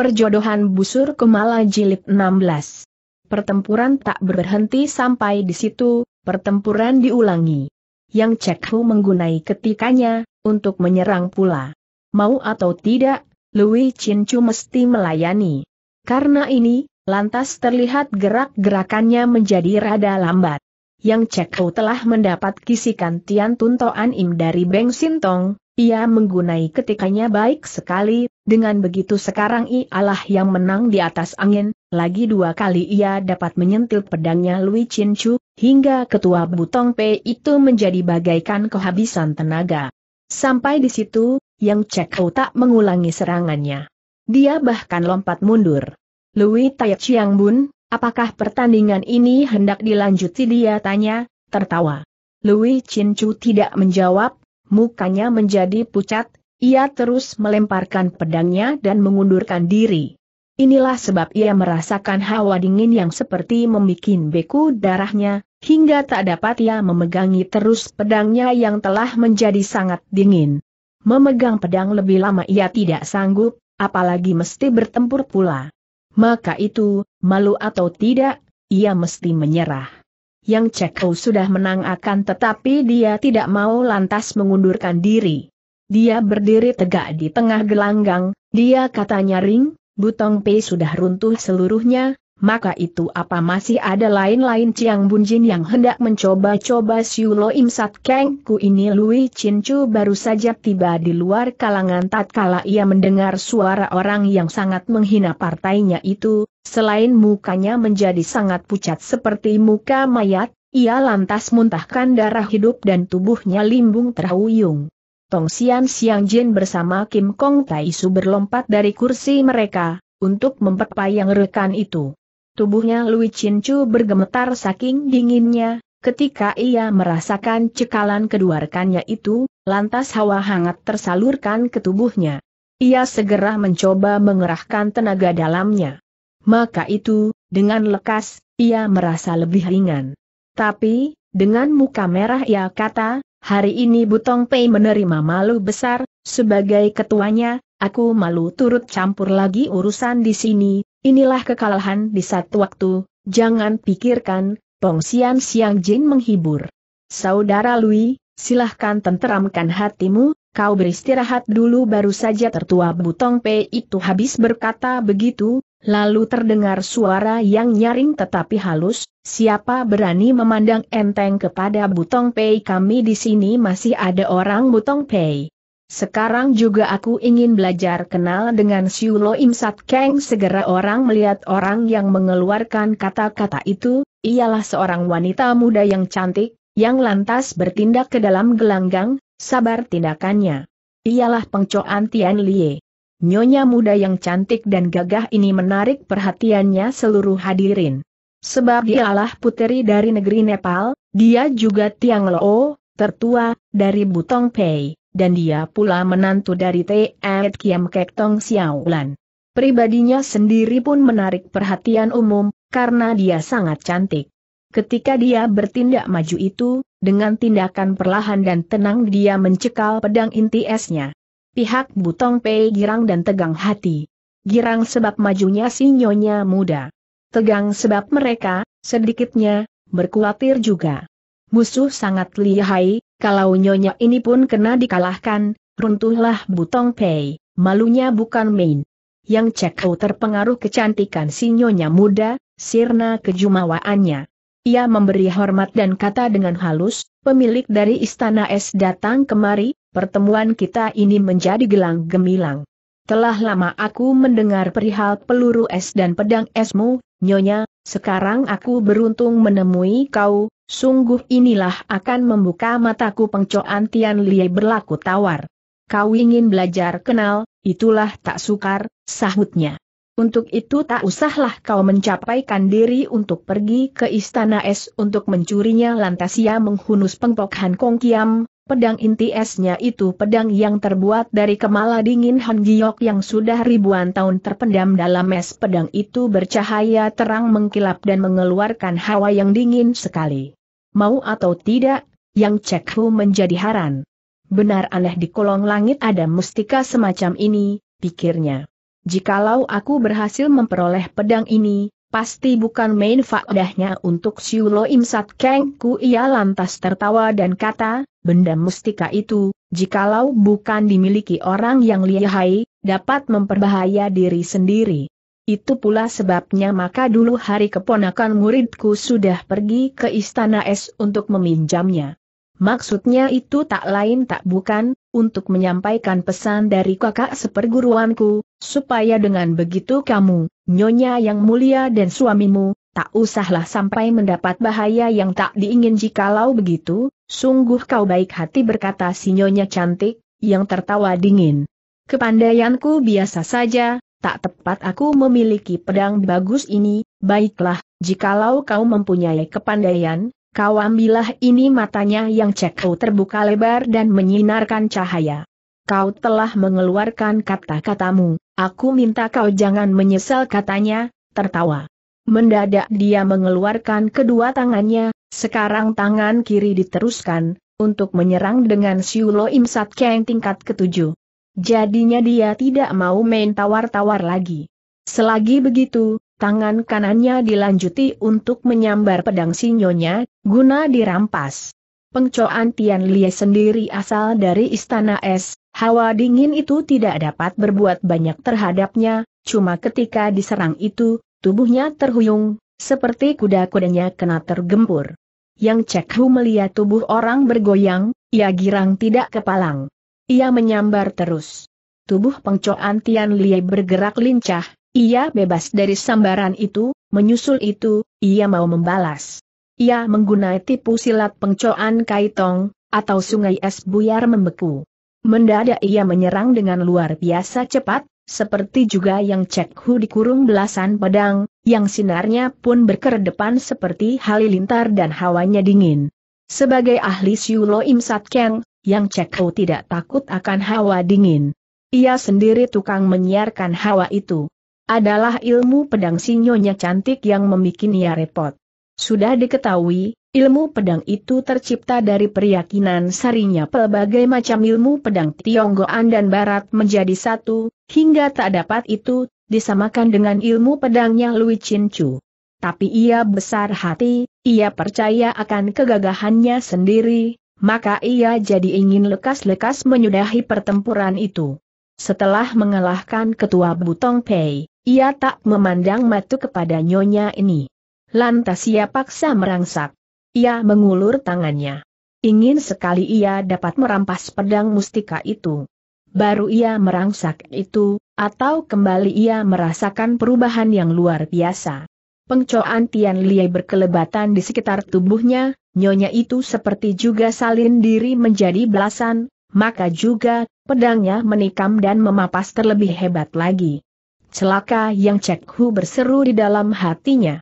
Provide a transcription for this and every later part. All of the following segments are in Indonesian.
Perjodohan busur Kemala Jilid 16 Pertempuran tak berhenti sampai di situ, pertempuran diulangi. Yang Cekhu menggunai ketikanya, untuk menyerang pula. Mau atau tidak, Lui Cincu mesti melayani. Karena ini, lantas terlihat gerak-gerakannya menjadi rada lambat. Yang Cekhu telah mendapat kisikan Tian Tuntoan Im dari Beng Sintong, ia menggunai ketikanya baik sekali, dengan begitu sekarang ialah yang menang di atas angin, lagi dua kali ia dapat menyentil pedangnya Lui Chu, hingga ketua Butong P itu menjadi bagaikan kehabisan tenaga. Sampai di situ, yang Cek tak mengulangi serangannya. Dia bahkan lompat mundur. Lui Tai Chiang Bun, apakah pertandingan ini hendak dilanjuti dia tanya, tertawa. Lui Chu tidak menjawab, Mukanya menjadi pucat, ia terus melemparkan pedangnya dan mengundurkan diri. Inilah sebab ia merasakan hawa dingin yang seperti membuat beku darahnya, hingga tak dapat ia memegangi terus pedangnya yang telah menjadi sangat dingin. Memegang pedang lebih lama ia tidak sanggup, apalagi mesti bertempur pula. Maka itu, malu atau tidak, ia mesti menyerah. Yang Cekho sudah menang akan tetapi dia tidak mau lantas mengundurkan diri. Dia berdiri tegak di tengah gelanggang, dia katanya ring, Butong Pei sudah runtuh seluruhnya, maka itu apa masih ada lain-lain Ciang Bunjin yang hendak mencoba-coba Siu Lo Im Sat Keng Ku ini Lui Chin Chu baru saja tiba di luar kalangan tatkala ia mendengar suara orang yang sangat menghina partainya itu, selain mukanya menjadi sangat pucat seperti muka mayat, ia lantas muntahkan darah hidup dan tubuhnya limbung terhuyung. Tong Sian Siang Jin bersama Kim Kong Tai Su berlompat dari kursi mereka, untuk memperpayang rekan itu. Tubuhnya Lui Chin Chu bergemetar saking dinginnya, ketika ia merasakan cekalan kedua rekannya itu, lantas hawa hangat tersalurkan ke tubuhnya. Ia segera mencoba mengerahkan tenaga dalamnya. Maka itu, dengan lekas, ia merasa lebih ringan. Tapi, dengan muka merah ia kata, hari ini Butong Pei menerima malu besar, sebagai ketuanya, aku malu turut campur lagi urusan di sini, Inilah kekalahan di satu waktu, jangan pikirkan, Pong Sian Siang Jin menghibur. Saudara Lui, silahkan tenteramkan hatimu, kau beristirahat dulu baru saja tertua Butong P itu habis berkata begitu, lalu terdengar suara yang nyaring tetapi halus, siapa berani memandang enteng kepada Butong Pei kami di sini masih ada orang Butong Pei. Sekarang juga aku ingin belajar kenal dengan Siu Lo Im Keng segera orang melihat orang yang mengeluarkan kata-kata itu, ialah seorang wanita muda yang cantik, yang lantas bertindak ke dalam gelanggang, sabar tindakannya. Ialah pengcoan Tian Lie. Nyonya muda yang cantik dan gagah ini menarik perhatiannya seluruh hadirin. Sebab dialah puteri dari negeri Nepal, dia juga Tiang Lo, tertua, dari Butong Pei dan dia pula menantu dari T.Et Kiam Kek Tong Xiaolan. Pribadinya sendiri pun menarik perhatian umum, karena dia sangat cantik. Ketika dia bertindak maju itu, dengan tindakan perlahan dan tenang dia mencekal pedang inti esnya. Pihak Butong Pei girang dan tegang hati. Girang sebab majunya si nyonya muda. Tegang sebab mereka, sedikitnya, berkhawatir juga. Musuh sangat lihai, kalau nyonya ini pun kena dikalahkan, runtuhlah Butong Pei, malunya bukan main. Yang Cekau terpengaruh kecantikan si nyonya muda, sirna kejumawaannya. Ia memberi hormat dan kata dengan halus, pemilik dari Istana Es datang kemari, pertemuan kita ini menjadi gelang gemilang. Telah lama aku mendengar perihal peluru es dan pedang esmu, Nyonya, sekarang aku beruntung menemui kau, Sungguh inilah akan membuka mataku pengcoan Tian Lie berlaku tawar. Kau ingin belajar kenal, itulah tak sukar, sahutnya. Untuk itu tak usahlah kau mencapaikan diri untuk pergi ke istana es untuk mencurinya lantas ia menghunus pengpok Han Kong Kiam, pedang inti esnya itu pedang yang terbuat dari kemala dingin Han Giok yang sudah ribuan tahun terpendam dalam es pedang itu bercahaya terang mengkilap dan mengeluarkan hawa yang dingin sekali. Mau atau tidak, yang Cekhu menjadi haran. Benar aneh di kolong langit ada mustika semacam ini, pikirnya. jikalau aku berhasil memperoleh pedang ini, pasti bukan main faedahnya untuk Siu Lo Im Sat Keng Ku ia lantas tertawa dan kata, benda mustika itu, jikalau bukan dimiliki orang yang lihai, dapat memperbahaya diri sendiri. Itu pula sebabnya maka dulu hari keponakan muridku sudah pergi ke istana es untuk meminjamnya. Maksudnya itu tak lain tak bukan, untuk menyampaikan pesan dari kakak seperguruanku, supaya dengan begitu kamu, nyonya yang mulia dan suamimu, tak usahlah sampai mendapat bahaya yang tak diingin jikalau begitu, sungguh kau baik hati berkata si nyonya cantik, yang tertawa dingin. Kepandaianku biasa saja, tak tepat aku memiliki pedang bagus ini, baiklah, jikalau kau mempunyai kepandaian, kau ambillah ini matanya yang cekau terbuka lebar dan menyinarkan cahaya. Kau telah mengeluarkan kata-katamu, aku minta kau jangan menyesal katanya, tertawa. Mendadak dia mengeluarkan kedua tangannya, sekarang tangan kiri diteruskan, untuk menyerang dengan Siulo Imsat Keng tingkat ketujuh. Jadinya dia tidak mau main tawar-tawar lagi. Selagi begitu, tangan kanannya dilanjuti untuk menyambar pedang sinyonya, guna dirampas. Pengcoan Tian Lie sendiri asal dari istana es, hawa dingin itu tidak dapat berbuat banyak terhadapnya, cuma ketika diserang itu, tubuhnya terhuyung, seperti kuda-kudanya kena tergempur. Yang Cek Hu melihat tubuh orang bergoyang, ia girang tidak kepalang. Ia menyambar terus. Tubuh pengcoan Tian Lie bergerak lincah, ia bebas dari sambaran itu, menyusul itu, ia mau membalas. Ia menggunakan tipu silat pengcoan Kaitong, atau sungai es buyar membeku. Mendadak ia menyerang dengan luar biasa cepat, seperti juga yang Cek Hu dikurung belasan pedang, yang sinarnya pun berkeredepan seperti halilintar dan hawanya dingin. Sebagai ahli Siu Lo Im Sat Keng, yang Cekho tidak takut akan hawa dingin. Ia sendiri tukang menyiarkan hawa itu. Adalah ilmu pedang sinyonya cantik yang membuat ia repot. Sudah diketahui, ilmu pedang itu tercipta dari peryakinan sarinya pelbagai macam ilmu pedang Tionggoan dan Barat menjadi satu, hingga tak dapat itu, disamakan dengan ilmu pedangnya Lui Chin Chu. Tapi ia besar hati, ia percaya akan kegagahannya sendiri, maka ia jadi ingin lekas-lekas menyudahi pertempuran itu. Setelah mengalahkan ketua Butong Pei, ia tak memandang matu kepada nyonya ini. Lantas ia paksa merangsak. Ia mengulur tangannya. Ingin sekali ia dapat merampas pedang mustika itu. Baru ia merangsak itu, atau kembali ia merasakan perubahan yang luar biasa. Pengcoan Tian Liai berkelebatan di sekitar tubuhnya, nyonya itu seperti juga salin diri menjadi belasan, maka juga, pedangnya menikam dan memapas terlebih hebat lagi. Celaka yang Cek Hu berseru di dalam hatinya.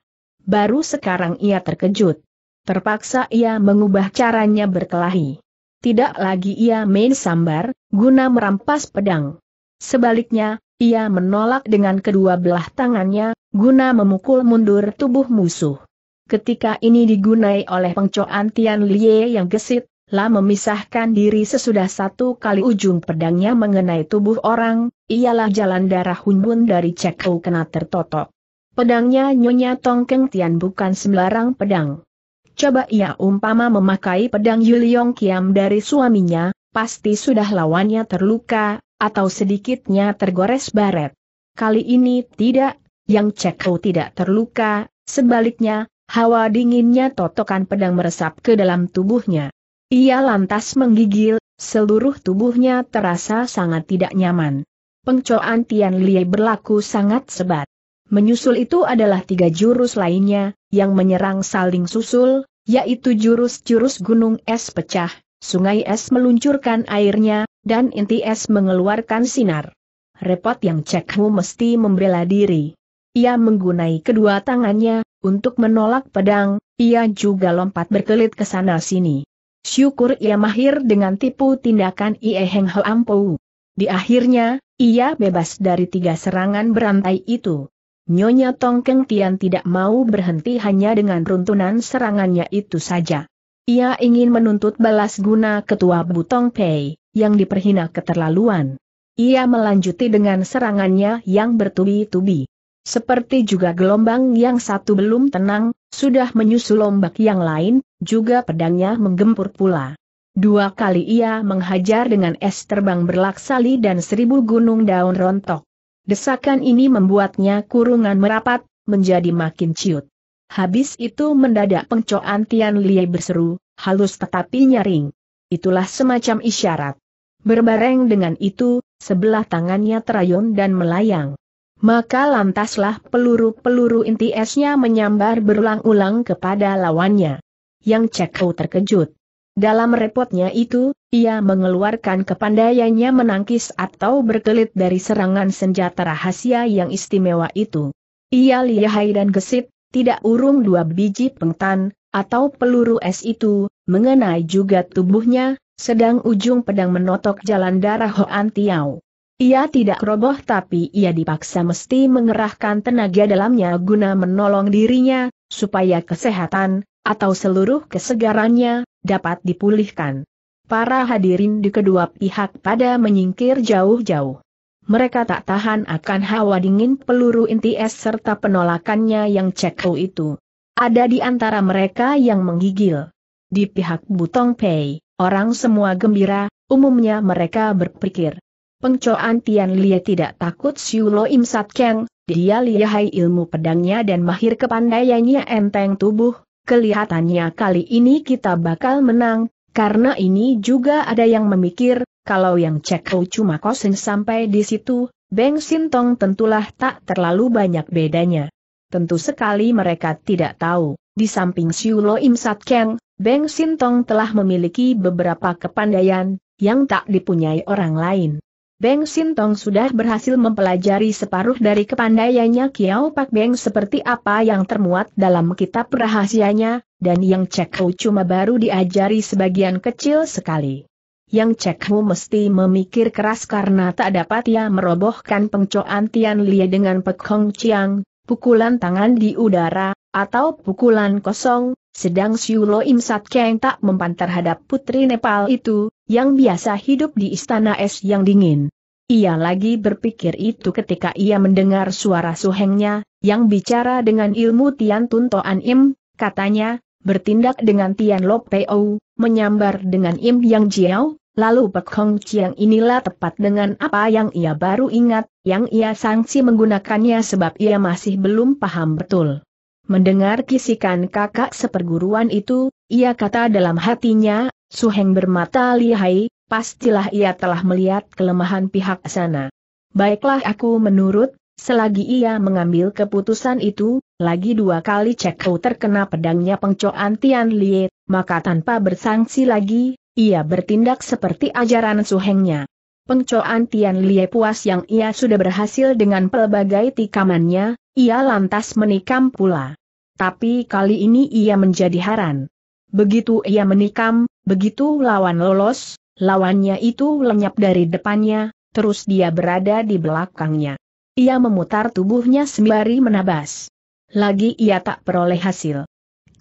Baru sekarang ia terkejut. Terpaksa ia mengubah caranya berkelahi. Tidak lagi ia main sambar, guna merampas pedang. Sebaliknya, ia menolak dengan kedua belah tangannya, guna memukul mundur tubuh musuh. Ketika ini digunai oleh pengcoan Tian Lie yang gesit, lah memisahkan diri sesudah satu kali ujung pedangnya mengenai tubuh orang, ialah jalan darah hunbun dari Cekau kena tertotok. Pedangnya Nyonya Tongkeng Tian bukan sembarang pedang. Coba ia umpama memakai pedang Yuliong Kiam dari suaminya, pasti sudah lawannya terluka, atau sedikitnya tergores baret. Kali ini tidak, yang Cekau tidak terluka, sebaliknya, Hawa dinginnya totokan pedang meresap ke dalam tubuhnya. Ia lantas menggigil, seluruh tubuhnya terasa sangat tidak nyaman. Pengcoan Tian Lie berlaku sangat sebat. Menyusul itu adalah tiga jurus lainnya, yang menyerang saling susul, yaitu jurus-jurus gunung es pecah, sungai es meluncurkan airnya, dan inti es mengeluarkan sinar. Repot yang cekmu mesti membela diri. Ia menggunai kedua tangannya, untuk menolak pedang, ia juga lompat berkelit ke sana sini. Syukur ia mahir dengan tipu tindakan Ie Heng Hoampu. Di akhirnya, ia bebas dari tiga serangan berantai itu. Nyonya Tongkeng Tian tidak mau berhenti hanya dengan runtunan serangannya itu saja. Ia ingin menuntut balas guna ketua Butong Pei, yang diperhina keterlaluan. ia melanjuti dengan serangannya yang bertubi-tubi. Seperti juga gelombang yang satu belum tenang, sudah menyusul ombak yang lain, juga pedangnya menggempur pula. Dua kali ia menghajar dengan es terbang berlaksali dan seribu gunung daun rontok. Desakan ini membuatnya kurungan merapat, menjadi makin ciut. Habis itu mendadak pengcoan Tian Lie berseru, halus tetapi nyaring. Itulah semacam isyarat. Berbareng dengan itu, sebelah tangannya terayun dan melayang. Maka lantaslah peluru-peluru inti esnya menyambar berulang-ulang kepada lawannya. Yang Cekho terkejut. Dalam repotnya itu, ia mengeluarkan kepandaiannya menangkis atau berkelit dari serangan senjata rahasia yang istimewa itu. Ia lihai dan gesit, tidak urung dua biji pengtan, atau peluru es itu, mengenai juga tubuhnya, sedang ujung pedang menotok jalan darah Hoan Tiao. Ia tidak roboh tapi ia dipaksa mesti mengerahkan tenaga dalamnya guna menolong dirinya, supaya kesehatan, atau seluruh kesegarannya, dapat dipulihkan. Para hadirin di kedua pihak pada menyingkir jauh-jauh mereka tak tahan akan hawa dingin peluru inti es serta penolakannya yang cekau itu. Ada di antara mereka yang menggigil. Di pihak Butong Pei, orang semua gembira, umumnya mereka berpikir. Pengcoan Tian Lie tidak takut Siu Lo Im Sat Keng, dia lihai ilmu pedangnya dan mahir kepandaiannya enteng tubuh, kelihatannya kali ini kita bakal menang, karena ini juga ada yang memikir, kalau yang cek cuma kosong sampai di situ, Beng Sintong tentulah tak terlalu banyak bedanya. Tentu sekali mereka tidak tahu, di samping Siu Lo Im Sat Keng, Beng Sintong telah memiliki beberapa kepandaian, yang tak dipunyai orang lain. Beng Sintong sudah berhasil mempelajari separuh dari kepandaiannya Kiao Pak Beng seperti apa yang termuat dalam kitab rahasianya, dan yang Cek cuma baru diajari sebagian kecil sekali. Yang Cekhu mesti memikir keras karena tak dapat ia merobohkan pengcoan Tian Lie dengan Pek Hong Chiang, pukulan tangan di udara, atau pukulan kosong, sedang Siu Lo Im Sat Keng tak mempan terhadap putri Nepal itu, yang biasa hidup di istana es yang dingin. Ia lagi berpikir itu ketika ia mendengar suara suhengnya, yang bicara dengan ilmu Tian Tuntoan Im, katanya, bertindak dengan Tian Lo Peo, menyambar dengan Im Yang Jiao, Lalu Pek Hong Chiang inilah tepat dengan apa yang ia baru ingat, yang ia sangsi menggunakannya sebab ia masih belum paham betul. Mendengar kisikan kakak seperguruan itu, ia kata dalam hatinya, Suheng bermata lihai, pastilah ia telah melihat kelemahan pihak sana. Baiklah aku menurut, selagi ia mengambil keputusan itu, lagi dua kali cek terkena pedangnya pengcoan Tian Liet, maka tanpa bersangsi lagi, ia bertindak seperti ajaran suhengnya. Pengcoan Tian Lie puas yang ia sudah berhasil dengan pelbagai tikamannya, ia lantas menikam pula. Tapi kali ini ia menjadi haran. Begitu ia menikam, begitu lawan lolos, lawannya itu lenyap dari depannya, terus dia berada di belakangnya. Ia memutar tubuhnya sembari menabas. Lagi ia tak peroleh hasil.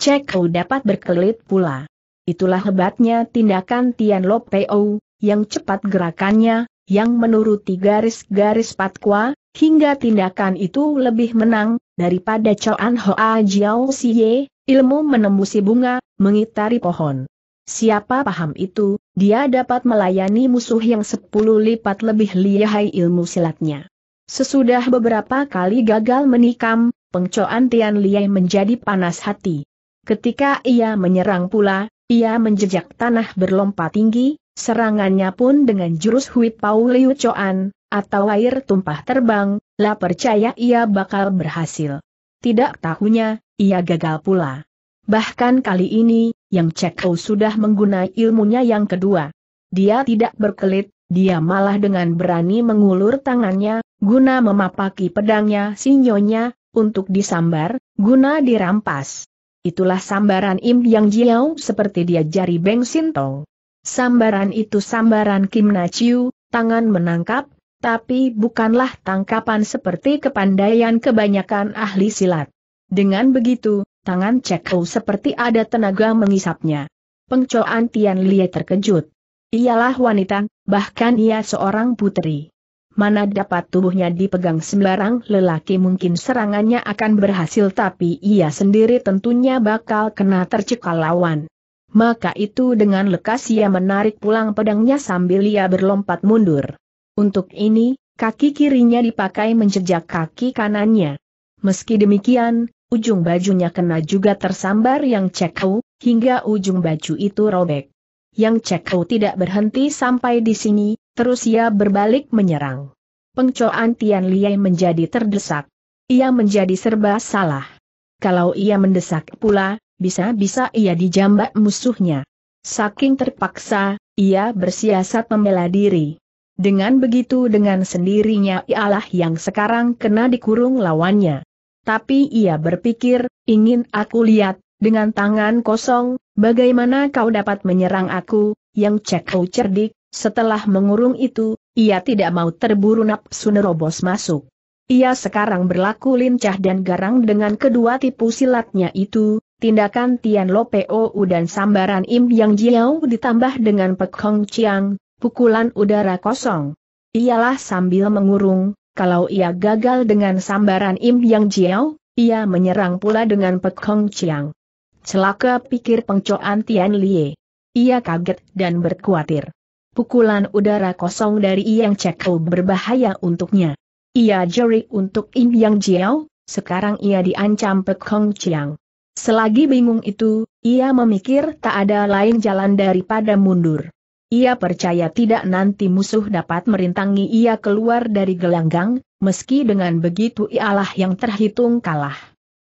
Cek kau dapat berkelit pula. Itulah hebatnya tindakan Tian Lo Peo, yang cepat gerakannya, yang menuruti garis-garis patkwa, hingga tindakan itu lebih menang, daripada Choan Hoa Jiao Siye, ilmu menembusi bunga, mengitari pohon. Siapa paham itu, dia dapat melayani musuh yang sepuluh lipat lebih lihai ilmu silatnya. Sesudah beberapa kali gagal menikam, pengcoan Tian Liai menjadi panas hati. Ketika ia menyerang pula, ia menjejak tanah berlompat tinggi, serangannya pun dengan jurus Hui Pau Liu Choan, atau air tumpah terbang, lah percaya ia bakal berhasil. Tidak tahunya, ia gagal pula. Bahkan kali ini, yang Cekau sudah menggunakan ilmunya yang kedua. Dia tidak berkelit, dia malah dengan berani mengulur tangannya, guna memapaki pedangnya sinyonya, untuk disambar, guna dirampas. Itulah sambaran Im Yang Jiao seperti dia jari Beng Sintong. Sambaran itu sambaran Kim Na Chiu, tangan menangkap, tapi bukanlah tangkapan seperti kepandaian kebanyakan ahli silat. Dengan begitu, tangan Cekau seperti ada tenaga mengisapnya. Pengcoan Tian Lie terkejut. Ialah wanita, bahkan ia seorang putri. mana dapat tubuhnya dipegang sembarang lelaki mungkin serangannya akan berhasil tapi ia sendiri tentunya bakal kena tercekal lawan. Maka itu dengan lekas ia menarik pulang pedangnya sambil ia berlompat mundur. Untuk ini, kaki kirinya dipakai menjejak kaki kanannya. Meski demikian, ujung bajunya kena juga tersambar yang cekau, hingga ujung baju itu robek. Yang cekau tidak berhenti sampai di sini, terus ia berbalik menyerang. Pengcoan Tian Liai menjadi terdesak. Ia menjadi serba salah. Kalau ia mendesak pula, bisa-bisa ia dijambak musuhnya. Saking terpaksa, ia bersiasat membela diri. Dengan begitu dengan sendirinya ialah yang sekarang kena dikurung lawannya. Tapi ia berpikir, ingin aku lihat, dengan tangan kosong, bagaimana kau dapat menyerang aku, yang cekau cerdik, setelah mengurung itu, ia tidak mau terburu nafsu nerobos masuk. Ia sekarang berlaku lincah dan garang dengan kedua tipu silatnya itu, tindakan Tian Lo Po dan sambaran Im Yang Jiao ditambah dengan Pek Hong Chiang, pukulan udara kosong. Ialah sambil mengurung, kalau ia gagal dengan sambaran Im Yang Jiao, ia menyerang pula dengan Pek Hong Chiang. Celaka pikir pengcoan Tian Lie. Ia kaget dan berkhawatir. Pukulan udara kosong dari Yang Cekau berbahaya untuknya. Ia jerit untuk Im Yang Jiao, sekarang ia diancam Pek Hong Chiang. Selagi bingung itu, ia memikir tak ada lain jalan daripada mundur. Ia percaya tidak nanti musuh dapat merintangi ia keluar dari gelanggang, meski dengan begitu ialah yang terhitung kalah.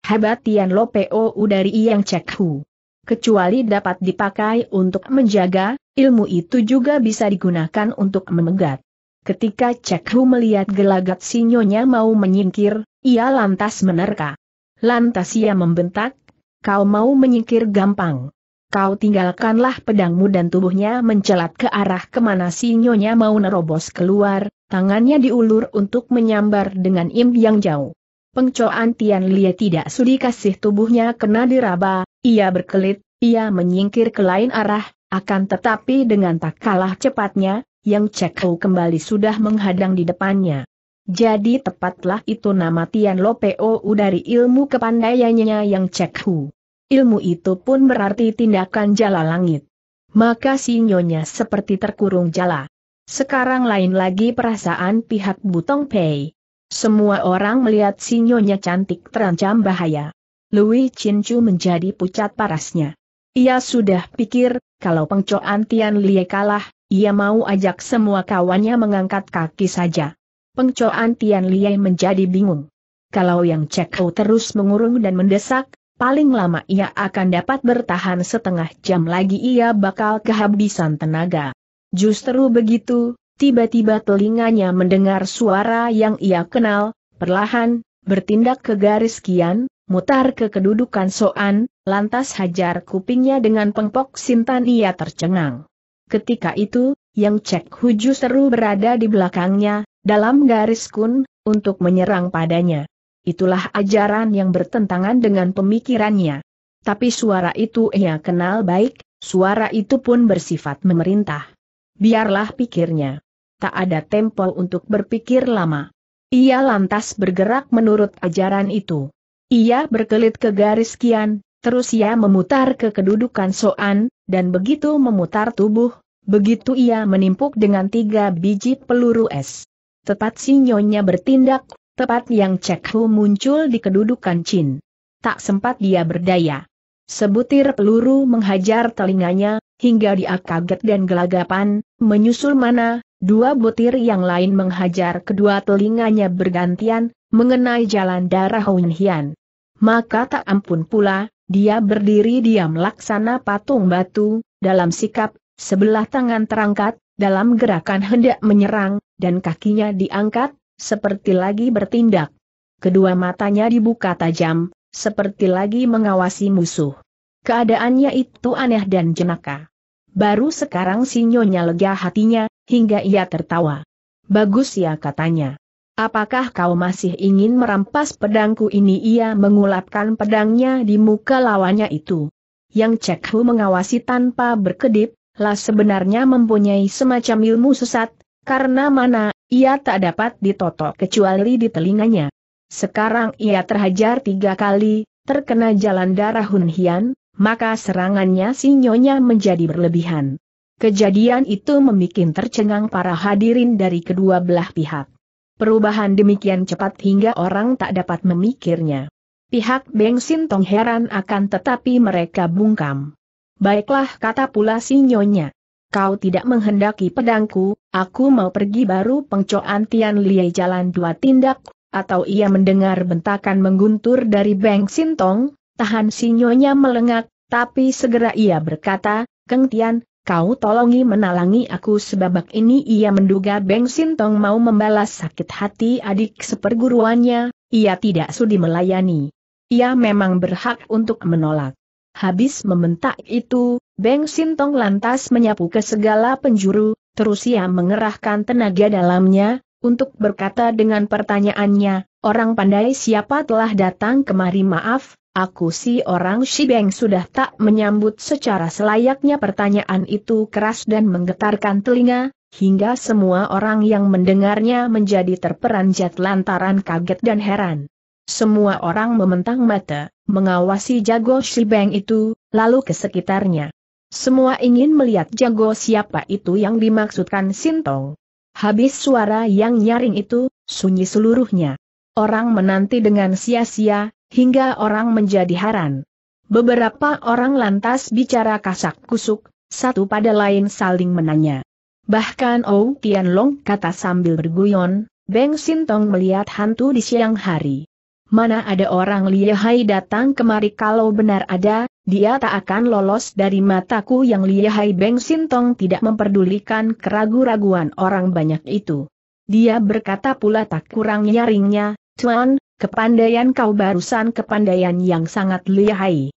Hebat Tian Lo Po dari Yang Cek Hu. Kecuali dapat dipakai untuk menjaga, ilmu itu juga bisa digunakan untuk memegat. Ketika Cek Hu melihat gelagat sinyonya mau menyingkir, ia lantas menerka. Lantas ia membentak, kau mau menyingkir gampang. Kau tinggalkanlah pedangmu dan tubuhnya mencelat ke arah ke mana sinyonya mau nerobos keluar, tangannya diulur untuk menyambar dengan im yang jauh. Pengcoan Tian Lie tidak sudi kasih tubuhnya kena diraba, ia berkelit, ia menyingkir ke lain arah, akan tetapi dengan tak kalah cepatnya, yang Cekhu kembali sudah menghadang di depannya. Jadi tepatlah itu nama Tian Lo Po dari ilmu kepandaiannya yang Cekhu. Ilmu itu pun berarti tindakan jala langit. Maka sinyonya seperti terkurung jala. Sekarang lain lagi perasaan pihak Butong Pei. Semua orang melihat sinyonya cantik terancam bahaya. Louis Chinchu menjadi pucat parasnya. Ia sudah pikir, kalau pengcoan Tian Lie kalah, ia mau ajak semua kawannya mengangkat kaki saja. Pengcoan Tian Liai menjadi bingung. Kalau yang Cek terus mengurung dan mendesak, paling lama ia akan dapat bertahan setengah jam lagi ia bakal kehabisan tenaga. Justru begitu, tiba-tiba telinganya mendengar suara yang ia kenal, perlahan, bertindak ke garis kian, mutar ke kedudukan soan, lantas hajar kupingnya dengan pengpok sintan ia tercengang. Ketika itu, yang Cek Huju seru berada di belakangnya, dalam garis kun, untuk menyerang padanya. Itulah ajaran yang bertentangan dengan pemikirannya. Tapi suara itu ia kenal baik, suara itu pun bersifat memerintah. Biarlah pikirnya. Tak ada tempo untuk berpikir lama. Ia lantas bergerak menurut ajaran itu. Ia berkelit ke garis kian, terus ia memutar ke kedudukan soan, dan begitu memutar tubuh, begitu ia menimpuk dengan tiga biji peluru es. Tepat sinyonya bertindak, tepat yang Cek Hu muncul di kedudukan Chin. Tak sempat dia berdaya. Sebutir peluru menghajar telinganya, hingga dia kaget dan gelagapan, menyusul mana, dua butir yang lain menghajar kedua telinganya bergantian, mengenai jalan darah Hun Hian. Maka tak ampun pula, dia berdiri diam laksana patung batu, dalam sikap, sebelah tangan terangkat, dalam gerakan hendak menyerang, dan kakinya diangkat, seperti lagi bertindak. Kedua matanya dibuka tajam, seperti lagi mengawasi musuh. Keadaannya itu aneh dan jenaka. Baru sekarang sinyonya lega hatinya, hingga ia tertawa. Bagus ya katanya. Apakah kau masih ingin merampas pedangku ini? Ia mengulapkan pedangnya di muka lawannya itu. Yang Cek mengawasi tanpa berkedip, lah sebenarnya mempunyai semacam ilmu sesat, karena mana ia tak dapat ditotok kecuali di telinganya. Sekarang ia terhajar tiga kali, terkena jalan darah Hun Hian, maka serangannya si Nyonya menjadi berlebihan. Kejadian itu membuat tercengang para hadirin dari kedua belah pihak. Perubahan demikian cepat hingga orang tak dapat memikirnya. Pihak Beng Sintong heran akan tetapi mereka bungkam. Baiklah kata pula si Nyonya. Kau tidak menghendaki pedangku, aku mau pergi baru pengcoan Tian Liai jalan dua tindak, atau ia mendengar bentakan mengguntur dari Beng Sintong, tahan si Nyonya melengak, tapi segera ia berkata, Keng Tian, kau tolongi menalangi aku sebabak ini ia menduga Beng Sintong mau membalas sakit hati adik seperguruannya, ia tidak sudi melayani. Ia memang berhak untuk menolak. Habis membentak itu, Beng Sintong lantas menyapu ke segala penjuru, terus ia mengerahkan tenaga dalamnya, untuk berkata dengan pertanyaannya, orang pandai siapa telah datang kemari maaf, Aku si orang Shibeng sudah tak menyambut secara selayaknya pertanyaan itu keras dan menggetarkan telinga, hingga semua orang yang mendengarnya menjadi terperanjat lantaran kaget dan heran. Semua orang mementang mata, mengawasi jago Shibeng itu, lalu ke sekitarnya. Semua ingin melihat jago siapa itu yang dimaksudkan Sintong. Habis suara yang nyaring itu, sunyi seluruhnya. Orang menanti dengan sia-sia, hingga orang menjadi heran. Beberapa orang lantas bicara kasak kusuk, satu pada lain saling menanya. Bahkan Oh Tian Long kata sambil berguyon, Beng Sintong melihat hantu di siang hari. Mana ada orang lihai datang kemari kalau benar ada, dia tak akan lolos dari mataku yang lihai Beng Sintong tidak memperdulikan keragu-raguan orang banyak itu. Dia berkata pula tak kurang nyaringnya, Tuan, Kepandaian kau barusan kepandaian yang sangat lihai.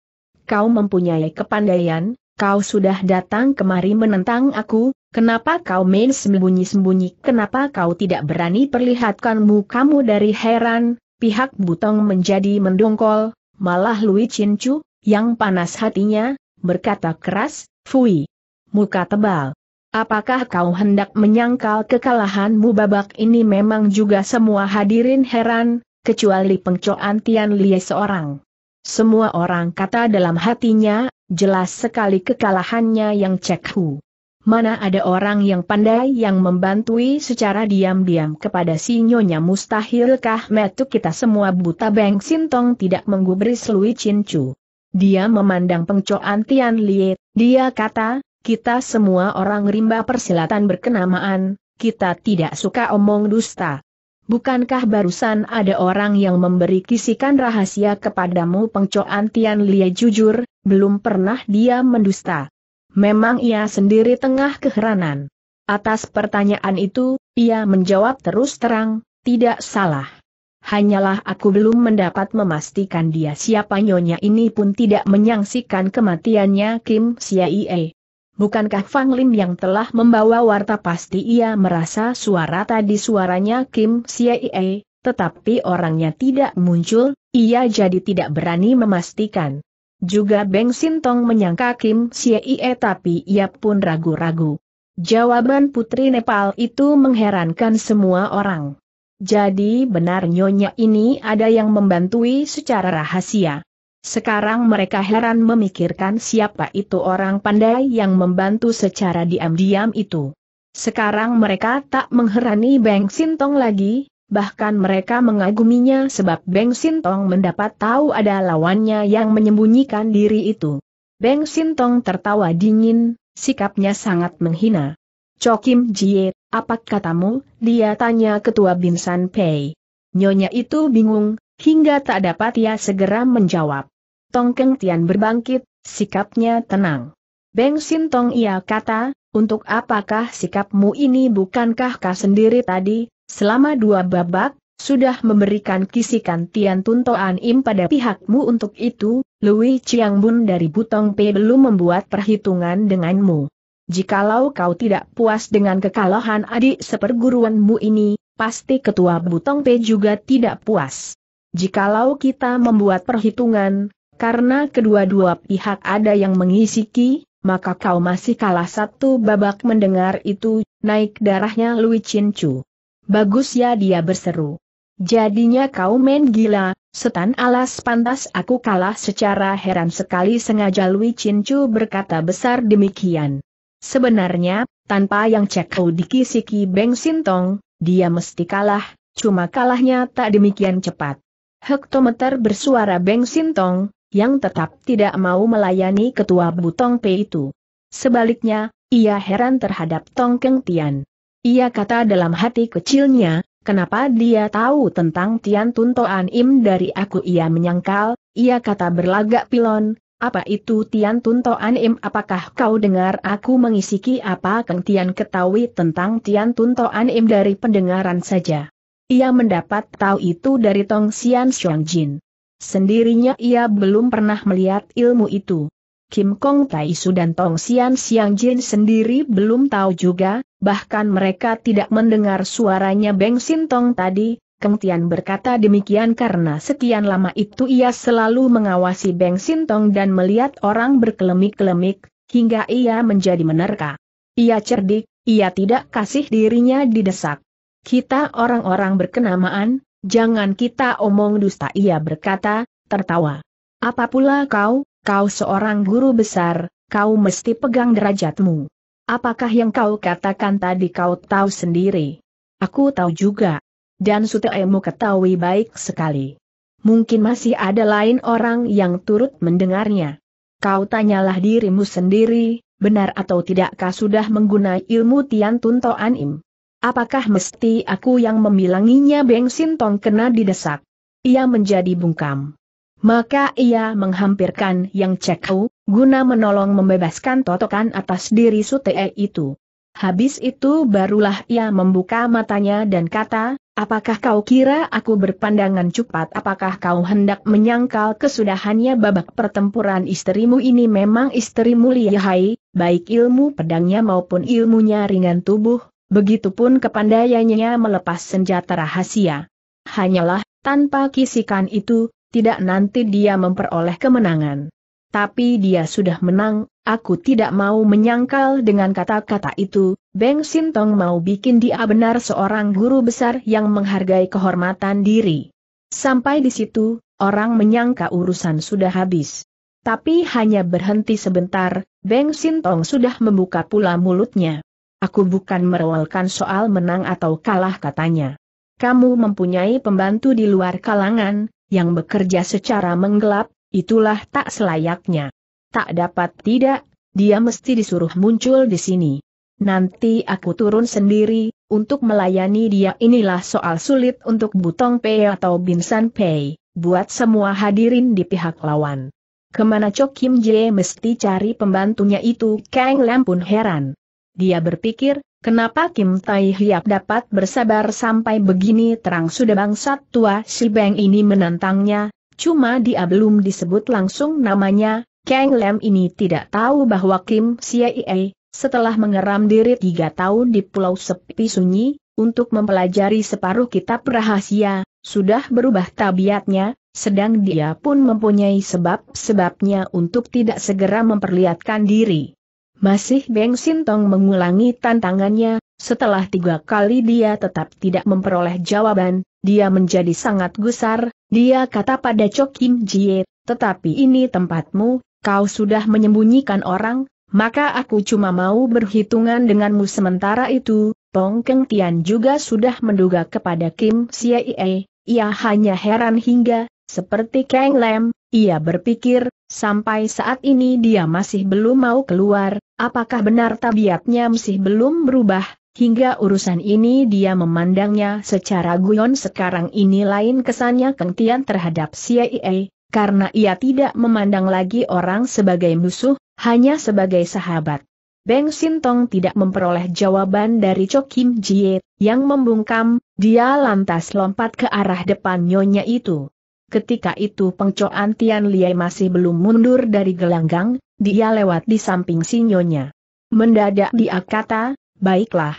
Kau mempunyai kepandaian, kau sudah datang kemari menentang aku, kenapa kau main sembunyi-sembunyi, kenapa kau tidak berani perlihatkan mukamu dari heran, pihak Butong menjadi mendongkol, malah Lui Cincu, yang panas hatinya, berkata keras, Fui. Muka tebal. Apakah kau hendak menyangkal kekalahanmu babak ini memang juga semua hadirin heran, kecuali pengcoan Tian Lie seorang. Semua orang kata dalam hatinya, jelas sekali kekalahannya yang cek hu. Mana ada orang yang pandai yang membantui secara diam-diam kepada si nyonya mustahilkah metu kita semua buta Beng Sintong tidak menggubris Lui Cincu. Dia memandang pengcoan Tian Lie, dia kata, kita semua orang rimba persilatan berkenamaan, kita tidak suka omong dusta. Bukankah barusan ada orang yang memberi kisikan rahasia kepadamu pengcoan Tian Lie jujur, belum pernah dia mendusta. Memang ia sendiri tengah keheranan. Atas pertanyaan itu, ia menjawab terus terang, tidak salah. Hanyalah aku belum mendapat memastikan dia siapa nyonya ini pun tidak menyangsikan kematiannya Kim Siaie. Bukankah Fang Lim yang telah membawa warta pasti ia merasa suara tadi suaranya Kim Siae, tetapi orangnya tidak muncul, ia jadi tidak berani memastikan. Juga Beng Sintong menyangka Kim Siae tapi ia pun ragu-ragu. Jawaban Putri Nepal itu mengherankan semua orang. Jadi benar nyonya ini ada yang membantui secara rahasia. Sekarang mereka heran memikirkan siapa itu orang pandai yang membantu secara diam-diam itu. Sekarang mereka tak mengherani Beng Sintong lagi, bahkan mereka mengaguminya sebab Beng Sintong mendapat tahu ada lawannya yang menyembunyikan diri itu. Beng Sintong tertawa dingin, sikapnya sangat menghina. Chokim Jie, apa katamu? Dia tanya ketua Binsan Pei. Nyonya itu bingung, hingga tak dapat ia segera menjawab. Tong Keng Tian berbangkit, sikapnya tenang. Beng Sin Tong ia kata, untuk apakah sikapmu ini bukankah kau sendiri tadi, selama dua babak, sudah memberikan kisikan Tian Tuntoan Im pada pihakmu untuk itu, Lui Chiang Bun dari Butong P belum membuat perhitungan denganmu. Jikalau kau tidak puas dengan kekalahan adik seperguruanmu ini, pasti ketua Butong P juga tidak puas. Jikalau kita membuat perhitungan, karena kedua-dua pihak ada yang mengisiki, maka kau masih kalah satu babak mendengar itu, naik darahnya Lui Chin Chu. Bagus ya dia berseru. Jadinya kau main gila, setan alas pantas aku kalah secara heran sekali sengaja Lui Cincu berkata besar demikian. Sebenarnya, tanpa yang cek kau dikisiki Beng Sintong, dia mesti kalah, cuma kalahnya tak demikian cepat. Hektometer bersuara Beng Sintong, yang tetap tidak mau melayani ketua Butong P itu. Sebaliknya, ia heran terhadap Tong Keng Tian. Ia kata dalam hati kecilnya, kenapa dia tahu tentang Tian Tuntoan Im dari aku ia menyangkal, ia kata berlagak pilon, apa itu Tian Tuntoan Im apakah kau dengar aku mengisiki apa Keng Tian ketahui tentang Tian Tuntoan Im dari pendengaran saja. Ia mendapat tahu itu dari Tong Sian Xiong Jin. Sendirinya ia belum pernah melihat ilmu itu. Kim Kong Tai Su dan Tong Sian Xiang Jin sendiri belum tahu juga, bahkan mereka tidak mendengar suaranya Beng Sintong tadi, Keng Tian berkata demikian karena sekian lama itu ia selalu mengawasi Beng Sintong dan melihat orang berkelemik-kelemik, hingga ia menjadi menerka. Ia cerdik, ia tidak kasih dirinya didesak. Kita orang-orang berkenamaan, jangan kita omong dusta ia berkata, tertawa. Apa pula kau, kau seorang guru besar, kau mesti pegang derajatmu. Apakah yang kau katakan tadi kau tahu sendiri? Aku tahu juga. Dan Sutemu ketahui baik sekali. Mungkin masih ada lain orang yang turut mendengarnya. Kau tanyalah dirimu sendiri, benar atau tidakkah sudah menggunakan ilmu Tian Tunto Anim? Apakah mesti aku yang membilanginya Beng Sintong kena didesak? Ia menjadi bungkam. Maka ia menghampirkan Yang Cekhu, guna menolong membebaskan totokan atas diri Sutee itu. Habis itu barulah ia membuka matanya dan kata, apakah kau kira aku berpandangan cepat apakah kau hendak menyangkal kesudahannya babak pertempuran istrimu ini memang istrimu lihai, baik ilmu pedangnya maupun ilmunya ringan tubuh, begitupun kepandaiannya melepas senjata rahasia. Hanyalah, tanpa kisikan itu, tidak nanti dia memperoleh kemenangan. Tapi dia sudah menang, aku tidak mau menyangkal dengan kata-kata itu, Beng Sintong mau bikin dia benar seorang guru besar yang menghargai kehormatan diri. Sampai di situ, orang menyangka urusan sudah habis. Tapi hanya berhenti sebentar, Beng Sintong sudah membuka pula mulutnya. Aku bukan merewelkan soal menang atau kalah katanya. Kamu mempunyai pembantu di luar kalangan, yang bekerja secara menggelap, itulah tak selayaknya. Tak dapat tidak, dia mesti disuruh muncul di sini. Nanti aku turun sendiri, untuk melayani dia inilah soal sulit untuk Butong Pei atau Binsan Pei, buat semua hadirin di pihak lawan. Ke mana Chok Kim Jae mesti cari pembantunya itu, Kang Lam pun heran. Dia berpikir, Kenapa Kim Tai Hiap dapat bersabar sampai begini? Terang sudah bangsat tua si Beng ini menantangnya, cuma dia belum disebut langsung namanya, Kang Lem ini tidak tahu bahwa Kim Siaie, setelah mengeram diri tiga tahun di Pulau Sepi Sunyi, untuk mempelajari separuh kitab rahasia, sudah berubah tabiatnya, sedang dia pun mempunyai sebab-sebabnya untuk tidak segera memperlihatkan diri. Masih Beng Sintong mengulangi tantangannya, setelah tiga kali dia tetap tidak memperoleh jawaban, dia menjadi sangat gusar, dia kata pada Chok Kim Jie, tetapi ini tempatmu, kau sudah menyembunyikan orang, maka aku cuma mau berhitungan denganmu sementara itu, Tong Keng Tian juga sudah menduga kepada Kim Siaie, ia hanya heran hingga, seperti Kang Lam, ia berpikir, sampai saat ini dia masih belum mau keluar, Apakah benar tabiatnya masih belum berubah, hingga urusan ini dia memandangnya secara guyon sekarang ini lain kesannya kentian terhadap CIA, karena ia tidak memandang lagi orang sebagai musuh, hanya sebagai sahabat. Beng Sintong tidak memperoleh jawaban dari Chok Kim Jie, yang membungkam, dia lantas lompat ke arah depan nyonya itu. Ketika itu pengcoan Tian Liai masih belum mundur dari gelanggang, dia lewat di samping sinyonya. Mendadak dia kata, baiklah.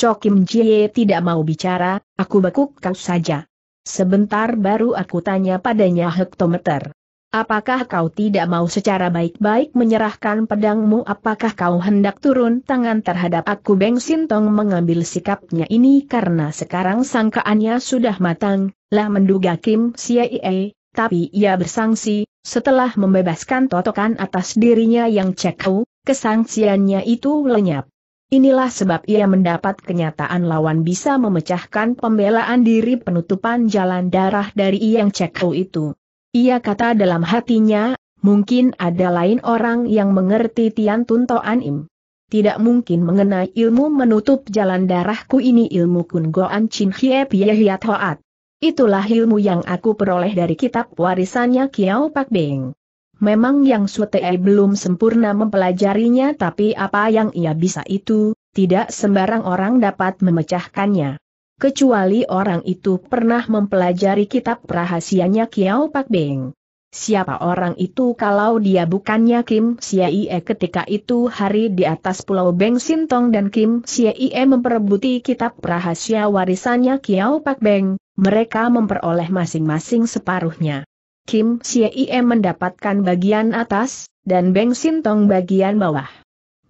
Chokim Jie tidak mau bicara, aku bekuk kau saja. Sebentar baru aku tanya padanya hektometer. Apakah kau tidak mau secara baik-baik menyerahkan pedangmu? Apakah kau hendak turun tangan terhadap aku? Beng Sintong mengambil sikapnya ini karena sekarang sangkaannya sudah matang, lah menduga Kim Siaie, tapi ia bersangsi, setelah membebaskan totokan atas dirinya yang cekau, kesangsiannya itu lenyap. Inilah sebab ia mendapat kenyataan lawan bisa memecahkan pembelaan diri penutupan jalan darah dari yang cekau itu. Ia kata dalam hatinya, mungkin ada lain orang yang mengerti Tian Tunto Im. Tidak mungkin mengenai ilmu menutup jalan darahku ini ilmu Kun Goan Chin Hie Pie Hiat Hoat. Itulah ilmu yang aku peroleh dari kitab warisannya Kiao Pak Beng. Memang yang Sute belum sempurna mempelajarinya tapi apa yang ia bisa itu, tidak sembarang orang dapat memecahkannya. Kecuali orang itu pernah mempelajari kitab rahasianya Kiao Pak Beng. Siapa orang itu kalau dia bukannya Kim Siaie ketika itu hari di atas pulau Beng Sintong dan Kim Siaie memperebuti kitab rahasia warisannya Kiao Pak Beng, mereka memperoleh masing-masing separuhnya. Kim Siaie mendapatkan bagian atas, dan Beng Sintong bagian bawah.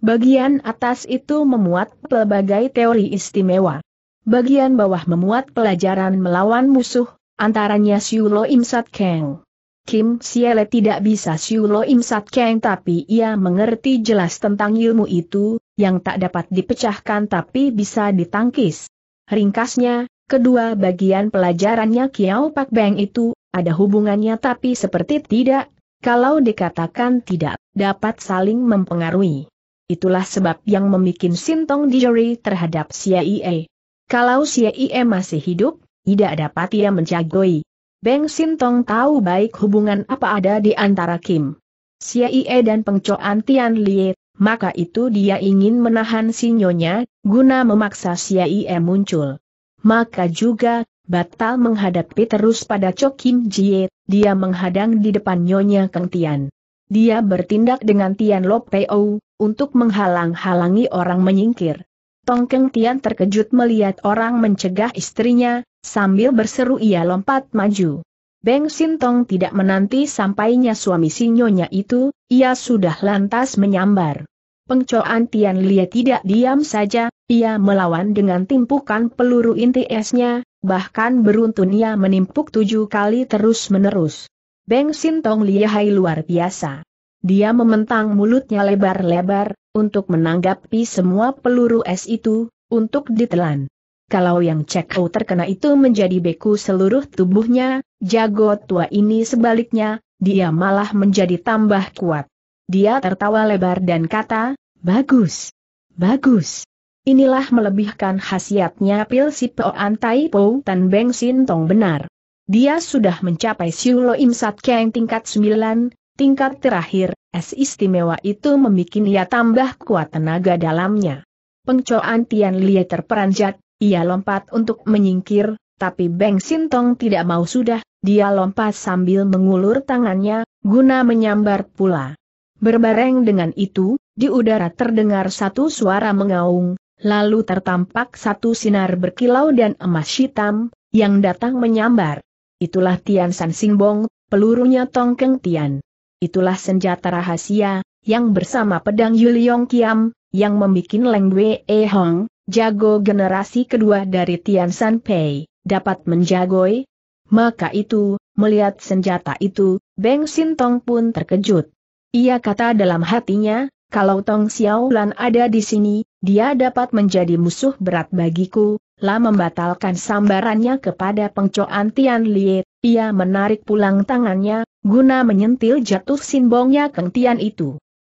Bagian atas itu memuat pelbagai teori istimewa. Bagian bawah memuat pelajaran melawan musuh, antaranya Siulo Imsat Kang. Kim Siele tidak bisa Siulo Imsat Kang tapi ia mengerti jelas tentang ilmu itu, yang tak dapat dipecahkan tapi bisa ditangkis. Ringkasnya, kedua bagian pelajarannya Kiao Pak Beng itu, ada hubungannya tapi seperti tidak, kalau dikatakan tidak, dapat saling mempengaruhi. Itulah sebab yang membuat Sintong dijeri terhadap CIA. Kalau Ie masih hidup, tidak dapat ia menjagoi. Beng Sintong tahu baik hubungan apa ada di antara Kim Ie dan Peng Choan Tian Lie, maka itu dia ingin menahan sinyonya, guna memaksa Ie muncul. Maka juga, batal menghadapi terus pada Chok Kim Jie, dia menghadang di depan Nyonya Keng Tian. Dia bertindak dengan Tian Lo Peo, untuk menghalang-halangi orang menyingkir. Tong Keng Tian terkejut melihat orang mencegah istrinya, sambil berseru ia lompat maju. Beng Sintong tidak menanti sampainya suami sinyonya itu, ia sudah lantas menyambar. Pengcoan Tian Lia tidak diam saja, ia melawan dengan timpukan peluru inti esnya, bahkan beruntun ia menimpuk tujuh kali terus-menerus. Beng Sintong lihai luar biasa. Dia mementang mulutnya lebar-lebar, untuk menanggapi semua peluru es itu, untuk ditelan. Kalau yang Cekau terkena itu menjadi beku seluruh tubuhnya, jago tua ini sebaliknya, dia malah menjadi tambah kuat. Dia tertawa lebar dan kata, bagus, bagus. Inilah melebihkan khasiatnya pil si Poan Tai Po Tan Beng Sin Tong benar. Dia sudah mencapai Siulo Imsat Keng tingkat 9, tingkat terakhir, es istimewa itu membuat ia tambah kuat tenaga dalamnya. Pengcoan Tian Lie terperanjat, ia lompat untuk menyingkir, tapi Beng Sintong tidak mau sudah, dia lompat sambil mengulur tangannya, guna menyambar pula. Berbareng dengan itu, di udara terdengar satu suara mengaung, lalu tertampak satu sinar berkilau dan emas hitam, yang datang menyambar. Itulah Tian San Singbong, pelurunya Tongkeng Tian. Itulah senjata rahasia, yang bersama pedang Yuliong Kiam, yang membuat Leng Wei e Hong, jago generasi kedua dari Tian San Pei, dapat menjagoi. Maka itu, melihat senjata itu, Beng Sintong pun terkejut. Ia kata dalam hatinya, kalau Tong Xiao Lan ada di sini, dia dapat menjadi musuh berat bagiku, lah membatalkan sambarannya kepada pengcoan Tian Liet, ia menarik pulang tangannya, guna menyentil jatuh sinbongnya kengtian itu.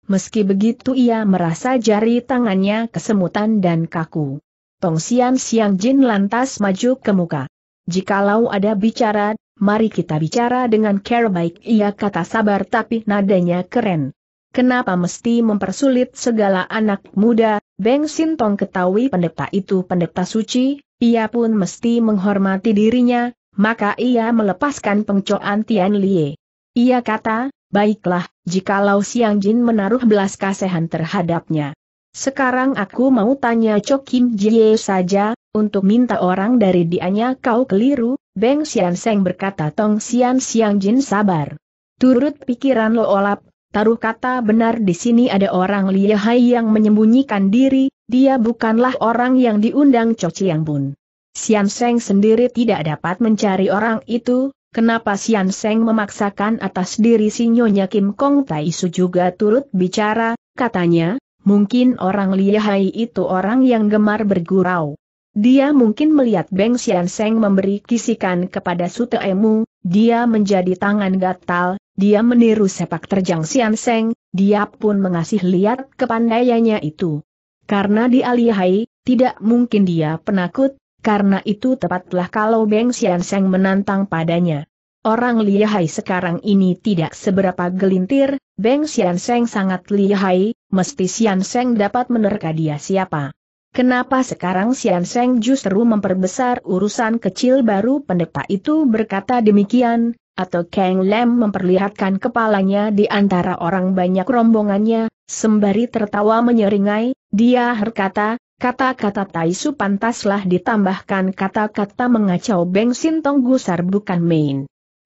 Meski begitu ia merasa jari tangannya kesemutan dan kaku. Tong Sian Siang Jin lantas maju ke muka. Jikalau ada bicara, mari kita bicara dengan care baik ia kata sabar tapi nadanya keren. Kenapa mesti mempersulit segala anak muda, Beng Sintong ketahui pendeta itu pendeta suci, ia pun mesti menghormati dirinya, maka ia melepaskan pengcoan Tian Lie. Ia kata, baiklah, jikalau Siang Jin menaruh belas kasihan terhadapnya. Sekarang aku mau tanya Chok Kim Jie saja, untuk minta orang dari dianya kau keliru, Beng Sian Seng berkata Tong Sian Siang Jin sabar. Turut pikiran Lo Olap, taruh kata benar di sini ada orang lihai yang menyembunyikan diri, dia bukanlah orang yang diundang Cho Chiang Bun. Sian Seng sendiri tidak dapat mencari orang itu, kenapa Sian Seng memaksakan atas diri si Nyonya Kim Kong Tai Su juga turut bicara, katanya, mungkin orang lihai itu orang yang gemar bergurau. Dia mungkin melihat Beng Sian Seng memberi kisikan kepada Sute Emu, dia menjadi tangan gatal, dia meniru sepak terjang Sian Seng, dia pun mengasih lihat kepandaiannya itu. Karena dia lihai, tidak mungkin dia penakut, karena itu tepatlah kalau Beng Sian Seng menantang padanya. Orang lihai sekarang ini tidak seberapa gelintir, Beng Sian Seng sangat lihai, mesti Sian Seng dapat menerka dia siapa. Kenapa sekarang Sian Seng justru memperbesar urusan kecil baru pendeta itu berkata demikian, atau Kang Lem memperlihatkan kepalanya di antara orang banyak rombongannya, sembari tertawa menyeringai, dia berkata, kata-kata Taisu pantaslah ditambahkan kata-kata mengacau Beng Sintong gusar bukan main.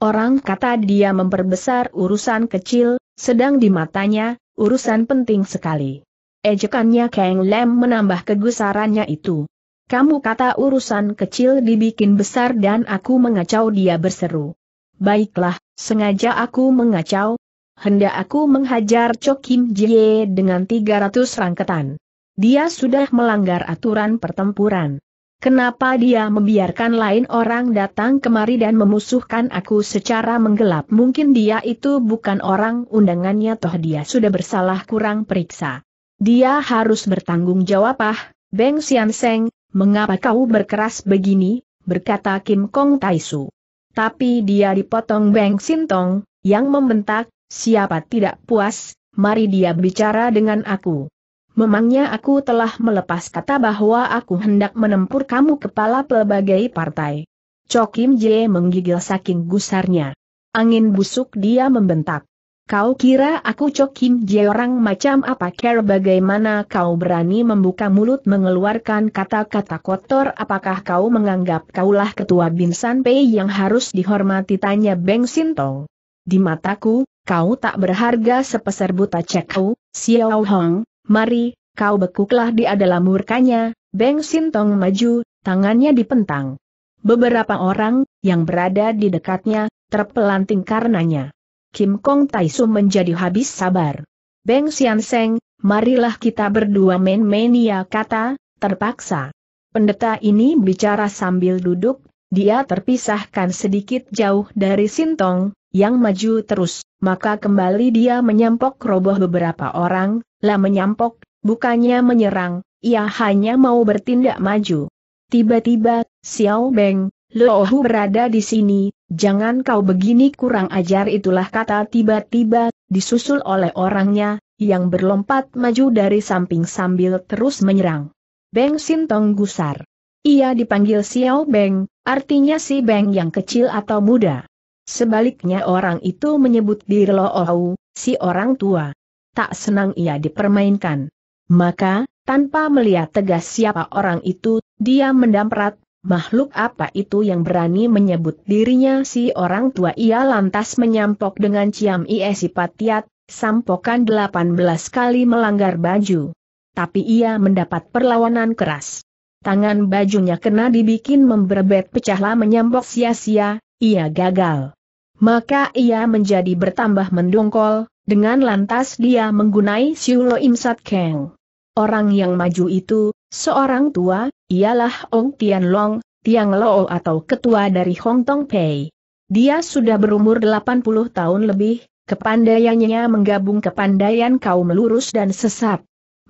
Orang kata dia memperbesar urusan kecil, sedang di matanya, urusan penting sekali. Ejekannya Kang Lem menambah kegusarannya itu. Kamu kata urusan kecil dibikin besar dan aku mengacau dia berseru. Baiklah, sengaja aku mengacau. Hendak aku menghajar Chok Kim Jie dengan 300 rangketan. Dia sudah melanggar aturan pertempuran. Kenapa dia membiarkan lain orang datang kemari dan memusuhkan aku secara menggelap? Mungkin dia itu bukan orang undangannya toh dia sudah bersalah kurang periksa. Dia harus bertanggung jawab ah, Beng Sian Seng, mengapa kau berkeras begini, berkata Kim Kong Taisu. Tapi dia dipotong Beng Sintong, yang membentak, siapa tidak puas, mari dia bicara dengan aku. Memangnya aku telah melepas kata bahwa aku hendak menempur kamu kepala pelbagai partai. Chokim J menggigil saking gusarnya. Angin busuk dia membentak. Kau kira aku Cokim J orang macam apa care bagaimana kau berani membuka mulut mengeluarkan kata-kata kotor apakah kau menganggap kaulah ketua Bin San Pei yang harus dihormati tanya Beng Sintong. Di mataku, kau tak berharga sepeser buta cek kau, Xiao Hong, mari, kau bekuklah di adalah murkanya, Beng Sintong maju, tangannya dipentang. Beberapa orang, yang berada di dekatnya, terpelanting karenanya. Kim Kong Taisu menjadi habis sabar. Beng Sian Seng, marilah kita berdua main-main kata, terpaksa. Pendeta ini bicara sambil duduk, dia terpisahkan sedikit jauh dari Sintong, yang maju terus, maka kembali dia menyampok roboh beberapa orang, lah menyampok, bukannya menyerang, ia hanya mau bertindak maju. Tiba-tiba, Xiao Beng, Lohu berada di sini, jangan kau begini kurang ajar itulah kata tiba-tiba, disusul oleh orangnya, yang berlompat maju dari samping sambil terus menyerang. Beng Sintong gusar. Ia dipanggil Xiao Beng, artinya si Beng yang kecil atau muda. Sebaliknya orang itu menyebut diri Lohu, si orang tua. Tak senang ia dipermainkan. Maka, tanpa melihat tegas siapa orang itu, dia mendamprat Makhluk apa itu yang berani menyebut dirinya si orang tua ia lantas menyampok dengan ciam ie sipatiat, sampokan 18 kali melanggar baju. Tapi ia mendapat perlawanan keras. Tangan bajunya kena dibikin memberbet pecahlah menyampok sia-sia, ia gagal. Maka ia menjadi bertambah mendongkol, dengan lantas dia menggunai Siulo Imsat Keng. Orang yang maju itu, seorang tua, ialah Ong Tian Long, Tiang Lo atau ketua dari Hong Tong Pei. Dia sudah berumur 80 tahun lebih, kepandaiannya menggabung kepandaian kaum lurus dan sesat.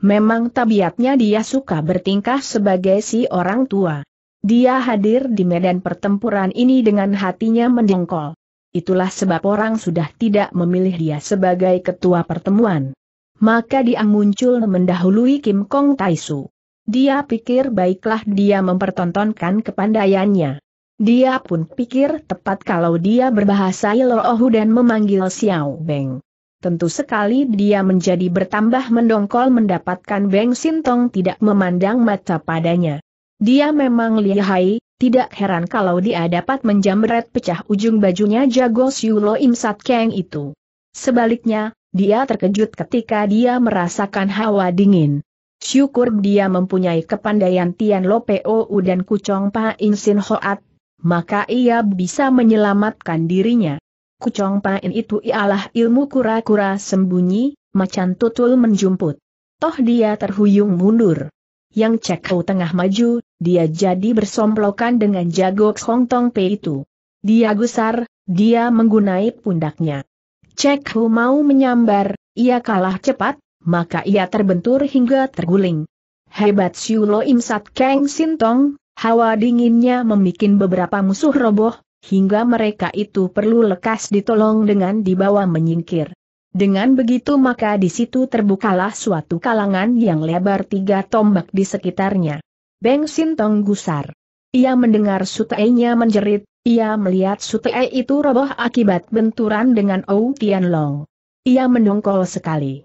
Memang tabiatnya dia suka bertingkah sebagai si orang tua. Dia hadir di medan pertempuran ini dengan hatinya mendengkol. Itulah sebab orang sudah tidak memilih dia sebagai ketua pertemuan maka dia muncul mendahului Kim Kong Taisu. Dia pikir baiklah dia mempertontonkan kepandaiannya. Dia pun pikir tepat kalau dia berbahasa Ilohu dan memanggil Xiao Beng. Tentu sekali dia menjadi bertambah mendongkol mendapatkan Beng Sintong tidak memandang mata padanya. Dia memang lihai, tidak heran kalau dia dapat menjamret pecah ujung bajunya jago Siulo Im Sat itu. Sebaliknya, dia terkejut ketika dia merasakan hawa dingin. Syukur dia mempunyai kepandaian Tian Lo Pou dan Kucong Pa In Sin Hoat, maka ia bisa menyelamatkan dirinya. Kucong Pa In itu ialah ilmu kura-kura sembunyi, macan tutul menjumput. Toh dia terhuyung mundur. Yang Cek Hou tengah maju, dia jadi bersomplokan dengan jago Hong Tong Pe itu. Dia gusar, dia menggunai pundaknya. Cek Hou mau menyambar, ia kalah cepat, maka ia terbentur hingga terguling. Hebat Siu Lo Im Sat Keng Sintong, hawa dinginnya membuat beberapa musuh roboh, hingga mereka itu perlu lekas ditolong dengan dibawa menyingkir. Dengan begitu maka di situ terbukalah suatu kalangan yang lebar tiga tombak di sekitarnya. Beng Sintong gusar. Ia mendengar Sutainya menjerit, ia melihat Sutai itu roboh akibat benturan dengan Ou Tianlong. Ia mendongkol sekali.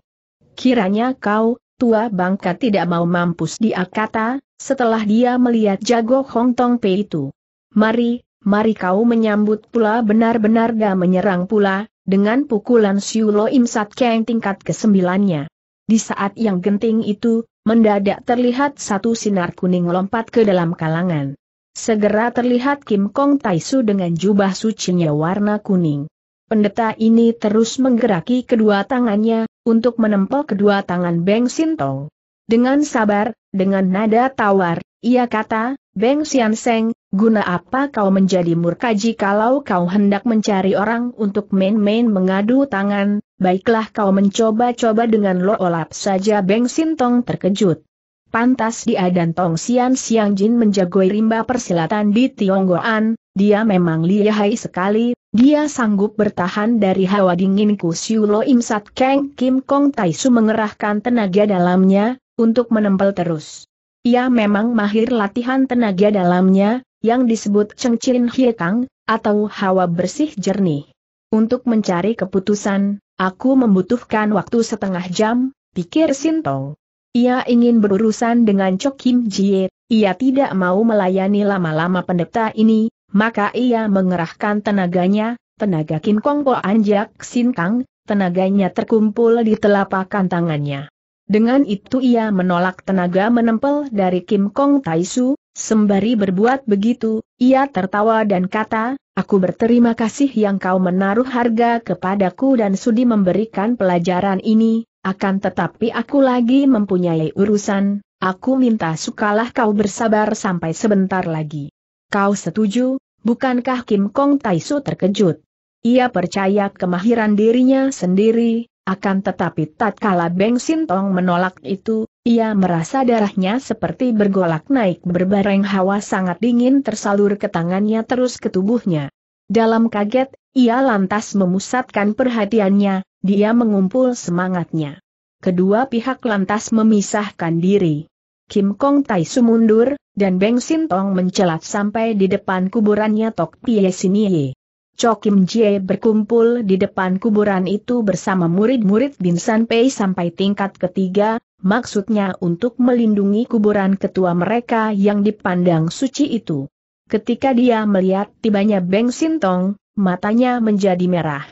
Kiranya kau, tua bangka tidak mau mampus dia kata, setelah dia melihat jago Hong Tong Pe itu. Mari, mari kau menyambut pula benar-benar dah menyerang pula, dengan pukulan Siu Lo Im Sat Keng tingkat kesembilannya. Di saat yang genting itu, mendadak terlihat satu sinar kuning lompat ke dalam kalangan. Segera terlihat Kim Kong Taisu dengan jubah sucinya warna kuning. Pendeta ini terus menggeraki kedua tangannya, untuk menempel kedua tangan Beng Sintong. Dengan sabar, dengan nada tawar, ia kata, Beng Sian Seng, guna apa kau menjadi murka jikalau kau hendak mencari orang untuk main-main mengadu tangan, baiklah kau mencoba-coba dengan lo olap saja Beng Sintong terkejut. Pantas dia dan Tong Sian Siang Jin menjagoi rimba persilatan di Tionggoan, dia memang lihai sekali, dia sanggup bertahan dari hawa dingin Siu Lo Im Sat Keng Kim Kong Tai Su mengerahkan tenaga dalamnya, untuk menempel terus. Ia memang mahir latihan tenaga dalamnya, yang disebut Cheng Chin Hiekang, atau hawa bersih jernih. Untuk mencari keputusan, aku membutuhkan waktu setengah jam, pikir Sintong. Ia ingin berurusan dengan Chok Kim Jie, ia tidak mau melayani lama-lama pendeta ini, maka ia mengerahkan tenaganya, tenaga Kim Kong Po Anjak Sin Kang, tenaganya terkumpul di telapak tangannya. Dengan itu ia menolak tenaga menempel dari Kim Kong Taisu, sembari berbuat begitu, ia tertawa dan kata, aku berterima kasih yang kau menaruh harga kepadaku dan sudi memberikan pelajaran ini, akan tetapi aku lagi mempunyai urusan, aku minta sukalah kau bersabar sampai sebentar lagi. Kau setuju, bukankah Kim Kong Taisu terkejut? Ia percaya kemahiran dirinya sendiri, akan tetapi tatkala Beng Sintong menolak itu, ia merasa darahnya seperti bergolak naik berbareng hawa sangat dingin tersalur ke tangannya terus ke tubuhnya. Dalam kaget, ia lantas memusatkan perhatiannya, dia mengumpul semangatnya. Kedua pihak lantas memisahkan diri. Kim Kong Tai Su mundur, dan Beng Sintong mencelat sampai di depan kuburannya Tok Pie Sinie. Chok Kim Jie berkumpul di depan kuburan itu bersama murid-murid Bin San Pei sampai tingkat ketiga, maksudnya untuk melindungi kuburan ketua mereka yang dipandang suci itu. Ketika dia melihat tibanya Beng Sintong, matanya menjadi merah.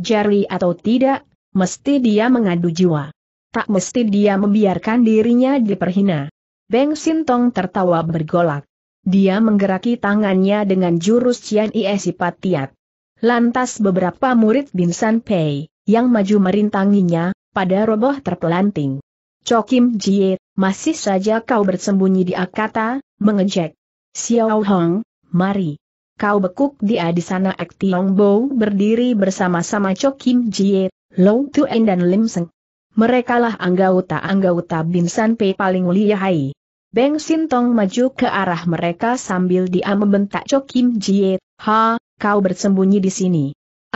Jari atau tidak, mesti dia mengadu jiwa. Tak mesti dia membiarkan dirinya diperhina. Beng Sintong tertawa bergolak. Dia menggeraki tangannya dengan jurus Cian Ie Sifat Tiat. Lantas beberapa murid Bin San Pei, yang maju merintanginya, pada roboh terpelanting. Chokim Jie, masih saja kau bersembunyi di Akata, mengejek. Xiao Hong, mari. Kau bekuk dia di sana Ek Tiong Bo berdiri bersama-sama Chokim Jie, Long Tuen dan Lim Seng. Merekalah anggota-anggota Bin San Pei paling lihai. Beng Sintong maju ke arah mereka sambil dia membentak Chokim Jie, ha, kau bersembunyi di sini.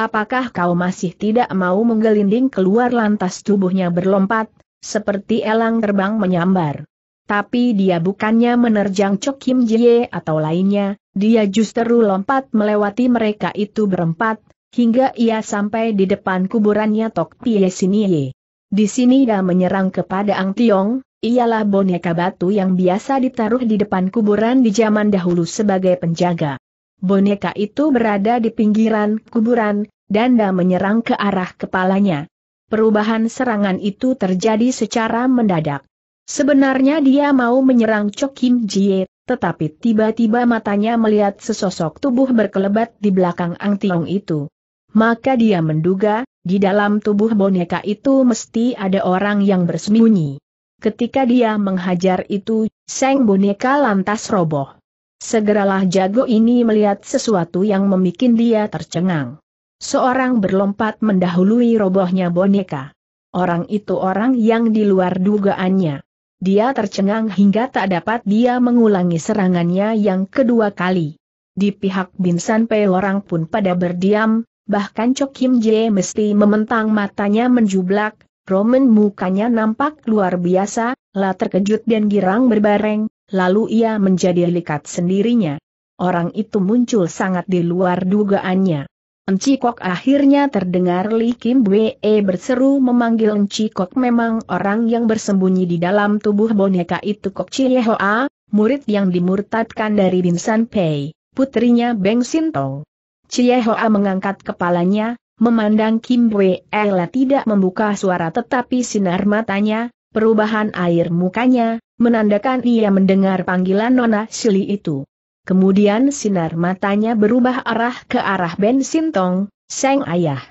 Apakah kau masih tidak mau menggelinding keluar lantas tubuhnya berlompat, seperti elang terbang menyambar. Tapi dia bukannya menerjang Chok Kim Jie atau lainnya, dia justru lompat melewati mereka itu berempat, hingga ia sampai di depan kuburannya Tok Pie Sinie. Di sini dia menyerang kepada Ang Tiong, ialah boneka batu yang biasa ditaruh di depan kuburan di zaman dahulu sebagai penjaga. Boneka itu berada di pinggiran kuburan, Danda menyerang ke arah kepalanya. Perubahan serangan itu terjadi secara mendadak. Sebenarnya dia mau menyerang Chok Kim Jie, tetapi tiba-tiba matanya melihat sesosok tubuh berkelebat di belakang Ang Tiong itu. Maka dia menduga, di dalam tubuh boneka itu mesti ada orang yang bersembunyi. Ketika dia menghajar itu, seng boneka lantas roboh. Segeralah jago ini melihat sesuatu yang membuat dia tercengang. Seorang berlompat mendahului robohnya boneka. Orang itu orang yang di luar dugaannya. Dia tercengang hingga tak dapat dia mengulangi serangannya yang kedua kali. Di pihak Bin San Pei orang pun pada berdiam, bahkan Chok Kim Jae mesti mementang matanya menjublak, Roman mukanya nampak luar biasa, lah terkejut dan girang berbareng, lalu ia menjadi likat sendirinya. Orang itu muncul sangat di luar dugaannya. Encikok akhirnya terdengar Li Kim Bwe berseru memanggil Encikok memang orang yang bersembunyi di dalam tubuh boneka itu Kok Chie Hoa, murid yang dimurtadkan dari Bin San Pei, putrinya Beng Sintong. Chie Hoa mengangkat kepalanya, Memandang Kim Wei Ella tidak membuka suara tetapi sinar matanya, perubahan air mukanya, menandakan ia mendengar panggilan Nona Sili itu. Kemudian sinar matanya berubah arah ke arah Ben Sintong, Seng Ayah.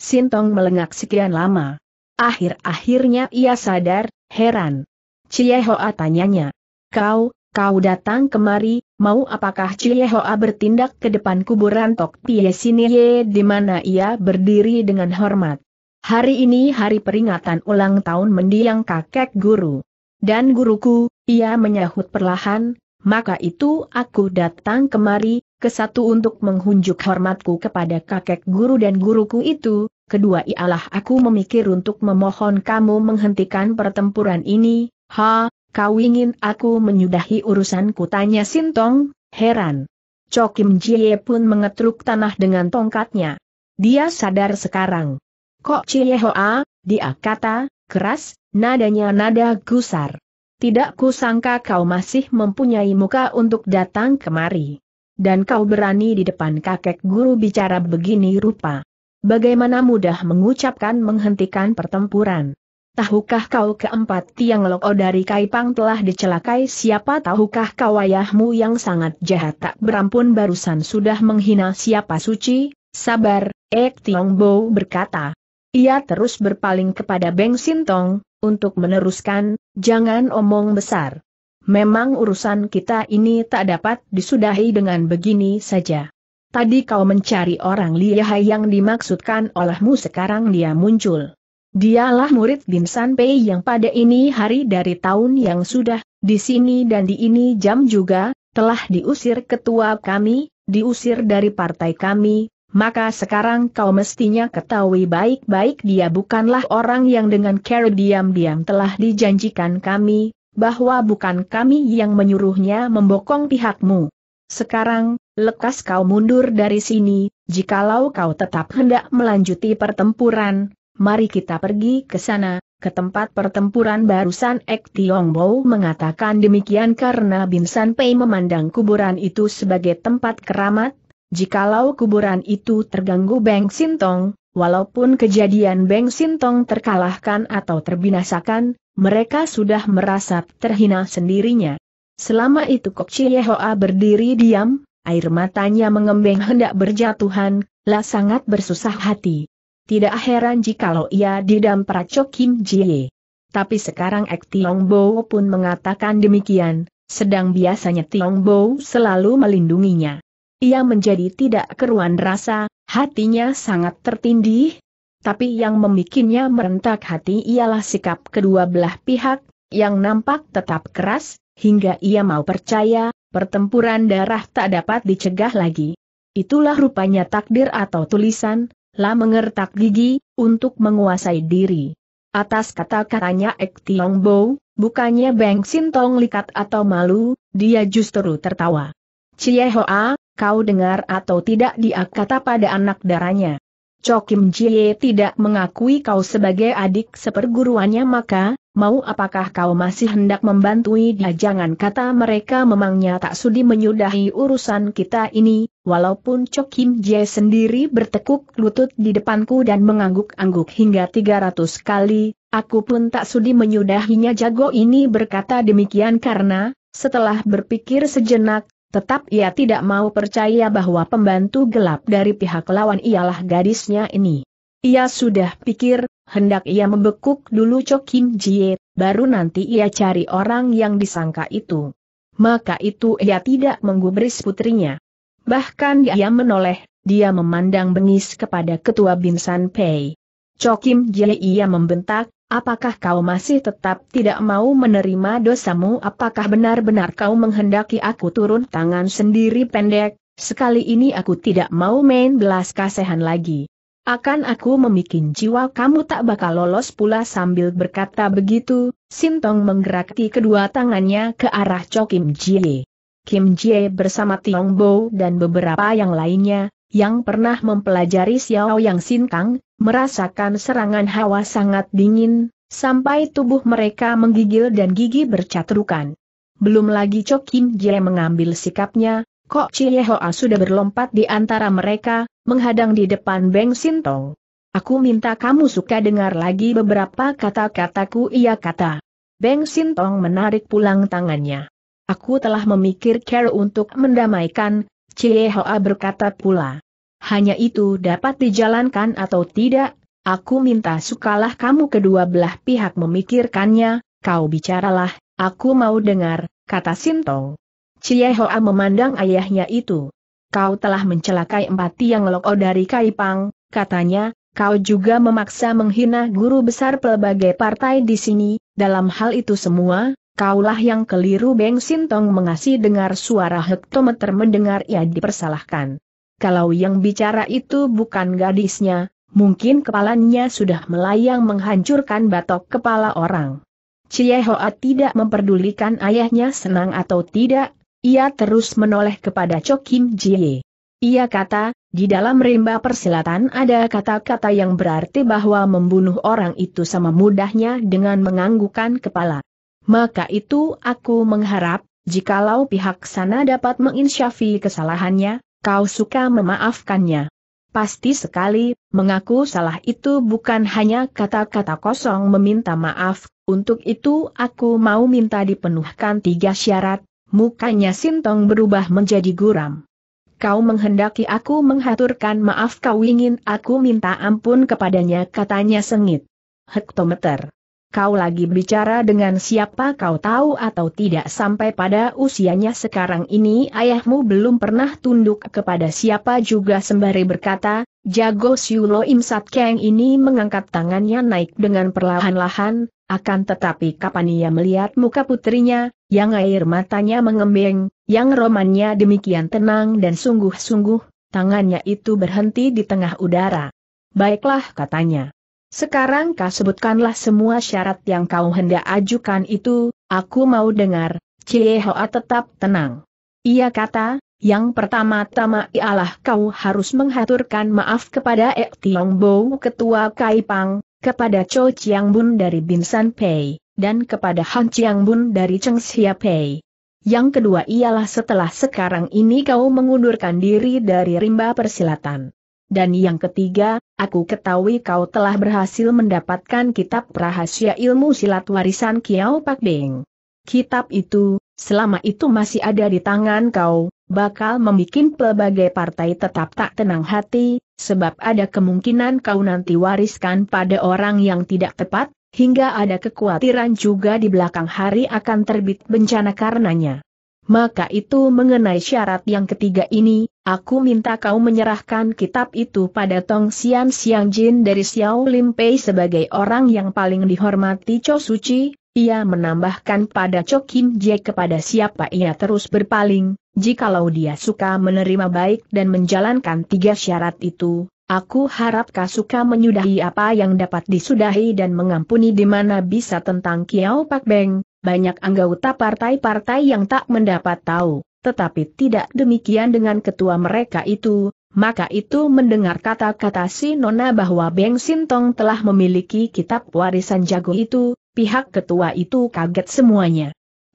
Sintong melengak sekian lama. Akhir-akhirnya ia sadar, heran. Cie Hoa tanyanya. Kau, kau datang kemari, mau apakah Cie Hoa bertindak ke depan kuburan Tok Pie Sini di mana ia berdiri dengan hormat. Hari ini hari peringatan ulang tahun mendiang kakek guru. Dan guruku, ia menyahut perlahan, maka itu aku datang kemari, ke satu untuk menghunjuk hormatku kepada kakek guru dan guruku itu, kedua ialah aku memikir untuk memohon kamu menghentikan pertempuran ini, ha, Kau ingin aku menyudahi urusanku tanya Sintong, heran. Chokim Jie pun mengetruk tanah dengan tongkatnya. Dia sadar sekarang. Kok Chie Hoa, dia kata, keras, nadanya nada gusar. Tidak kusangka kau masih mempunyai muka untuk datang kemari. Dan kau berani di depan kakek guru bicara begini rupa. Bagaimana mudah mengucapkan menghentikan pertempuran. Tahukah kau keempat tiang loko dari Kaipang telah dicelakai siapa tahukah kau ayahmu yang sangat jahat tak berampun barusan sudah menghina siapa suci, sabar, Ek Tiong Bo berkata. Ia terus berpaling kepada Beng Sintong, untuk meneruskan, jangan omong besar. Memang urusan kita ini tak dapat disudahi dengan begini saja. Tadi kau mencari orang lihai yang dimaksudkan olehmu sekarang dia muncul. Dialah murid Bin San Pei yang pada ini hari dari tahun yang sudah, di sini dan di ini jam juga, telah diusir ketua kami, diusir dari partai kami, maka sekarang kau mestinya ketahui baik-baik dia bukanlah orang yang dengan cara diam-diam telah dijanjikan kami, bahwa bukan kami yang menyuruhnya membokong pihakmu. Sekarang, lekas kau mundur dari sini, jikalau kau tetap hendak melanjuti pertempuran, mari kita pergi ke sana, ke tempat pertempuran barusan Ek Tiong Bo mengatakan demikian karena Bin San Pei memandang kuburan itu sebagai tempat keramat, jikalau kuburan itu terganggu Beng Sintong, walaupun kejadian Beng Sintong terkalahkan atau terbinasakan, mereka sudah merasa terhina sendirinya. Selama itu Kok Chie Hoa berdiri diam, air matanya mengembeng hendak berjatuhan, lah sangat bersusah hati. Tidak heran jikalau ia didampar Chok Kim Jie. Tapi sekarang Ek Tiong Bo pun mengatakan demikian, sedang biasanya Tiong Bo selalu melindunginya. Ia menjadi tidak keruan rasa, hatinya sangat tertindih, tapi yang membikinnya merentak hati ialah sikap kedua belah pihak, yang nampak tetap keras, hingga ia mau percaya, pertempuran darah tak dapat dicegah lagi. Itulah rupanya takdir atau tulisan, lah mengertak gigi, untuk menguasai diri. Atas kata-katanya Ek Tiong Bo, bukannya Beng Sintong likat atau malu, dia justru tertawa. Cie Hoa, kau dengar atau tidak dia kata pada anak darahnya. Chok Kim Jie tidak mengakui kau sebagai adik seperguruannya maka, mau apakah kau masih hendak membantui dia jangan kata mereka memangnya tak sudi menyudahi urusan kita ini, walaupun Chok Kim Jie sendiri bertekuk lutut di depanku dan mengangguk-angguk hingga 300 kali, aku pun tak sudi menyudahinya jago ini berkata demikian karena, setelah berpikir sejenak, tetap ia tidak mau percaya bahwa pembantu gelap dari pihak lawan ialah gadisnya ini. Ia sudah pikir, hendak ia membekuk dulu Chok Kim Jie, baru nanti ia cari orang yang disangka itu. Maka itu ia tidak menggubris putrinya. Bahkan dia menoleh, dia memandang bengis kepada ketua Binsan Pei. Chok Kim Jie ia membentak, Apakah kau masih tetap tidak mau menerima dosamu? Apakah benar-benar kau menghendaki aku turun tangan sendiri pendek? Sekali ini aku tidak mau main belas kasihan lagi. Akan aku memikin jiwa kamu tak bakal lolos pula sambil berkata begitu, Sintong menggerakti kedua tangannya ke arah Chok Kim Jie. Kim Jie bersama Tiong Bo dan beberapa yang lainnya, yang pernah mempelajari Xiao Yang Sin Kang, merasakan serangan hawa sangat dingin, sampai tubuh mereka menggigil dan gigi bercatrukan. Belum lagi Chok Kim Jie mengambil sikapnya, Kok Chie Hoa sudah berlompat di antara mereka, menghadang di depan Beng Sintong. Aku minta kamu suka dengar lagi beberapa kata-kataku ia kata. Beng Sintong menarik pulang tangannya. Aku telah memikir care untuk mendamaikan, Chie Hoa berkata pula. Hanya itu dapat dijalankan atau tidak, aku minta sukalah kamu kedua belah pihak memikirkannya, kau bicaralah, aku mau dengar, kata Sintong. Chie Hoa memandang ayahnya itu. Kau telah mencelakai empat tiang loko dari Kaipang, katanya, kau juga memaksa menghina guru besar pelbagai partai di sini, dalam hal itu semua, Kaulah yang keliru Beng Sintong mengasih dengar suara hektometer mendengar ia dipersalahkan. Kalau yang bicara itu bukan gadisnya, mungkin kepalanya sudah melayang menghancurkan batok kepala orang. Cie Hoa tidak memperdulikan ayahnya senang atau tidak, ia terus menoleh kepada Chok Kim Jie. Ia kata, di dalam rimba persilatan ada kata-kata yang berarti bahwa membunuh orang itu sama mudahnya dengan menganggukkan kepala. Maka itu aku mengharap, jikalau pihak sana dapat menginsyafi kesalahannya, kau suka memaafkannya. Pasti sekali, mengaku salah itu bukan hanya kata-kata kosong meminta maaf, untuk itu aku mau minta dipenuhkan tiga syarat, mukanya Sintong berubah menjadi guram. Kau menghendaki aku menghaturkan maaf kau ingin aku minta ampun kepadanya katanya sengit. Hektometer kau lagi bicara dengan siapa kau tahu atau tidak sampai pada usianya sekarang ini ayahmu belum pernah tunduk kepada siapa juga sembari berkata, Jago Siulo Imsat Kang ini mengangkat tangannya naik dengan perlahan-lahan, akan tetapi kapan ia melihat muka putrinya, yang air matanya mengembeng, yang romannya demikian tenang dan sungguh-sungguh, tangannya itu berhenti di tengah udara. Baiklah katanya. Sekarang kau sebutkanlah semua syarat yang kau hendak ajukan itu, aku mau dengar, Cie Hoa tetap tenang. Ia kata, yang pertama-tama ialah kau harus menghaturkan maaf kepada Ek Tiong Bo Ketua Kaipang, kepada Cho Chiang Bun dari Binsan Pei, dan kepada Han Chiang Bun dari Cheng Xia Pei. Yang kedua ialah setelah sekarang ini kau mengundurkan diri dari rimba persilatan. Dan yang ketiga, aku ketahui kau telah berhasil mendapatkan kitab rahasia ilmu silat warisan Kiao Pak Beng. Kitab itu, selama itu masih ada di tangan kau, bakal membuat pelbagai partai tetap tak tenang hati, sebab ada kemungkinan kau nanti wariskan pada orang yang tidak tepat, hingga ada kekhawatiran juga di belakang hari akan terbit bencana karenanya. Maka itu mengenai syarat yang ketiga ini, aku minta kau menyerahkan kitab itu pada Tong Sian Siang Jin dari Xiao Lim Pei sebagai orang yang paling dihormati Cho Suci, ia menambahkan pada Cho Kim Jie kepada siapa ia terus berpaling, jikalau dia suka menerima baik dan menjalankan tiga syarat itu, aku harap kau suka menyudahi apa yang dapat disudahi dan mengampuni di mana bisa tentang Kiao Pak Beng, banyak anggota partai-partai yang tak mendapat tahu, tetapi tidak demikian dengan ketua mereka itu, maka itu mendengar kata-kata si Nona bahwa Beng Sintong telah memiliki kitab warisan jago itu, pihak ketua itu kaget semuanya.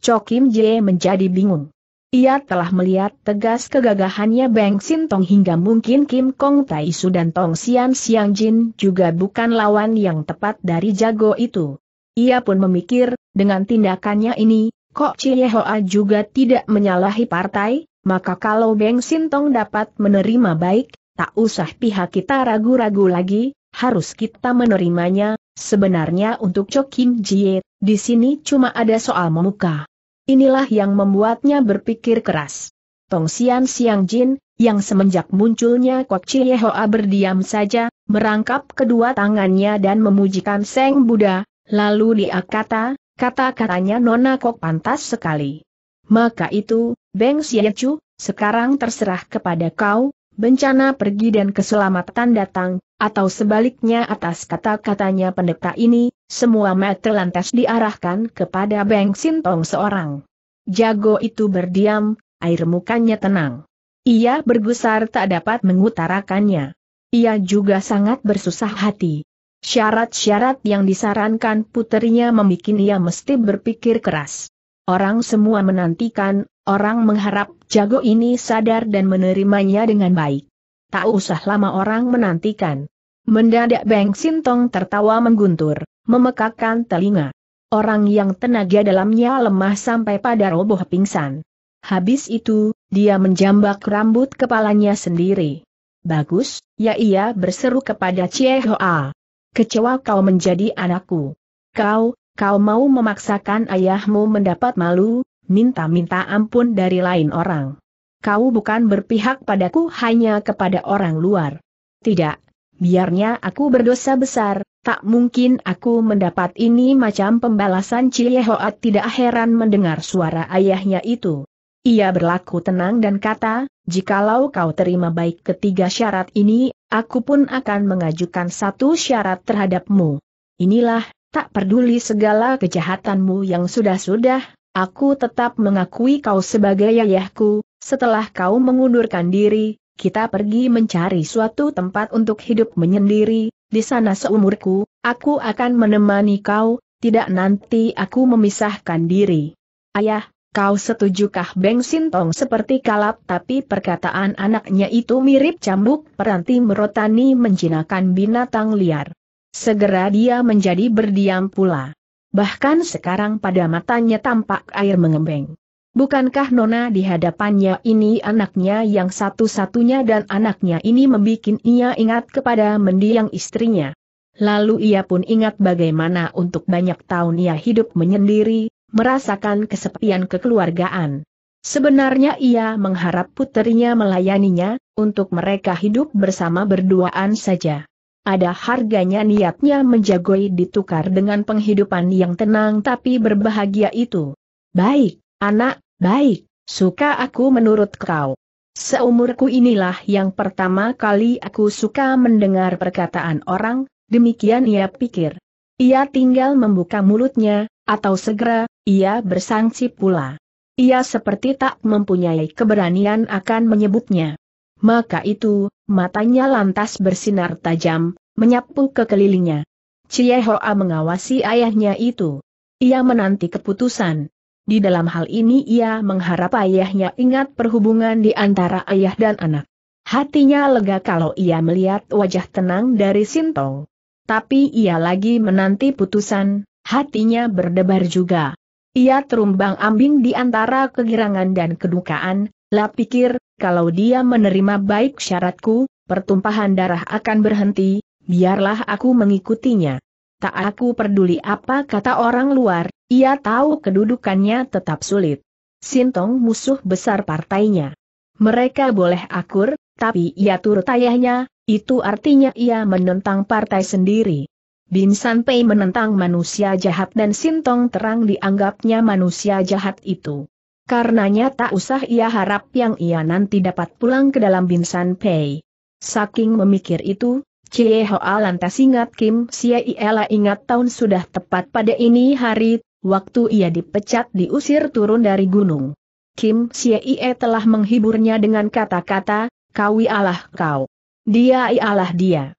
Chokim J menjadi bingung. Ia telah melihat tegas kegagahannya Beng Sintong hingga mungkin Kim Kong Tai Su dan Tong Sian Siang Jin juga bukan lawan yang tepat dari jago itu. Ia pun memikir, dengan tindakannya ini, Kok Chie Hoa juga tidak menyalahi partai, maka kalau Beng Sintong dapat menerima baik, tak usah pihak kita ragu-ragu lagi, harus kita menerimanya, sebenarnya untuk Chok Kim Jie, di sini cuma ada soal memuka. Inilah yang membuatnya berpikir keras. Tong Sian Siang Jin, yang semenjak munculnya Kok Chie Hoa berdiam saja, merangkap kedua tangannya dan memujikan Seng Buddha, lalu dia kata, Kata-katanya Nona kok pantas sekali. Maka itu, Beng Xiechu, sekarang terserah kepada kau, bencana pergi dan keselamatan datang, atau sebaliknya atas kata-katanya pendeta ini, semua mata lantas diarahkan kepada Beng Sintong seorang. Jago itu berdiam, air mukanya tenang. Ia bergusar tak dapat mengutarakannya. Ia juga sangat bersusah hati. Syarat-syarat yang disarankan puterinya membuat ia mesti berpikir keras. Orang semua menantikan, orang mengharap jago ini sadar dan menerimanya dengan baik. Tak usah lama orang menantikan. Mendadak Beng Sintong tertawa mengguntur, memekakan telinga. Orang yang tenaga dalamnya lemah sampai pada roboh pingsan. Habis itu, dia menjambak rambut kepalanya sendiri. Bagus, ya ia berseru kepada Chie Hoa. Kecewa kau menjadi anakku. Kau, kau mau memaksakan ayahmu mendapat malu, minta-minta ampun dari lain orang. Kau bukan berpihak padaku hanya kepada orang luar. Tidak, biarnya aku berdosa besar, tak mungkin aku mendapat ini macam pembalasan Ciehoat tidak heran mendengar suara ayahnya itu. Ia berlaku tenang dan kata, jikalau kau terima baik ketiga syarat ini, aku pun akan mengajukan satu syarat terhadapmu. Inilah, tak peduli segala kejahatanmu yang sudah-sudah, aku tetap mengakui kau sebagai ayahku, setelah kau mengundurkan diri, kita pergi mencari suatu tempat untuk hidup menyendiri, di sana seumurku, aku akan menemani kau, tidak nanti aku memisahkan diri. Ayah, Kau setujukah Beng Sintong seperti kalap tapi perkataan anaknya itu mirip cambuk peranti merotani menjinakkan binatang liar. Segera dia menjadi berdiam pula. Bahkan sekarang pada matanya tampak air mengembeng. Bukankah Nona di hadapannya ini anaknya yang satu-satunya dan anaknya ini membuat ia ingat kepada mendiang istrinya. Lalu ia pun ingat bagaimana untuk banyak tahun ia hidup menyendiri, merasakan kesepian kekeluargaan. Sebenarnya ia mengharap puterinya melayaninya, untuk mereka hidup bersama berduaan saja. Ada harganya niatnya menjagoi ditukar dengan penghidupan yang tenang tapi berbahagia itu. Baik, anak, baik, suka aku menurut kau. Seumurku inilah yang pertama kali aku suka mendengar perkataan orang, demikian ia pikir. Ia tinggal membuka mulutnya, atau segera, ia bersangsi pula. Ia seperti tak mempunyai keberanian akan menyebutnya. Maka itu, matanya lantas bersinar tajam, menyapu kekelilingnya. Cie Hoa mengawasi ayahnya itu. Ia menanti keputusan. Di dalam hal ini ia mengharap ayahnya ingat perhubungan di antara ayah dan anak. Hatinya lega kalau ia melihat wajah tenang dari Sintong. Tapi ia lagi menanti putusan, hatinya berdebar juga. Ia terumbang ambing di antara kegirangan dan kedukaan, lah pikir, kalau dia menerima baik syaratku, pertumpahan darah akan berhenti, biarlah aku mengikutinya. Tak aku peduli apa kata orang luar, ia tahu kedudukannya tetap sulit. Sintong musuh besar partainya. Mereka boleh akur, tapi ia turut ayahnya, itu artinya ia menentang partai sendiri. Bin Sanpei menentang manusia jahat dan Sintong terang dianggapnya manusia jahat itu. Karenanya tak usah ia harap yang ia nanti dapat pulang ke dalam Bin Sanpei. Saking memikir itu, Cie Hoa lantas ingat Kim Sia Iela ingat tahun sudah tepat pada ini hari, waktu ia dipecat diusir turun dari gunung. Kim Sia Ie telah menghiburnya dengan kata-kata, kau ialah kau. Dia ialah dia.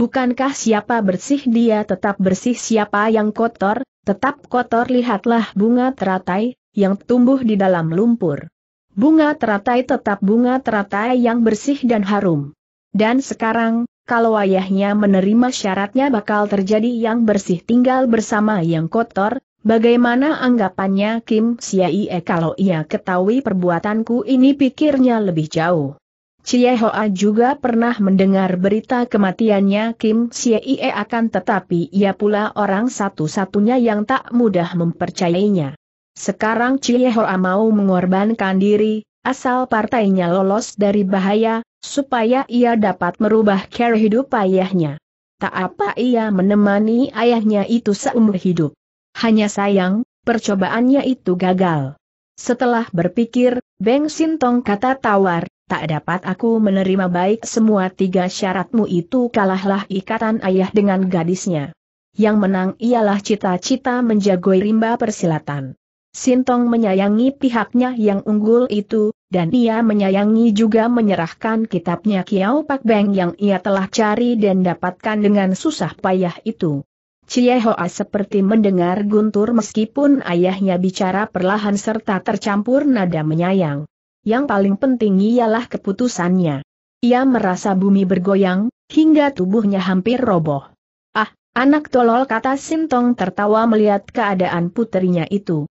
Bukankah siapa bersih dia tetap bersih siapa yang kotor, tetap kotor lihatlah bunga teratai, yang tumbuh di dalam lumpur. Bunga teratai tetap bunga teratai yang bersih dan harum. Dan sekarang, kalau ayahnya menerima syaratnya bakal terjadi yang bersih tinggal bersama yang kotor, bagaimana anggapannya Kim Siaie kalau ia ketahui perbuatanku ini pikirnya lebih jauh. Cie Hoa juga pernah mendengar berita kematiannya Kim Ie akan tetapi ia pula orang satu-satunya yang tak mudah mempercayainya. Sekarang Cie Hoa mau mengorbankan diri, asal partainya lolos dari bahaya, supaya ia dapat merubah cara hidup ayahnya. Tak apa ia menemani ayahnya itu seumur hidup. Hanya sayang, percobaannya itu gagal. Setelah berpikir, Beng Sintong kata tawar, tak dapat aku menerima baik semua tiga syaratmu itu kalahlah ikatan ayah dengan gadisnya. Yang menang ialah cita-cita menjagoi rimba persilatan. Sintong menyayangi pihaknya yang unggul itu, dan ia menyayangi juga menyerahkan kitabnya Kiao Pak Beng yang ia telah cari dan dapatkan dengan susah payah itu. Cie Hoa seperti mendengar guntur meskipun ayahnya bicara perlahan serta tercampur nada menyayang. Yang paling penting ialah keputusannya. Ia merasa bumi bergoyang, hingga tubuhnya hampir roboh. Ah, anak tolol kata Sintong tertawa melihat keadaan puterinya itu.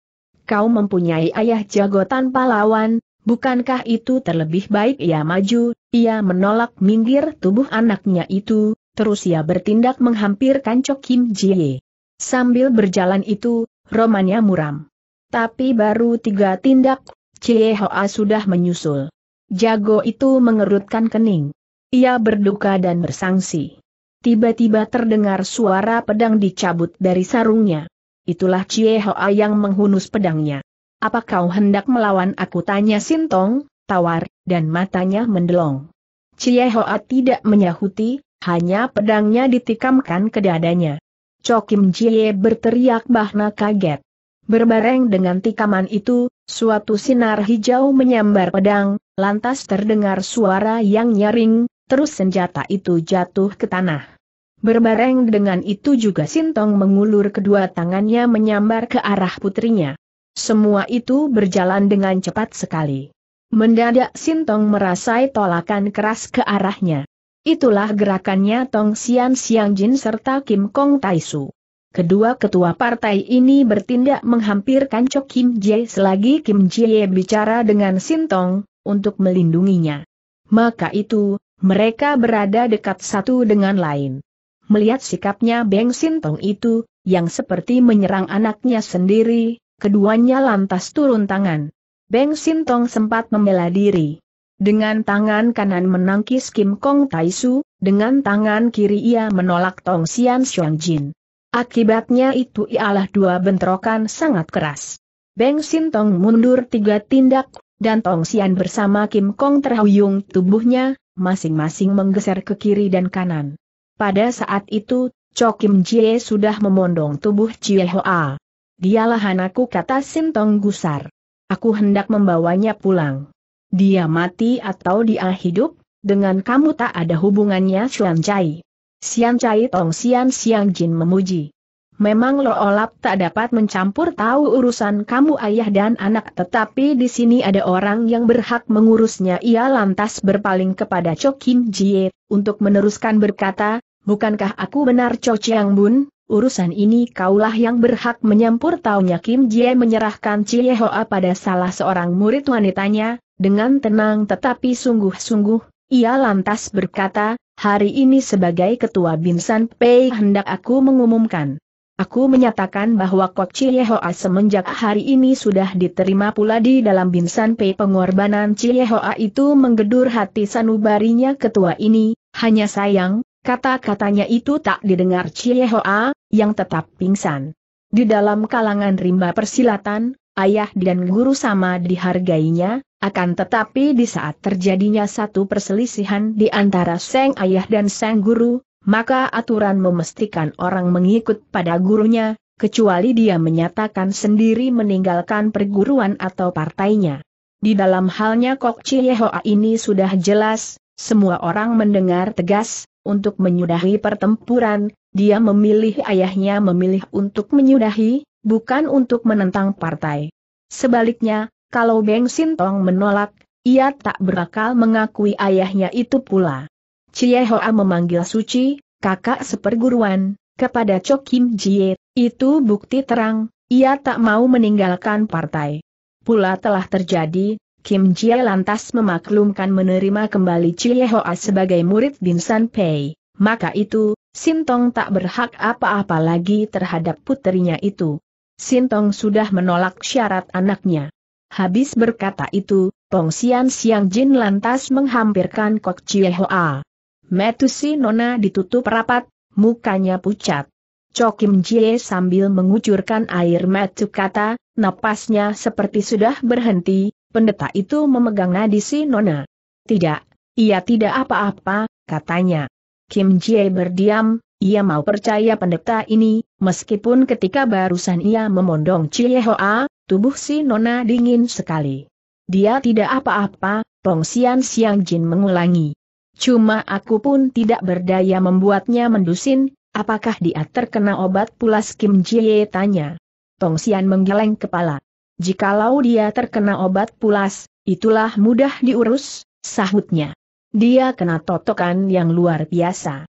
Kau mempunyai ayah jago tanpa lawan, bukankah itu terlebih baik ia maju, ia menolak minggir tubuh anaknya itu, terus ia bertindak menghampirkan Chok Kim Jie. Sambil berjalan itu, romannya muram. Tapi baru tiga tindak, Cie Hoa sudah menyusul. Jago itu mengerutkan kening. Ia berduka dan bersangsi. Tiba-tiba terdengar suara pedang dicabut dari sarungnya. Itulah Cie Hoa yang menghunus pedangnya. Apa kau hendak melawan aku tanya Sintong, tawar, dan matanya mendelong. Cie Hoa tidak menyahuti, hanya pedangnya ditikamkan ke dadanya. Chokim Jie berteriak bahna kaget. Berbareng dengan tikaman itu, suatu sinar hijau menyambar pedang, lantas terdengar suara yang nyaring, terus senjata itu jatuh ke tanah. Berbareng dengan itu juga Sintong mengulur kedua tangannya menyambar ke arah putrinya. Semua itu berjalan dengan cepat sekali. Mendadak Sintong merasai tolakan keras ke arahnya. Itulah gerakannya Tong Sian Siang Jin serta Kim Kong Taisu. Kedua ketua partai ini bertindak menghampirkan Chok Kim Jie selagi Kim Jie bicara dengan Sintong, untuk melindunginya. Maka itu, mereka berada dekat satu dengan lain. Melihat sikapnya Beng Sintong itu, yang seperti menyerang anaknya sendiri, keduanya lantas turun tangan. Beng Sintong sempat membela diri. Dengan tangan kanan menangkis Kim Kong Taisu, dengan tangan kiri ia menolak Tong Sian Xiang Jin. Akibatnya itu ialah dua bentrokan sangat keras. Beng Sintong mundur tiga tindak, dan Tong Sian bersama Kim Kong terhuyung tubuhnya, masing-masing menggeser ke kiri dan kanan. Pada saat itu, Chok Kim Jie sudah memondong tubuh Chie Hoa. Dialah anakku kata Sintong gusar. Aku hendak membawanya pulang. Dia mati atau dia hidup, dengan kamu tak ada hubungannya Xuan Chai. Sian Cai Tong Sian Siang Jin memuji. Memang Lo Olap tak dapat mencampur tahu urusan kamu ayah dan anak tetapi di sini ada orang yang berhak mengurusnya. Ia lantas berpaling kepada Cho Kim Jie, untuk meneruskan berkata, bukankah aku benar Cho Chiang Bun, urusan ini kaulah yang berhak menyampur taunya. Kim Jie menyerahkan Chie Hoa pada salah seorang murid wanitanya, dengan tenang tetapi sungguh-sungguh, ia lantas berkata, hari ini sebagai ketua Binsan Pei hendak aku mengumumkan. Aku menyatakan bahwa Kok Chiehoa semenjak hari ini sudah diterima pula di dalam Binsan Pei pengorbanan Chiehoa itu menggedur hati sanubarinya ketua ini, hanya sayang, kata-katanya itu tak didengar Chiehoa, yang tetap pingsan. Di dalam kalangan rimba persilatan, ayah dan guru sama dihargainya, akan tetapi di saat terjadinya satu perselisihan di antara Seng Ayah dan Seng Guru, maka aturan memastikan orang mengikut pada gurunya, kecuali dia menyatakan sendiri meninggalkan perguruan atau partainya. Di dalam halnya Kok Chiehoa ini sudah jelas, semua orang mendengar tegas, untuk menyudahi pertempuran, dia memilih ayahnya memilih untuk menyudahi, bukan untuk menentang partai. Sebaliknya, kalau Beng Sintong menolak, ia tak berakal mengakui ayahnya itu pula. Cie Hoa memanggil Suci, kakak seperguruan, kepada Chok Kim Jie, itu bukti terang, ia tak mau meninggalkan partai. Pula telah terjadi, Kim Jie lantas memaklumkan menerima kembali Chie Hoa sebagai murid Bin San Pei. Maka itu, Sintong tak berhak apa-apa lagi terhadap puterinya itu. Sintong sudah menolak syarat anaknya. Habis berkata itu, Pong Sian Siang Jin lantas menghampirkan Kok Chie Hoa. Metusi Nona ditutup rapat, mukanya pucat. Chokim Jie sambil mengucurkan air mata kata, napasnya seperti sudah berhenti, Pendeta itu memegang nadi si Nona. Tidak, ia tidak apa-apa, katanya. Kim Jie berdiam, ia mau percaya pendeta ini, meskipun ketika barusan ia memondong Chie Hoa, tubuh si Nona dingin sekali. Dia tidak apa-apa, Pong Sian Siang Jin mengulangi. Cuma aku pun tidak berdaya membuatnya mendusin, apakah dia terkena obat pulas Kim Jie tanya. Tong Sian menggeleng kepala. Jikalau dia terkena obat pulas, itulah mudah diurus, sahutnya. Dia kena totokan yang luar biasa.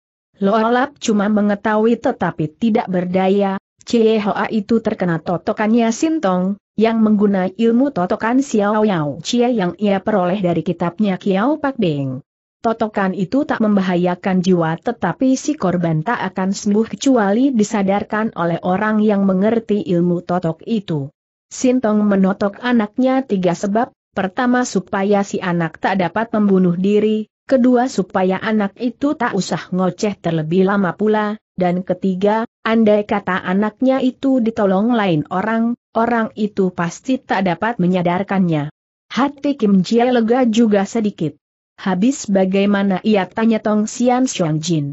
Loalap cuma mengetahui tetapi tidak berdaya, Hoa itu terkena totokannya Sintong, yang menggunakan ilmu totokan Xiao Yao Cie yang ia peroleh dari kitabnya Kiao Pak Beng. Totokan itu tak membahayakan jiwa tetapi si korban tak akan sembuh kecuali disadarkan oleh orang yang mengerti ilmu totok itu. Sintong menotok anaknya tiga sebab, pertama supaya si anak tak dapat membunuh diri, kedua supaya anak itu tak usah ngoceh terlebih lama pula, dan ketiga, andai kata anaknya itu ditolong lain orang, orang itu pasti tak dapat menyadarkannya. Hati Kim Jie lega juga sedikit. Habis bagaimana ia tanya Tong Sian Xiong Jin.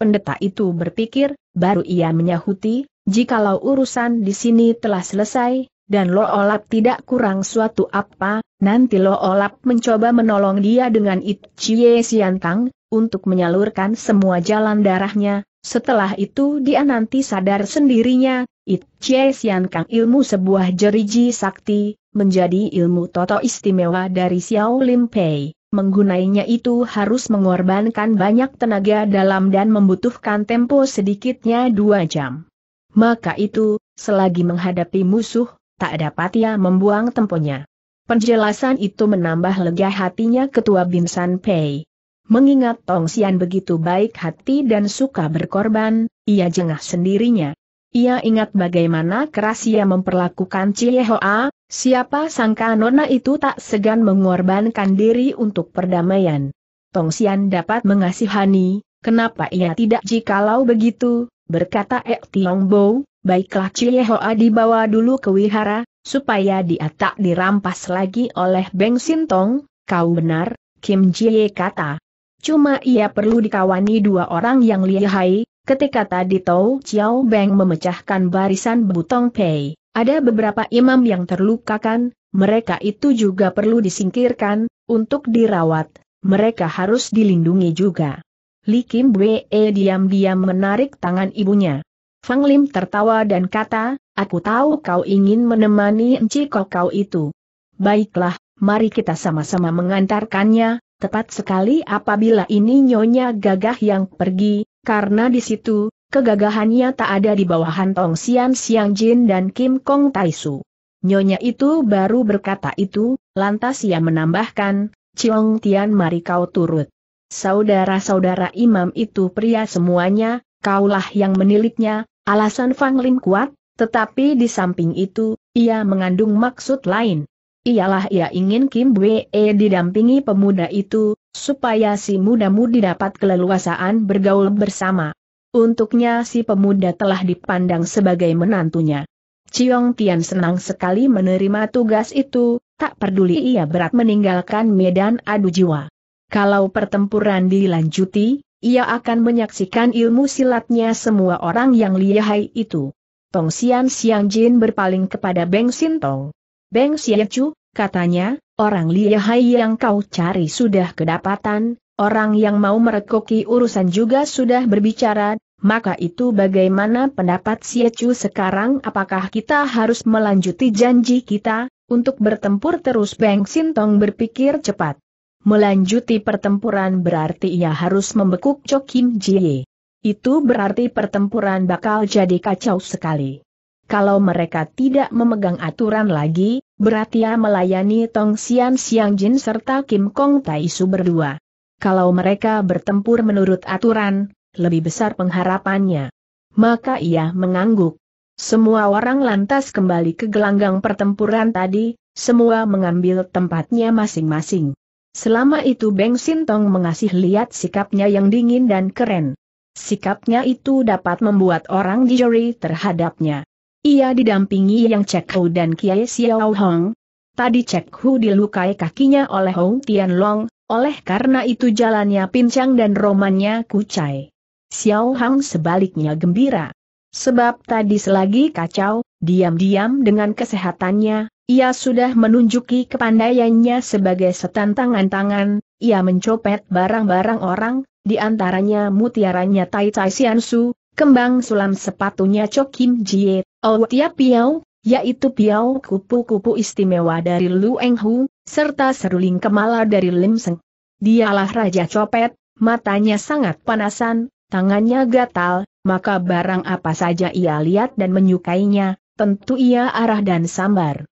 Pendeta itu berpikir, baru ia menyahuti, jikalau urusan di sini telah selesai, dan Lo Olap tidak kurang suatu apa, nanti Lo Olap mencoba menolong dia dengan Itchie Siantang, untuk menyalurkan semua jalan darahnya, setelah itu dia nanti sadar sendirinya, Itchie Siantang ilmu sebuah jeriji sakti, menjadi ilmu toto istimewa dari Xiao Lim Pei. Menggunainya itu harus mengorbankan banyak tenaga dalam dan membutuhkan tempo sedikitnya dua jam. Maka itu, selagi menghadapi musuh, tak dapat ia membuang temponya. Penjelasan itu menambah lega hatinya ketua Bin San Pei. Mengingat Tong Sian begitu baik hati dan suka berkorban, ia jengah sendirinya. Ia ingat bagaimana keras ia memperlakukan Chie Hoa, siapa sangka nona itu tak segan mengorbankan diri untuk perdamaian. Tong Sian dapat mengasihani, kenapa ia tidak jikalau begitu, berkata Ek Tiong Bo, baiklah Cie Hoa dibawa dulu ke wihara, supaya dia tak dirampas lagi oleh Beng Sintong, kau benar, Kim Jie kata. Cuma ia perlu dikawani dua orang yang lihai, ketika tadi Tau Chiao Beng memecahkan barisan Butong Pei, ada beberapa imam yang terlukakan, mereka itu juga perlu disingkirkan, untuk dirawat, mereka harus dilindungi juga. Li Kim Bwe diam-diam menarik tangan ibunya. Fang Lim tertawa dan kata, aku tahu kau ingin menemani Enci kau kau itu. Baiklah, mari kita sama-sama mengantarkannya, tepat sekali apabila ini Nyonya Gagah yang pergi, karena di situ, kegagahannya tak ada di bawahan Tong Sian Siang Jin dan Kim Kong Taisu. Nyonya itu baru berkata itu, lantas ia menambahkan, Ciong Tian mari kau turut. Saudara-saudara imam itu pria semuanya, kaulah yang menilitnya, Alasan Fang Lim kuat, tetapi di samping itu, ia mengandung maksud lain. Ialah ia ingin Kim Bwe didampingi pemuda itu, supaya si muda-mudi dapat keleluasaan bergaul bersama. Untuknya si pemuda telah dipandang sebagai menantunya. Ciong Tian senang sekali menerima tugas itu, tak peduli ia berat meninggalkan medan adu jiwa. Kalau pertempuran dilanjuti, ia akan menyaksikan ilmu silatnya semua orang yang lihai itu. Tong Sian Siang Jin berpaling kepada Beng Sintong. Beng Chu, katanya, orang lihai yang kau cari sudah kedapatan, orang yang mau merekoki urusan juga sudah berbicara, maka itu bagaimana pendapat Siecu sekarang apakah kita harus melanjuti janji kita, untuk bertempur terus Beng Sintong berpikir cepat. Melanjuti pertempuran berarti ia harus membekuk Chok Kim Jie. Itu berarti pertempuran bakal jadi kacau sekali. Kalau mereka tidak memegang aturan lagi, berarti ia melayani Tong Sian Siang Jin serta Kim Kong Tai Su berdua. Kalau mereka bertempur menurut aturan, lebih besar pengharapannya. Maka ia mengangguk. Semua orang lantas kembali ke gelanggang pertempuran tadi, semua mengambil tempatnya masing-masing. Selama itu Beng Sintong mengasih lihat sikapnya yang dingin dan keren. Sikapnya itu dapat membuat orang dijeri terhadapnya. Ia didampingi Yang Cek Hu dan Kiai Xiao Hong. Tadi Cek Hu dilukai kakinya oleh Hong Tian Long, oleh karena itu jalannya pincang dan romannya kucai. Xiao Hang sebaliknya gembira. Sebab tadi selagi kacau, diam-diam dengan kesehatannya, ia sudah menunjuki kepandaiannya sebagai setan tangan-tangan, ia mencopet barang-barang orang, di antaranya mutiaranya Tai Tai Siansu, kembang sulam sepatunya Chok Kim Jie, Tia Piao, yaitu piau kupu-kupu istimewa dari Lu Eng Hu, serta seruling kemala dari Lim Seng. Dialah Raja Copet, matanya sangat panasan, tangannya gatal, maka barang apa saja ia lihat dan menyukainya, tentu ia arah dan sambar.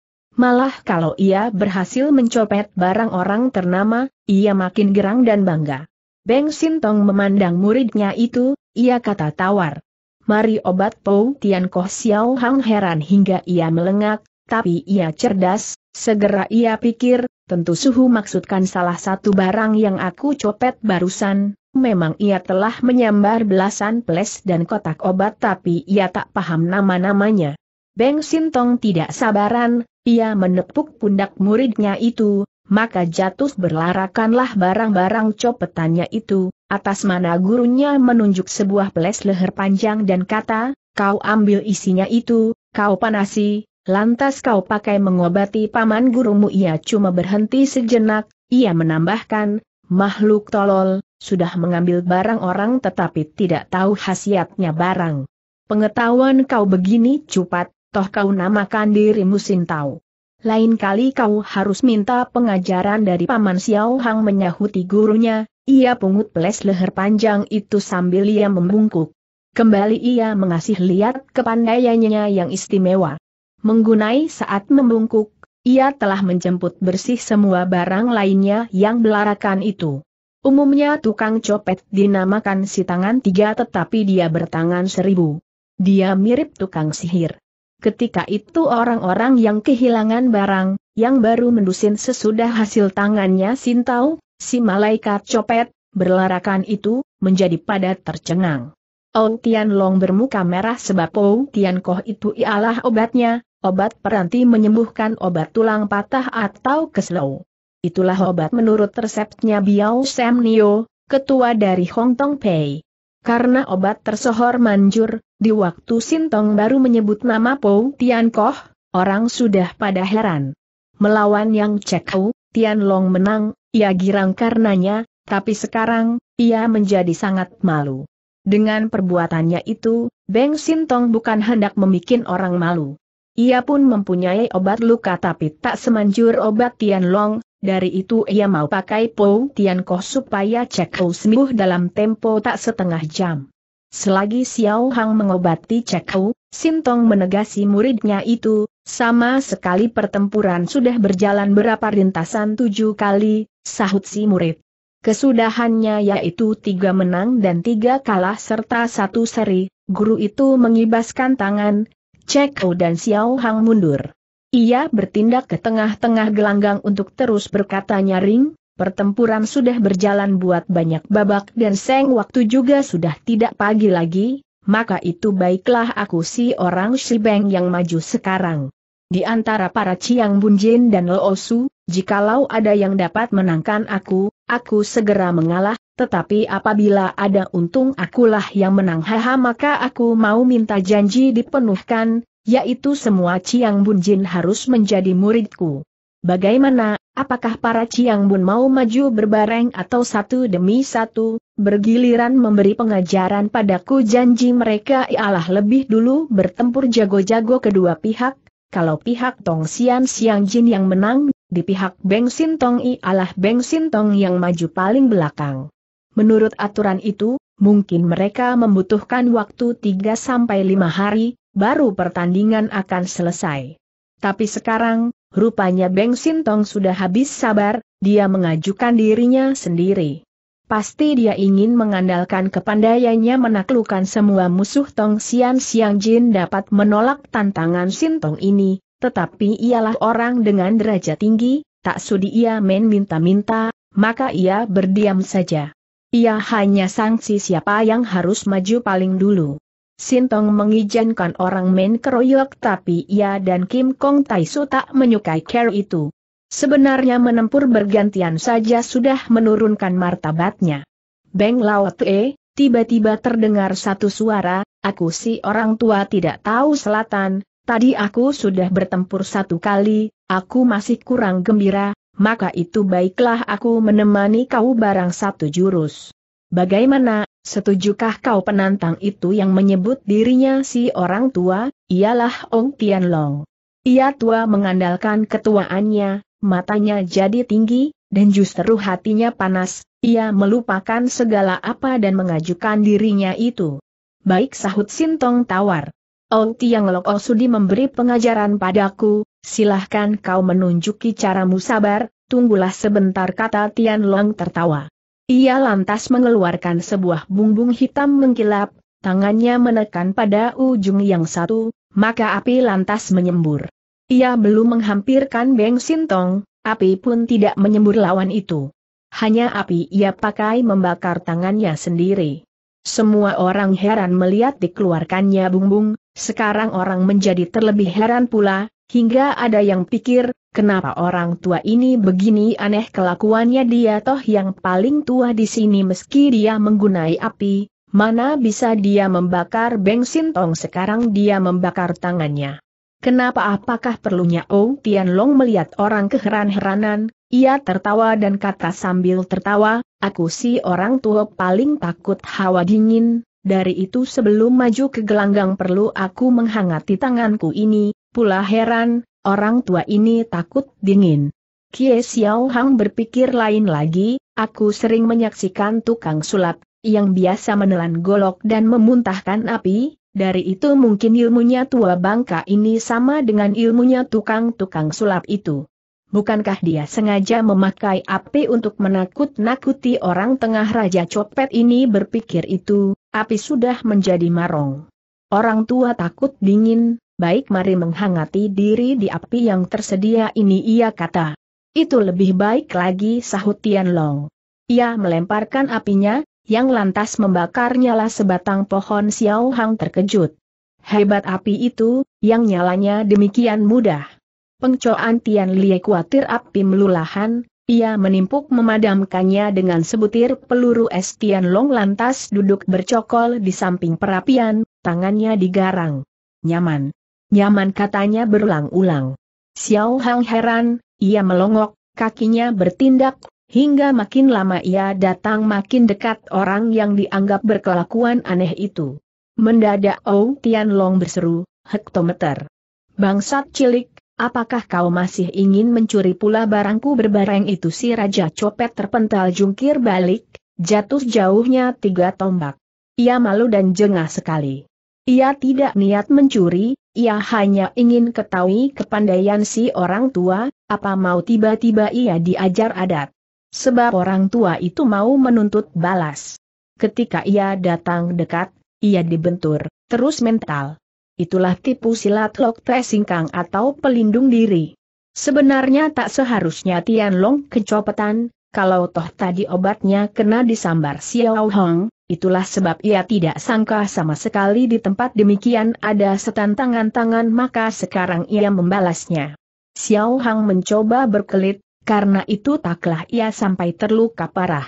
Malah kalau ia berhasil mencopet barang orang ternama, ia makin gerang dan bangga. Beng Sintong memandang muridnya itu, ia kata tawar mari obat Pou Tian Koh Xiao Hang heran hingga ia melengak, tapi ia cerdas, segera ia pikir, tentu suhu maksudkan salah satu barang yang aku copet barusan, memang ia telah menyambar belasan ples dan kotak obat tapi ia tak paham nama-namanya. Beng Sintong tidak sabaran, ia menepuk pundak muridnya itu, maka jatuh berlarakanlah barang-barang copetannya itu, atas mana gurunya menunjuk sebuah peles leher panjang dan kata, kau ambil isinya itu, kau panasi, lantas kau pakai mengobati paman gurumu ia cuma berhenti sejenak, ia menambahkan, makhluk tolol, sudah mengambil barang orang tetapi tidak tahu khasiatnya barang. Pengetahuan kau begini cupat, toh kau namakan dirimu Sintau. Lain kali kau harus minta pengajaran dari Paman Xiao Hang menyahuti gurunya, ia pungut peles leher panjang itu sambil ia membungkuk. Kembali ia mengasih lihat kepandaiannya yang istimewa. Menggunai saat membungkuk, ia telah menjemput bersih semua barang lainnya yang belarakan itu. Umumnya tukang copet dinamakan si tangan tiga tetapi dia bertangan seribu. Dia mirip tukang sihir. Ketika itu orang-orang yang kehilangan barang, yang baru mendusin sesudah hasil tangannya Sintau, si malaikat copet, berlarakan itu, menjadi pada tercengang. Ong Tian Long bermuka merah sebab Ong Tian Koh itu ialah obatnya, obat peranti menyembuhkan obat tulang patah atau keslow. Itulah obat menurut resepnya Biao Sam Nio, ketua dari Hong Tong Pei. Karena obat tersohor manjur, di waktu Sintong baru menyebut nama Pou Tian Koh, orang sudah pada heran. Melawan yang Cek Tian Long menang, ia girang karenanya, tapi sekarang, ia menjadi sangat malu. Dengan perbuatannya itu, Beng Sintong bukan hendak membuat orang malu. Ia pun mempunyai obat luka tapi tak semanjur obat Tian Long, dari itu ia mau pakai Po Tian Koh supaya Cek Hou sembuh dalam tempo tak setengah jam. Selagi Xiao Hang mengobati Cek Hou, Sintong menegasi muridnya itu, sama sekali pertempuran sudah berjalan berapa rintasan tujuh kali, sahut si murid. Kesudahannya yaitu tiga menang dan tiga kalah serta satu seri, guru itu mengibaskan tangan, Cek dan Xiao Hang mundur. Ia bertindak ke tengah-tengah gelanggang untuk terus berkata nyaring, pertempuran sudah berjalan buat banyak babak dan seng waktu juga sudah tidak pagi lagi, maka itu baiklah aku si orang Shibeng yang maju sekarang. Di antara para Chiang Bunjin dan Loosu, jikalau ada yang dapat menangkan aku, aku segera mengalah, tetapi apabila ada untung akulah yang menang haha maka aku mau minta janji dipenuhkan, yaitu semua Chiang Bunjin harus menjadi muridku. Bagaimana, apakah para Ciang Bun mau maju berbareng atau satu demi satu, bergiliran memberi pengajaran padaku janji mereka ialah lebih dulu bertempur jago-jago kedua pihak, kalau pihak Tong Sian Siang Jin yang menang, di pihak Beng Sin Tong ialah Beng Sin Tong yang maju paling belakang. Menurut aturan itu, mungkin mereka membutuhkan waktu 3 sampai 5 hari, baru pertandingan akan selesai. Tapi sekarang, rupanya Beng Sintong sudah habis sabar, dia mengajukan dirinya sendiri. Pasti dia ingin mengandalkan kepandaiannya menaklukkan semua musuh Tong Sian Siang Jin dapat menolak tantangan Sintong ini, tetapi ialah orang dengan derajat tinggi, tak sudi ia main minta-minta, maka ia berdiam saja. Ia hanya sanksi siapa yang harus maju paling dulu. Sintong mengizinkan orang main keroyok tapi ia dan Kim Kong Taisu tak menyukai care itu. Sebenarnya menempur bergantian saja sudah menurunkan martabatnya. Beng Lao Tue, tiba-tiba terdengar satu suara, aku si orang tua tidak tahu selatan, tadi aku sudah bertempur satu kali, aku masih kurang gembira, maka itu baiklah aku menemani kau barang satu jurus. Bagaimana, setujukah kau penantang itu yang menyebut dirinya si orang tua, ialah Ong Tian Long. Ia tua mengandalkan ketuaannya, matanya jadi tinggi, dan justru hatinya panas, ia melupakan segala apa dan mengajukan dirinya itu. Baik sahut Sintong tawar. Ong Tiang Lok Sudi memberi pengajaran padaku, silahkan kau menunjuki caramu sabar, tunggulah sebentar kata Tian Long tertawa. Ia lantas mengeluarkan sebuah bumbung hitam mengkilap, tangannya menekan pada ujung yang satu, maka api lantas menyembur. Ia belum menghampirkan Beng Sintong, api pun tidak menyembur lawan itu. Hanya api ia pakai membakar tangannya sendiri. Semua orang heran melihat dikeluarkannya bumbung, sekarang orang menjadi terlebih heran pula, hingga ada yang pikir, kenapa orang tua ini begini aneh kelakuannya dia toh yang paling tua di sini meski dia menggunai api, mana bisa dia membakar bensin tong sekarang dia membakar tangannya. Kenapa apakah perlunya Oh Tian Long melihat orang keheran-heranan, ia tertawa dan kata sambil tertawa, aku si orang tua paling takut hawa dingin, dari itu sebelum maju ke gelanggang perlu aku menghangati tanganku ini, pula heran, orang tua ini takut dingin. Kie Xiao Hang berpikir lain lagi, aku sering menyaksikan tukang sulap, yang biasa menelan golok dan memuntahkan api, dari itu mungkin ilmunya tua bangka ini sama dengan ilmunya tukang-tukang sulap itu. Bukankah dia sengaja memakai api untuk menakut-nakuti orang tengah Raja Copet ini berpikir itu, api sudah menjadi marong. Orang tua takut dingin, baik mari menghangati diri di api yang tersedia ini ia kata. Itu lebih baik lagi sahut Tian Long. Ia melemparkan apinya, yang lantas membakar nyala sebatang pohon Xiao Hang terkejut. Hebat api itu, yang nyalanya demikian mudah. Pengcoan Tian Lie khawatir api melulahan, ia menimpuk memadamkannya dengan sebutir peluru es Tian Long lantas duduk bercokol di samping perapian, tangannya digarang. Nyaman. Nyaman katanya berulang-ulang. Xiao Hang heran, ia melongok, kakinya bertindak, Hingga makin lama ia datang makin dekat orang yang dianggap berkelakuan aneh itu. Mendadak Oh Tian Long berseru, hektometer. Bangsat cilik, apakah kau masih ingin mencuri pula barangku berbareng itu si Raja Copet terpental jungkir balik, jatuh jauhnya tiga tombak. Ia malu dan jengah sekali. Ia tidak niat mencuri, ia hanya ingin ketahui kepandaian si orang tua, apa mau tiba-tiba ia diajar adat. Sebab orang tua itu mau menuntut balas. Ketika ia datang dekat, ia dibentur, terus mental. Itulah tipu silat Lok Te Singkang atau pelindung diri. Sebenarnya tak seharusnya Tian Long kecopetan, kalau toh tadi obatnya kena disambar Xiao Hong, itulah sebab ia tidak sangka sama sekali di tempat demikian ada setantangan tangan maka sekarang ia membalasnya. Xiao Hang mencoba berkelit, karena itu taklah ia sampai terluka parah.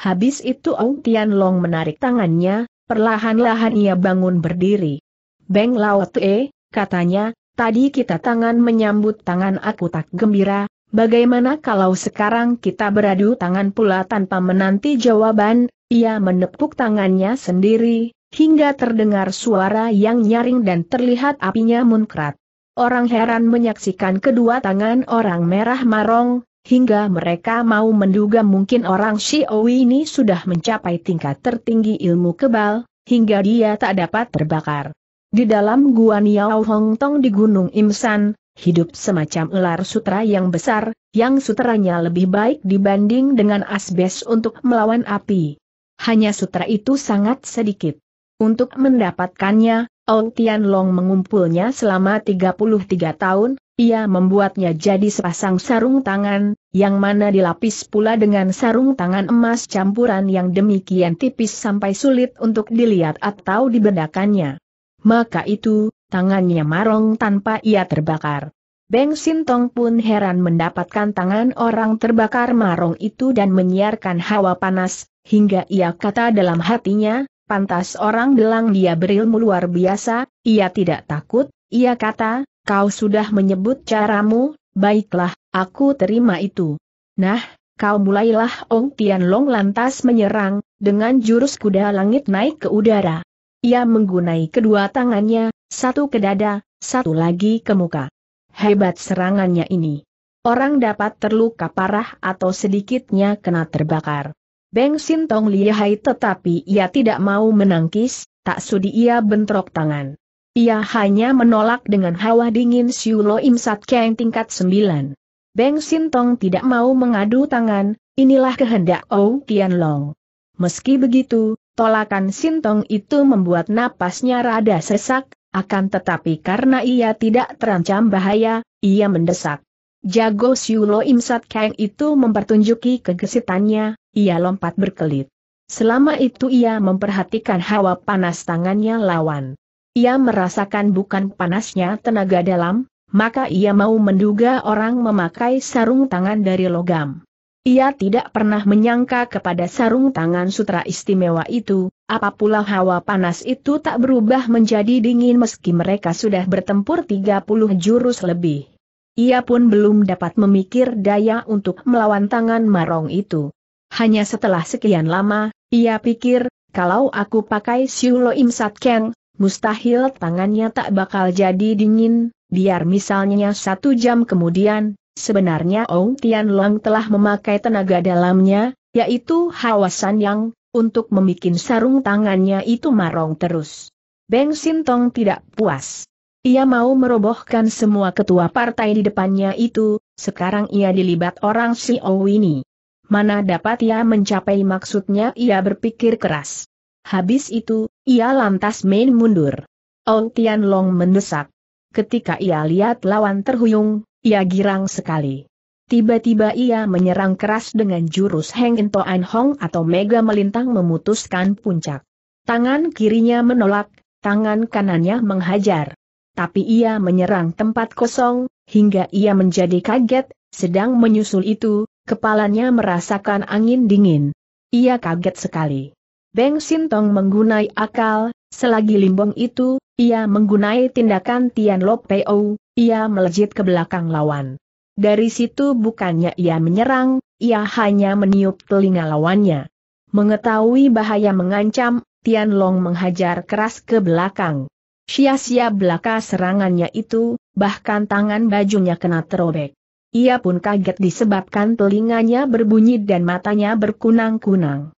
Habis itu Ong Tian Long menarik tangannya, perlahan-lahan ia bangun berdiri. Beng Lao Tue, katanya, tadi kita tangan menyambut tangan aku tak gembira, Bagaimana kalau sekarang kita beradu tangan pula tanpa menanti jawaban, ia menepuk tangannya sendiri, hingga terdengar suara yang nyaring dan terlihat apinya munkrat. Orang heran menyaksikan kedua tangan orang merah marong, hingga mereka mau menduga mungkin orang Xiao ini sudah mencapai tingkat tertinggi ilmu kebal, hingga dia tak dapat terbakar. Di dalam gua Niao Hong Tong di Gunung Imsan, hidup semacam ular sutra yang besar, yang sutranya lebih baik dibanding dengan asbes untuk melawan api. Hanya sutra itu sangat sedikit. Untuk mendapatkannya, Ong Tian Long mengumpulnya selama 33 tahun, ia membuatnya jadi sepasang sarung tangan, yang mana dilapis pula dengan sarung tangan emas campuran yang demikian tipis sampai sulit untuk dilihat atau dibedakannya. Maka itu, tangannya marong tanpa ia terbakar. Beng Sintong pun heran mendapatkan tangan orang terbakar marong itu dan menyiarkan hawa panas, hingga ia kata dalam hatinya, pantas orang bilang dia berilmu luar biasa, ia tidak takut, ia kata, kau sudah menyebut caramu, baiklah, aku terima itu. Nah, kau mulailah Ong Tian Long lantas menyerang, dengan jurus kuda langit naik ke udara. Ia menggunai kedua tangannya, satu ke dada, satu lagi ke muka. Hebat serangannya ini. Orang dapat terluka parah atau sedikitnya kena terbakar. Beng Sintong lihai tetapi ia tidak mau menangkis, tak sudi ia bentrok tangan. Ia hanya menolak dengan hawa dingin Siulo Imsat Keng tingkat sembilan. Beng Sintong tidak mau mengadu tangan, inilah kehendak Ou Tian Long. Meski begitu, Tolakan Sintong itu membuat napasnya rada sesak, akan tetapi karena ia tidak terancam bahaya, ia mendesak. Jago Siulo Imsat Kang itu mempertunjuki kegesitannya, ia lompat berkelit. Selama itu ia memperhatikan hawa panas tangannya lawan. Ia merasakan bukan panasnya tenaga dalam, maka ia mau menduga orang memakai sarung tangan dari logam. Ia tidak pernah menyangka kepada sarung tangan sutra istimewa itu, apa pula hawa panas itu tak berubah menjadi dingin meski mereka sudah bertempur 30 jurus lebih. Ia pun belum dapat memikir daya untuk melawan tangan marong itu. Hanya setelah sekian lama, ia pikir, kalau aku pakai Siulo Imsat Keng, mustahil tangannya tak bakal jadi dingin, biar misalnya satu jam kemudian, Sebenarnya Ong Tian Long telah memakai tenaga dalamnya, yaitu hawasan yang, untuk membuat sarung tangannya itu marong terus. Beng Sintong tidak puas. Ia mau merobohkan semua ketua partai di depannya itu, sekarang ia dilibat orang si ini. Mana dapat ia mencapai maksudnya ia berpikir keras. Habis itu, ia lantas main mundur. Ong Tian Long mendesak. Ketika ia lihat lawan terhuyung, ia girang sekali. Tiba-tiba ia menyerang keras dengan jurus Heng Into An Hong atau Mega melintang memutuskan puncak. Tangan kirinya menolak, tangan kanannya menghajar. Tapi ia menyerang tempat kosong, hingga ia menjadi kaget, sedang menyusul itu, kepalanya merasakan angin dingin. Ia kaget sekali. Beng Sintong menggunai akal, selagi limbong itu, ia menggunai tindakan Tian Lo Peo, ia melejit ke belakang lawan. Dari situ bukannya ia menyerang, ia hanya meniup telinga lawannya. Mengetahui bahaya mengancam, Tian Long menghajar keras ke belakang. Sia-sia belaka serangannya itu, bahkan tangan bajunya kena terobek. Ia pun kaget disebabkan telinganya berbunyi dan matanya berkunang-kunang.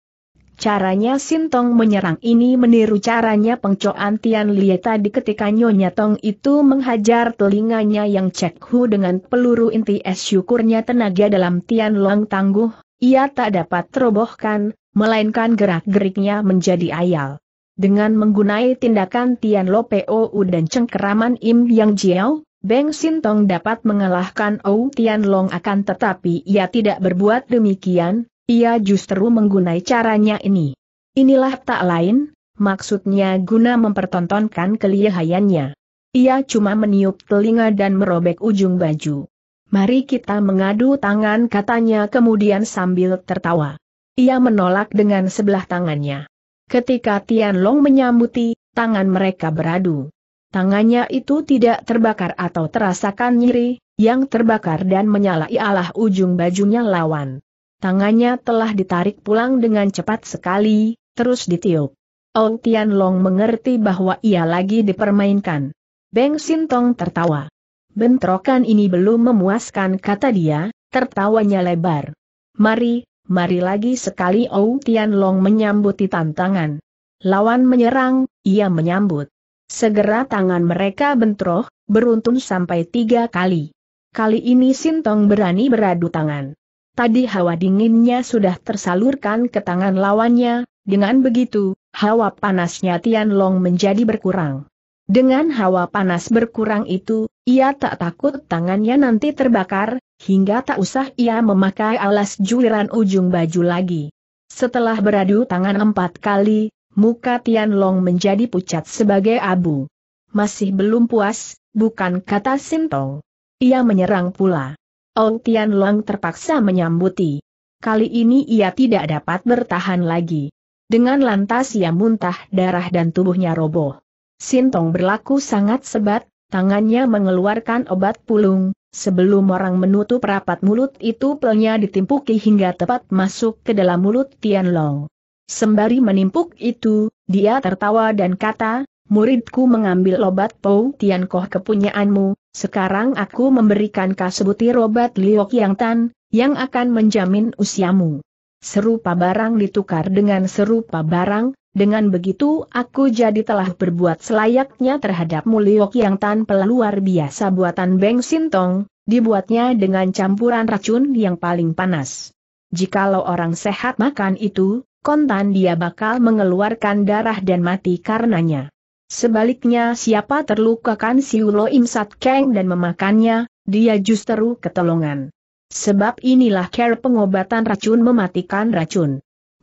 Caranya Sintong menyerang ini meniru caranya pengcoan Tian Lie tadi ketika Nyonya Tong itu menghajar telinganya yang Cek Hu dengan peluru inti es syukurnya tenaga dalam Tian Long tangguh, ia tak dapat terobohkan, melainkan gerak-geriknya menjadi ayal. Dengan menggunai tindakan Tian Lo Pou dan cengkeraman Im Yang Jiao, Beng Sintong dapat mengalahkan Ou Tian Long akan tetapi ia tidak berbuat demikian, ia justru menggunai caranya ini. Inilah tak lain, maksudnya guna mempertontonkan kelihayannya. Ia cuma meniup telinga dan merobek ujung baju. Mari kita mengadu tangan katanya kemudian sambil tertawa. Ia menolak dengan sebelah tangannya. Ketika Tian Long menyambuti, tangan mereka beradu. Tangannya itu tidak terbakar atau terasakan nyeri, yang terbakar dan menyala ialah ujung bajunya lawan. Tangannya telah ditarik pulang dengan cepat sekali, terus ditiup. Ong Tian Long mengerti bahwa ia lagi dipermainkan. Beng Sintong tertawa. Bentrokan ini belum memuaskan kata dia, tertawanya lebar. Mari, mari lagi sekali Ong Tian Long menyambuti tantangan. Lawan menyerang, ia menyambut. Segera tangan mereka bentrok, beruntun sampai tiga kali. Kali ini Sintong berani beradu tangan. Tadi hawa dinginnya sudah tersalurkan ke tangan lawannya, dengan begitu, hawa panasnya Tian Long menjadi berkurang. Dengan hawa panas berkurang itu, ia tak takut tangannya nanti terbakar, hingga tak usah ia memakai alas juiran ujung baju lagi. Setelah beradu tangan empat kali, muka Tian Long menjadi pucat sebagai abu. Masih belum puas, bukan kata Sintong. Ia menyerang pula. Ong Tian Long terpaksa menyambuti. Kali ini ia tidak dapat bertahan lagi. Dengan lantas ia muntah darah dan tubuhnya roboh. Sintong berlaku sangat sebat, tangannya mengeluarkan obat pulung, sebelum orang menutup rapat mulut itu pelnya ditimpuki hingga tepat masuk ke dalam mulut Tian Long. Sembari menimpuk itu, dia tertawa dan kata, muridku mengambil obat Pou Tian Koh kepunyaanmu, sekarang aku memberikan sebutir obat Liok Yang Tan, yang akan menjamin usiamu. Serupa barang ditukar dengan serupa barang, dengan begitu aku jadi telah berbuat selayaknya terhadap Liok Yang Tan peluar biasa buatan Beng Sintong, dibuatnya dengan campuran racun yang paling panas. Jikalau orang sehat makan itu, kontan dia bakal mengeluarkan darah dan mati karenanya. Sebaliknya siapa terlukakan si Ulo Imsat Keng dan memakannya, dia justru ketolongan. Sebab inilah care pengobatan racun mematikan racun.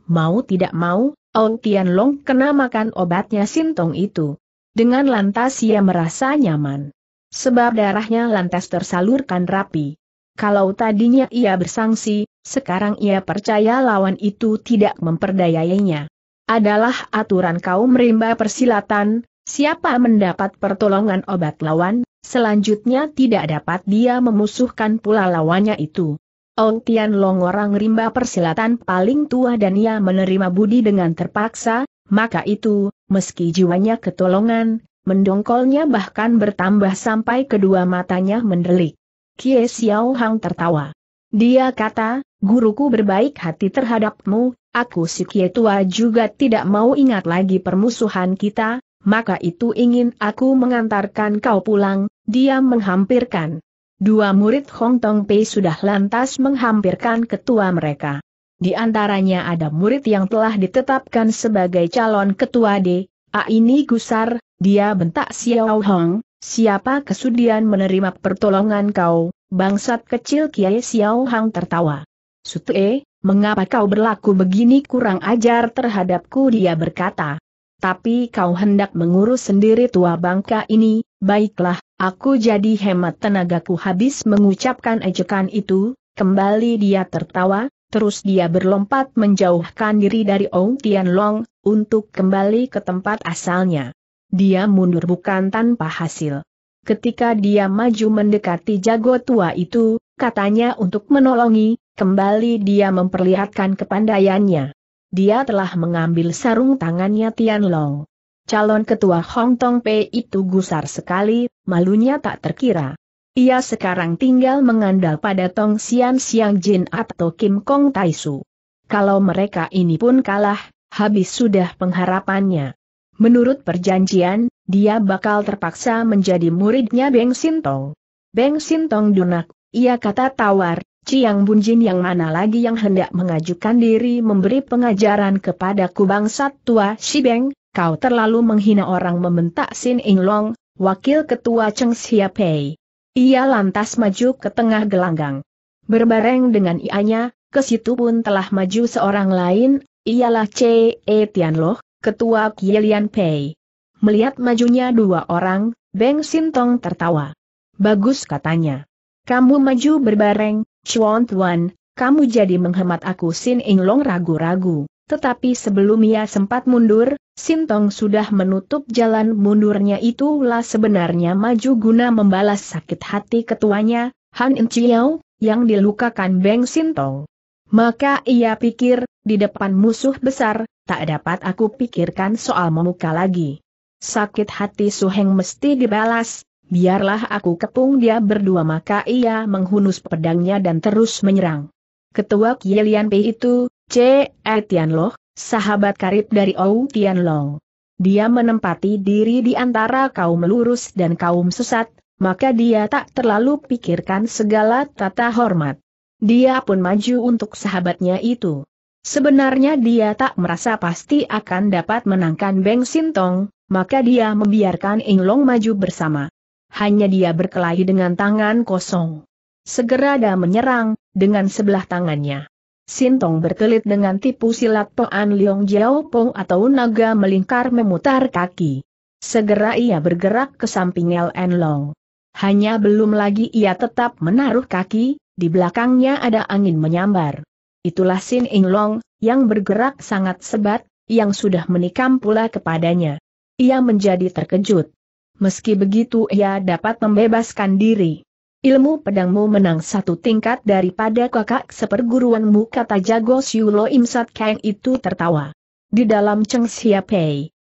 Mau tidak mau, Ong Tian Long kena makan obatnya Sintong itu. Dengan lantas ia merasa nyaman. Sebab darahnya lantas tersalurkan rapi. Kalau tadinya ia bersangsi, sekarang ia percaya lawan itu tidak memperdayainya. Adalah aturan kaum rimba persilatan, Siapa mendapat pertolongan obat lawan, selanjutnya tidak dapat dia memusuhkan pula lawannya itu. Ong Tian Long orang rimba persilatan paling tua dan ia menerima budi dengan terpaksa, maka itu, meski jiwanya ketolongan, mendongkolnya bahkan bertambah sampai kedua matanya mendelik. Kie Xiao Hang tertawa. Dia kata, guruku berbaik hati terhadapmu, aku si Kie tua juga tidak mau ingat lagi permusuhan kita, maka itu ingin aku mengantarkan kau pulang, dia menghampirkan. Dua murid Hong Tong Pei sudah lantas menghampirkan ketua mereka. Di antaranya ada murid yang telah ditetapkan sebagai calon ketua D, A ini gusar, dia bentak Xiao Hong, siapa kesudian menerima pertolongan kau, bangsat kecil Kiai Xiao Hong tertawa. Sute, mengapa kau berlaku begini kurang ajar terhadapku dia berkata. Tapi kau hendak mengurus sendiri tua bangka ini, baiklah, aku jadi hemat tenagaku habis mengucapkan ejekan itu, kembali dia tertawa, terus dia berlompat menjauhkan diri dari Ong Tian Long, untuk kembali ke tempat asalnya. Dia mundur bukan tanpa hasil. Ketika dia maju mendekati jago tua itu, katanya untuk menolongi, kembali dia memperlihatkan kepandaiannya dia telah mengambil sarung tangannya Tian Long. Calon ketua Hong Tong Pei itu gusar sekali, malunya tak terkira. Ia sekarang tinggal mengandal pada Tong Sian Siang Jin atau Kim Kong Tai Su. Kalau mereka ini pun kalah, habis sudah pengharapannya. Menurut perjanjian, dia bakal terpaksa menjadi muridnya Beng Sintong. Beng Sintong dunak, ia kata tawar, Ciang Bunjin yang mana lagi yang hendak mengajukan diri memberi pengajaran kepada bangsat tua Shibeng, kau terlalu menghina orang membentak Sin Ing Long, wakil ketua Cheng Siapei. Ia lantas maju ke tengah gelanggang. Berbareng dengan ianya, ke situ pun telah maju seorang lain, ialah C. E. Tianloh, ketua Kielian Pei. Melihat majunya dua orang, Beng Sintong tertawa. Bagus katanya. Kamu maju berbareng, Chuan Tuan, kamu jadi menghemat aku Sin Ing Long ragu-ragu. Tetapi sebelum ia sempat mundur, Sin Tong sudah menutup jalan mundurnya itulah sebenarnya maju guna membalas sakit hati ketuanya, Han In Chiao, yang dilukakan Beng Sintong. Maka ia pikir, di depan musuh besar, tak dapat aku pikirkan soal memuka lagi. Sakit hati Suheng mesti dibalas, biarlah aku kepung dia berdua maka ia menghunus pedangnya dan terus menyerang. Ketua Kielian Pei itu, C. E Tianloh, sahabat karib dari Ou Tianlong. Dia menempati diri di antara kaum lurus dan kaum sesat, maka dia tak terlalu pikirkan segala tata hormat. Dia pun maju untuk sahabatnya itu. Sebenarnya dia tak merasa pasti akan dapat menangkan Beng Sintong, maka dia membiarkan Inglong maju bersama. Hanya dia berkelahi dengan tangan kosong. Segera dia menyerang, dengan sebelah tangannya. Sintong berkelit dengan tipu silat Poan Leong Jiao Pong atau naga melingkar memutar kaki. Segera ia bergerak ke samping En Long. Hanya belum lagi ia tetap menaruh kaki, di belakangnya ada angin menyambar. Itulah Sin Ing Long, yang bergerak sangat sebat, yang sudah menikam pula kepadanya. Ia menjadi terkejut. Meski begitu ia dapat membebaskan diri. Ilmu pedangmu menang satu tingkat daripada kakak seperguruanmu kata Jago Siulo Imsat Kang itu tertawa. Di dalam Cheng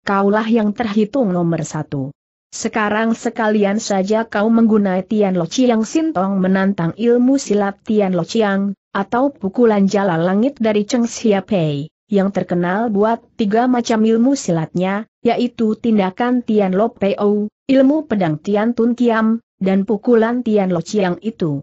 kaulah yang terhitung nomor satu. Sekarang sekalian saja kau menggunakan Tian Lo Chiang Sintong menantang ilmu silat Tian Lo Chiang, atau pukulan jala langit dari Cheng yang terkenal buat tiga macam ilmu silatnya, yaitu tindakan Tian Lo Pei-ou, ilmu pedang Tian Tun Kiam, dan pukulan Tian Lo Chiang itu.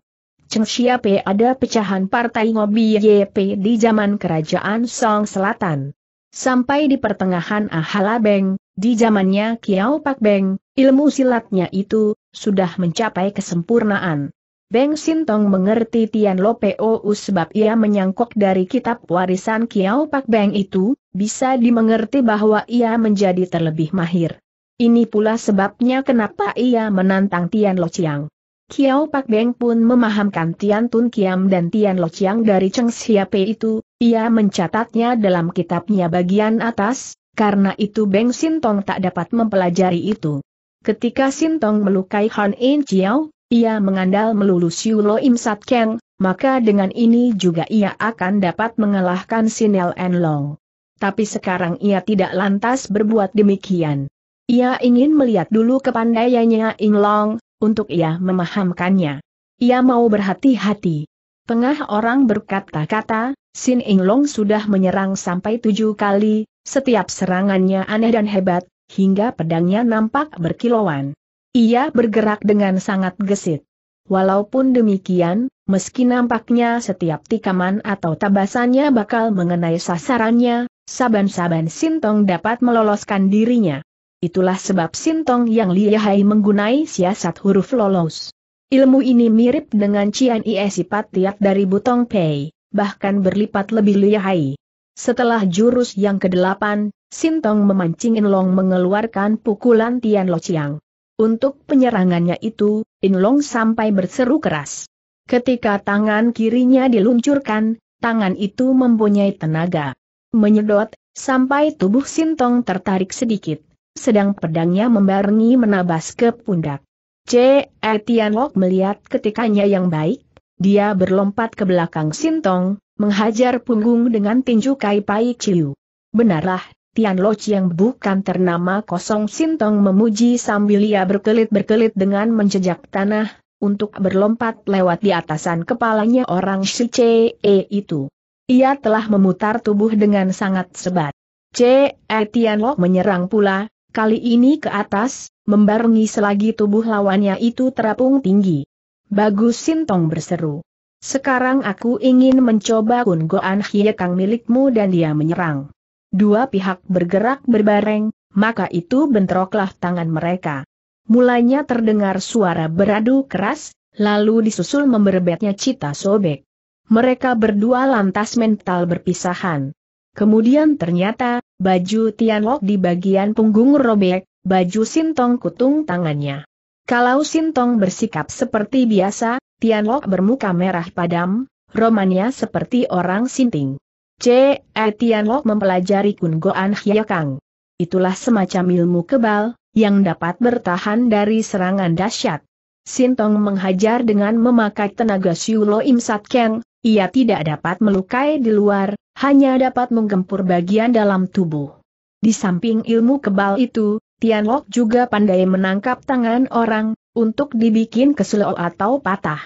Cheng Siapei ada pecahan partai Ngobi YP di zaman kerajaan Song Selatan. Sampai di pertengahan Ahala Beng, di zamannya Kiao Pak Beng, ilmu silatnya itu, sudah mencapai kesempurnaan. Beng Sintong mengerti Tian Lo Po sebab ia menyangkok dari kitab warisan Kiao Pak Beng itu, bisa dimengerti bahwa ia menjadi terlebih mahir. Ini pula sebabnya kenapa ia menantang Tian Lo Chiang. Kiao Pak Beng pun memahamkan Tian Tun Kiam dan Tian Lo Chiang dari Cheng Siape itu, ia mencatatnya dalam kitabnya bagian atas, karena itu Beng Sintong tak dapat mempelajari itu. Ketika Sintong melukai Han In Chiao, ia mengandal melulu Siu Lo Im Sat Keng, maka dengan ini juga ia akan dapat mengalahkan Sinel En Long. Tapi sekarang ia tidak lantas berbuat demikian. Ia ingin melihat dulu kepandaiannya In Long, untuk ia memahamkannya. Ia mau berhati-hati. Tengah orang berkata-kata, Sin Ing Long sudah menyerang sampai tujuh kali, setiap serangannya aneh dan hebat, hingga pedangnya nampak berkilauan. Ia bergerak dengan sangat gesit. Walaupun demikian, meski nampaknya setiap tikaman atau tabasannya bakal mengenai sasarannya, saban-saban Sintong dapat meloloskan dirinya. Itulah sebab Sintong yang lihai menggunai siasat huruf lolos. Ilmu ini mirip dengan Cian Ie sifat tiap dari Butong Pei, bahkan berlipat lebih lihai. Setelah jurus yang kedelapan, Sintong memancing Inlong mengeluarkan pukulan Tian Lo Chiang. Untuk penyerangannya itu, Inlong sampai berseru keras. Ketika tangan kirinya diluncurkan, tangan itu mempunyai tenaga. Menyedot, sampai tubuh Sintong tertarik sedikit. Sedang pedangnya membarengi menabas ke pundak. C. Etian Lok melihat ketikanya yang baik, dia berlompat ke belakang Sintong, menghajar punggung dengan tinju Kai Pai Chiu. Benarlah, Tian Loch yang bukan ternama kosong Sintong memuji sambil ia berkelit-berkelit dengan menjejak tanah, untuk berlompat lewat di atasan kepalanya orang si C E itu. Ia telah memutar tubuh dengan sangat sebat. C E Tian Loch menyerang pula, kali ini ke atas, membarengi selagi tubuh lawannya itu terapung tinggi. Bagus Sintong berseru. Sekarang aku ingin mencoba Kun Goan Hiekang milikmu dan dia menyerang. Dua pihak bergerak berbareng, maka itu bentroklah tangan mereka. Mulanya terdengar suara beradu keras, lalu disusul memberebetnya cita sobek. Mereka berdua lantas mental berpisahan. Kemudian ternyata, baju Tian Lok di bagian punggung robek, baju Sintong kutung tangannya. Kalau Sintong bersikap seperti biasa, Tian Lok bermuka merah padam, romannya seperti orang sinting. C. E. Tian Lok mempelajari Kun Goan Hiekang. Itulah semacam ilmu kebal, yang dapat bertahan dari serangan dahsyat. Sintong menghajar dengan memakai tenaga Siulo Im Sat Keng, ia tidak dapat melukai di luar, hanya dapat menggempur bagian dalam tubuh. Di samping ilmu kebal itu, Tian Lok juga pandai menangkap tangan orang, untuk dibikin kesel atau patah.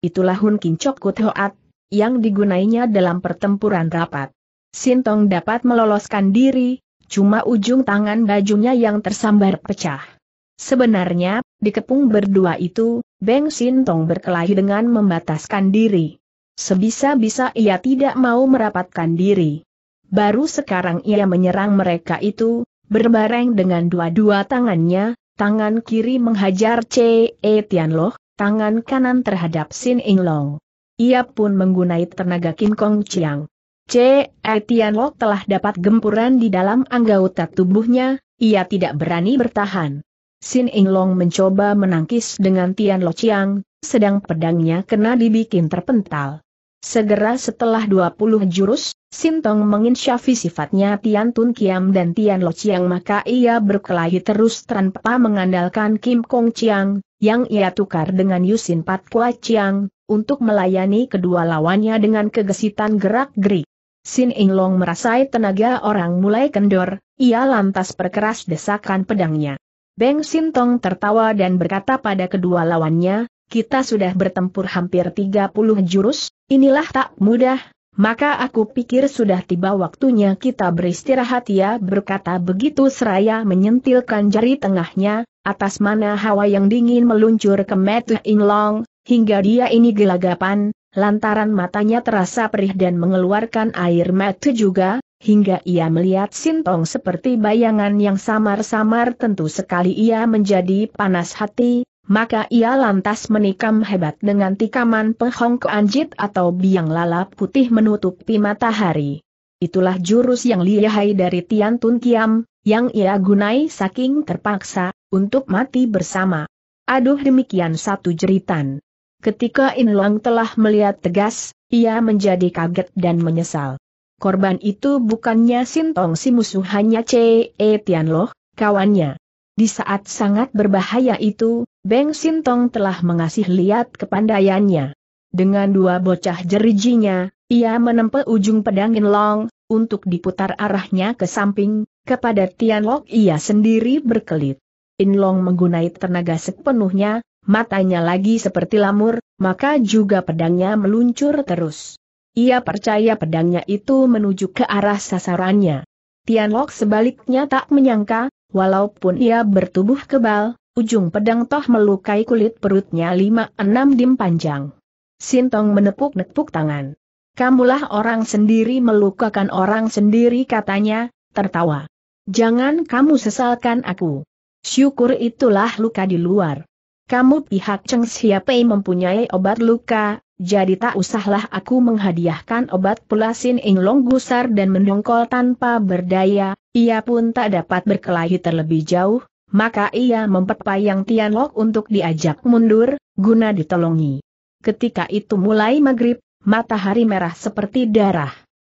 Itulah Hun Kincok Kut Hoat, yang digunainya dalam pertempuran rapat. Sintong dapat meloloskan diri, cuma ujung tangan bajunya yang tersambar pecah. Sebenarnya, dikepung berdua itu, Beng Sintong berkelahi dengan membataskan diri. Sebisa-bisa ia tidak mau merapatkan diri. Baru sekarang ia menyerang mereka itu, Berbareng dengan dua-dua tangannya, tangan kiri menghajar C. E. Tianloh, tangan kanan terhadap Sin Ing Long. Ia pun menggunai tenaga Kim Kong Chiang. C. E. Tianloh telah dapat gempuran di dalam anggota tubuhnya, ia tidak berani bertahan. Sin Ing Long mencoba menangkis dengan Tian Lo Chiang, sedang pedangnya kena dibikin terpental. Segera setelah 20 jurus, Sintong menginsyafi sifatnya Tian Tun Kiam dan Tian Lo Chiang maka ia berkelahi terus tanpa mengandalkan Kim Kong Chiang, yang ia tukar dengan Yusin Pat Kua Chiang, untuk melayani kedua lawannya dengan kegesitan gerak-gerik. Sin Ing Long merasai tenaga orang mulai kendor, ia lantas perkeras desakan pedangnya. Beng Sintong tertawa dan berkata pada kedua lawannya, kita sudah bertempur hampir 30 jurus, inilah tak mudah, maka aku pikir sudah tiba waktunya kita beristirahat ya berkata begitu seraya menyentilkan jari tengahnya, atas mana hawa yang dingin meluncur ke Metu Inglong, hingga dia ini gelagapan, lantaran matanya terasa perih dan mengeluarkan air mata juga, hingga ia melihat Sintong seperti bayangan yang samar-samar tentu sekali ia menjadi panas hati, maka ia lantas menikam hebat dengan tikaman penghong anjit atau biang lala putih menutupi matahari. Itulah jurus yang lihai dari Tian Tun Kiam, yang ia gunai saking terpaksa, untuk mati bersama. Aduh demikian satu jeritan. Ketika Inlong telah melihat tegas, ia menjadi kaget dan menyesal. Korban itu bukannya Sintong si musuh hanya C. E. Tianloh, kawannya. Di saat sangat berbahaya itu, Beng Sintong telah mengasih lihat kepandaiannya. Dengan dua bocah jerijinya, ia menempe ujung pedang Long, untuk diputar arahnya ke samping, kepada Tian Lok ia sendiri berkelit. In Long menggunai tenaga sepenuhnya, matanya lagi seperti lamur, maka juga pedangnya meluncur terus. Ia percaya pedangnya itu menuju ke arah sasarannya. Tian Lok sebaliknya tak menyangka, Walaupun ia bertubuh kebal, ujung pedang toh melukai kulit perutnya lima enam dim panjang. Sintong menepuk-nepuk tangan. Kamulah orang sendiri melukakan orang sendiri katanya, tertawa. Jangan kamu sesalkan aku. Syukur itulah luka di luar. Kamu pihak Cheng Siapei mempunyai obat luka, jadi tak usahlah aku menghadiahkan obat pulasin Inglong gusar dan mendongkol tanpa berdaya, ia pun tak dapat berkelahi terlebih jauh, maka ia mempepayang Tianlok untuk diajak mundur, guna ditolongi. Ketika itu mulai maghrib, matahari merah seperti darah.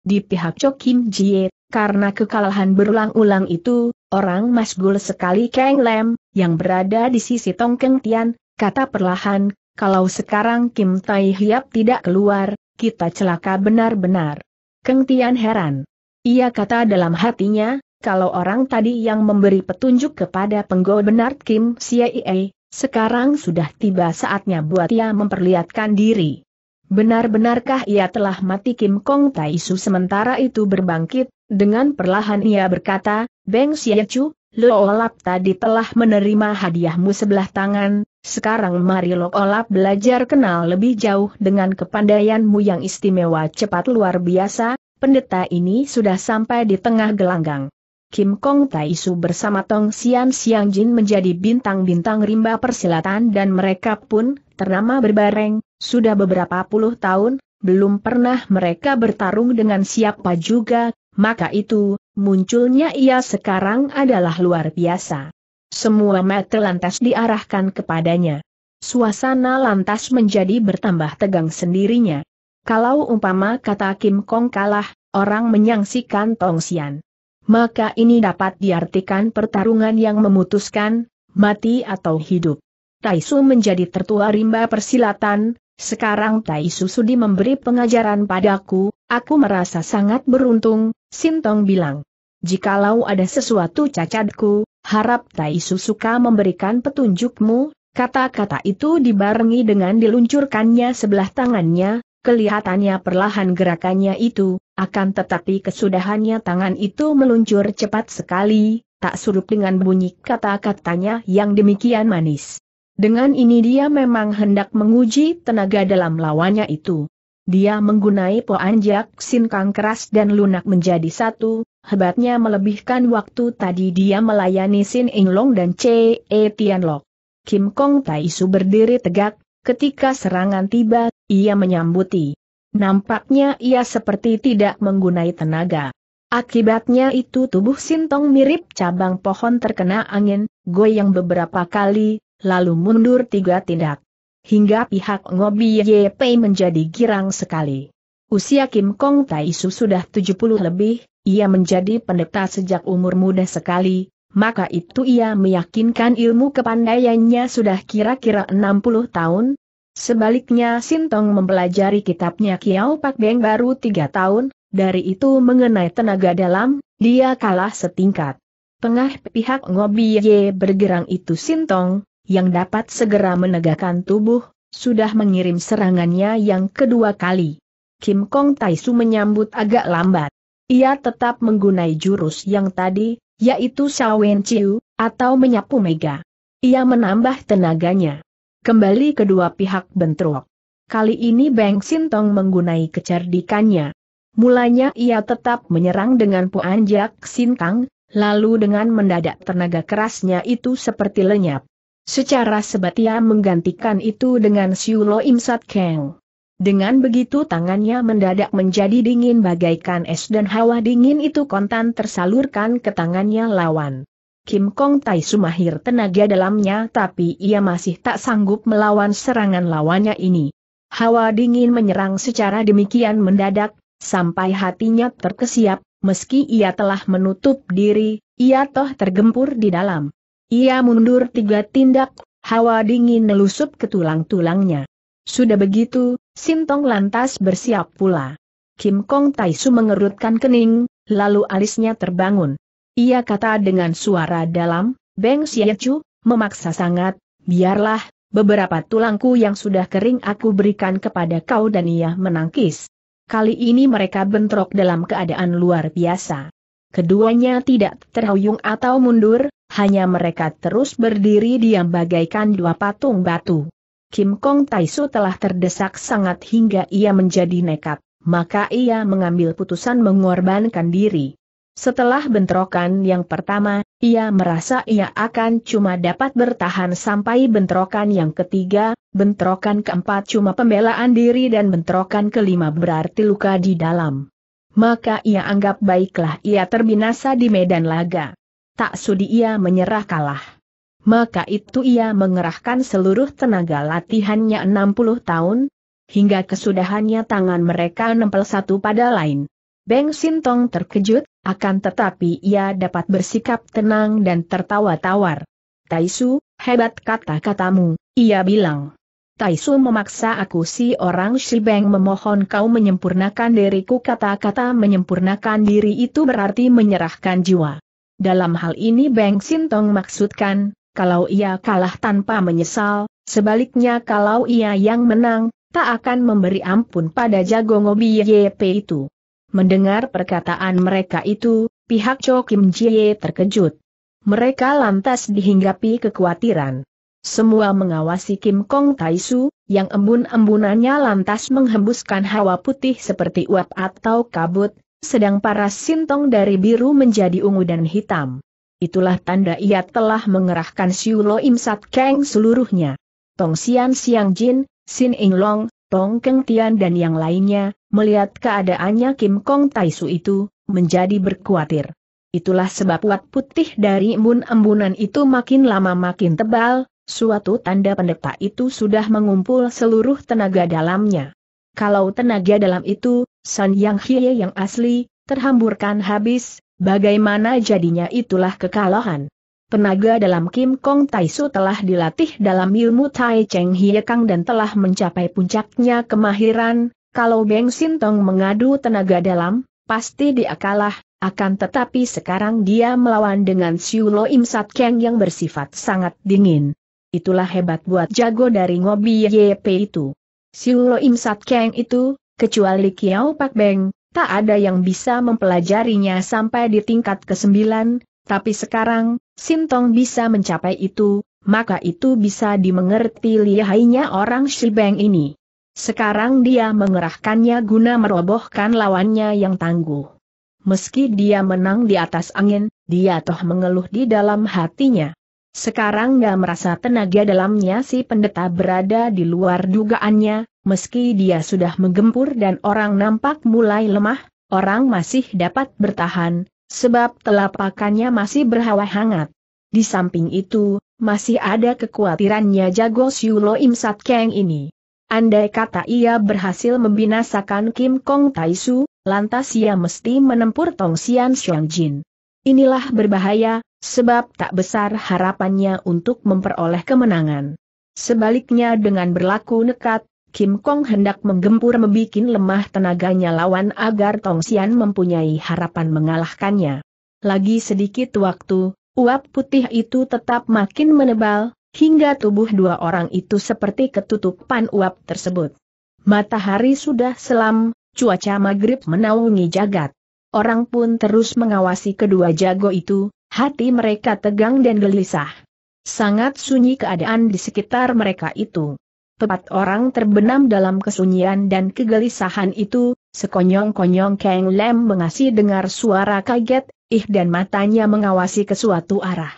Di pihak Chok Kim Jie, karena kekalahan berulang-ulang itu, orang masgul sekali Kang Lem, yang berada di sisi Tong Keng Tian, kata perlahan, kalau sekarang Kim Tai Hiap tidak keluar, kita celaka benar-benar. Keng Tian heran. Ia kata dalam hatinya, kalau orang tadi yang memberi petunjuk kepada penggawa benar Kim Siei, sekarang sudah tiba saatnya buat ia memperlihatkan diri. Benar-benarkah ia telah mati Kim Kong Taisu sementara itu berbangkit, dengan perlahan ia berkata, Beng Chu, Lo Olap tadi telah menerima hadiahmu sebelah tangan, sekarang mari Lo Olap belajar kenal lebih jauh dengan kepandaianmu yang istimewa cepat luar biasa, pendeta ini sudah sampai di tengah gelanggang. Kim Kong Taisu bersama Tong Sian Siang Jin menjadi bintang-bintang rimba persilatan dan mereka pun, ternama berbareng, sudah beberapa puluh tahun, belum pernah mereka bertarung dengan siapa juga, maka itu, munculnya ia sekarang adalah luar biasa. Semua mata lantas diarahkan kepadanya. Suasana lantas menjadi bertambah tegang sendirinya. Kalau umpama kata Kim Kong kalah, orang menyangsikan Tongsian. Maka ini dapat diartikan pertarungan yang memutuskan, mati atau hidup. Taisu menjadi tertua rimba persilatan, sekarang Taisu sudi memberi pengajaran padaku, aku merasa sangat beruntung, Sintong bilang. Jikalau ada sesuatu cacatku, harap Taisu suka memberikan petunjukmu, kata-kata itu dibarengi dengan diluncurkannya sebelah tangannya, kelihatannya perlahan gerakannya itu, akan tetapi kesudahannya tangan itu meluncur cepat sekali, tak surup dengan bunyi kata-katanya yang demikian manis. Dengan ini dia memang hendak menguji tenaga dalam lawannya itu. Dia menggunai poanjak sinkang keras dan lunak menjadi satu, hebatnya melebihkan waktu tadi dia melayani Sin Inglong dan C. E. Tianlok. Kim Kong Taisu berdiri tegak, ketika serangan tiba, ia menyambuti. Nampaknya ia seperti tidak menggunai tenaga. Akibatnya itu tubuh Sintong mirip cabang pohon terkena angin, goyang beberapa kali, lalu mundur tiga tindak. Hingga pihak Ngobi YP menjadi girang sekali. Usia Kim Kong Taisu sudah 70 lebih, ia menjadi pendeta sejak umur muda sekali, maka itu ia meyakinkan ilmu kepandaiannya sudah kira-kira 60 tahun. Sebaliknya Sintong mempelajari kitabnya Kiao Pak Beng baru tiga tahun, dari itu mengenai tenaga dalam, dia kalah setingkat. Tengah pihak Ngobi Ye bergerang itu Sintong, yang dapat segera menegakkan tubuh, sudah mengirim serangannya yang kedua kali. Kim Kong Taisu menyambut agak lambat. Ia tetap menggunai jurus yang tadi, yaitu Shawen Chiu, atau menyapu mega. Ia menambah tenaganya. Kembali kedua pihak bentrok. Kali ini Beng Sintong menggunai kecerdikannya. Mulanya ia tetap menyerang dengan puanjak Sintang, lalu dengan mendadak tenaga kerasnya itu seperti lenyap. Secara sebatia menggantikan itu dengan Siulo Imsat Kang. Dengan begitu tangannya mendadak menjadi dingin bagaikan es dan hawa dingin itu kontan tersalurkan ke tangannya lawan. Kim Kong Tai sumahir tenaga dalamnya tapi ia masih tak sanggup melawan serangan lawannya ini. Hawa dingin menyerang secara demikian mendadak, sampai hatinya terkesiap, meski ia telah menutup diri, ia toh tergempur di dalam. Ia mundur tiga tindak, hawa dingin melusup ke tulang-tulangnya. Sudah begitu, Sintong lantas bersiap pula. Kim Kong Taisu mengerutkan kening, lalu alisnya terbangun. Ia kata dengan suara dalam, Beng Siechu, memaksa sangat, biarlah, beberapa tulangku yang sudah kering aku berikan kepada kau dan ia menangkis. Kali ini mereka bentrok dalam keadaan luar biasa. Keduanya tidak terhuyung atau mundur, hanya mereka terus berdiri diam bagaikan dua patung batu. Kim Kong Taisu telah terdesak sangat hingga ia menjadi nekat, maka ia mengambil putusan mengorbankan diri. Setelah bentrokan yang pertama, ia merasa ia akan cuma dapat bertahan sampai bentrokan yang ketiga, bentrokan keempat cuma pembelaan diri dan bentrokan kelima berarti luka di dalam. Maka ia anggap baiklah ia terbinasa di medan laga tak sudi ia menyerah kalah. Maka itu ia mengerahkan seluruh tenaga latihannya 60 tahun, hingga kesudahannya tangan mereka nempel satu pada lain. Beng Sintong terkejut, akan tetapi ia dapat bersikap tenang dan tertawa tawar. Taisu, hebat kata-katamu, ia bilang. Taisu memaksa aku si orang si Beng memohon kau menyempurnakan diriku kata-kata menyempurnakan diri itu berarti menyerahkan jiwa. Dalam hal ini Beng Sintong maksudkan, kalau ia kalah tanpa menyesal, sebaliknya kalau ia yang menang, tak akan memberi ampun pada jago ngobi YP itu. Mendengar perkataan mereka itu, pihak Cho Kim Jie terkejut. Mereka lantas dihinggapi kekhawatiran. Semua mengawasi Kim Kong Taisu, yang embun-embunannya lantas menghembuskan hawa putih seperti uap atau kabut, sedang paras sintong dari biru menjadi ungu dan hitam. Itulah tanda ia telah mengerahkan Siulo Imsat Kang seluruhnya. Tong Sian Siang Jin, Sin Ing Long, Tong Keng Tian dan yang lainnya, melihat keadaannya Kim Kong Taisu itu, menjadi berkhawatir. Itulah sebab wat putih dari embun-embunan itu makin lama makin tebal, suatu tanda pendeta itu sudah mengumpul seluruh tenaga dalamnya. Kalau tenaga dalam itu, San Yang Hie yang asli, terhamburkan habis, bagaimana jadinya itulah kekalahan. Tenaga dalam Kim Kong Taisu telah dilatih dalam ilmu Tai Cheng Hiekang dan telah mencapai puncaknya kemahiran, kalau Beng Sintong mengadu tenaga dalam, pasti dia kalah, akan tetapi sekarang dia melawan dengan Siu Lo Im Sat Keng yang bersifat sangat dingin. Itulah hebat buat jago dari Ngobi YP itu. Siu Lo Im Sat Keng itu, kecuali Kiao Pak Beng, tak ada yang bisa mempelajarinya sampai di tingkat kesembilan, tapi sekarang, Sintong bisa mencapai itu, maka itu bisa dimengerti lihainya orang Shibeng ini. Sekarang dia mengerahkannya guna merobohkan lawannya yang tangguh. Meski dia menang di atas angin, dia toh mengeluh di dalam hatinya. Sekarang dia merasa tenaga dalamnya si pendeta berada di luar dugaannya, meski dia sudah menggempur dan orang nampak mulai lemah, orang masih dapat bertahan, sebab telapakannya masih berhawa hangat. Di samping itu, masih ada kekhawatirannya jago Siulo Im Sat Keng ini. Andai kata ia berhasil membinasakan Kim Kong Taisu, lantas ia mesti menempur Tong Sian Xiang Jin. Inilah berbahaya, sebab tak besar harapannya untuk memperoleh kemenangan. Sebaliknya dengan berlaku nekat, Kim Kong hendak menggempur membikin lemah tenaganya lawan agar Tong Xian mempunyai harapan mengalahkannya. Lagi sedikit waktu, uap putih itu tetap makin menebal, hingga tubuh dua orang itu seperti ketutupan uap tersebut. Matahari sudah selam, cuaca maghrib menaungi jagat. Orang pun terus mengawasi kedua jago itu, hati mereka tegang dan gelisah. Sangat sunyi keadaan di sekitar mereka itu. Tepat orang terbenam dalam kesunyian dan kegelisahan itu, sekonyong-konyong Kang Lem mengasih dengar suara kaget, ih dan matanya mengawasi ke suatu arah.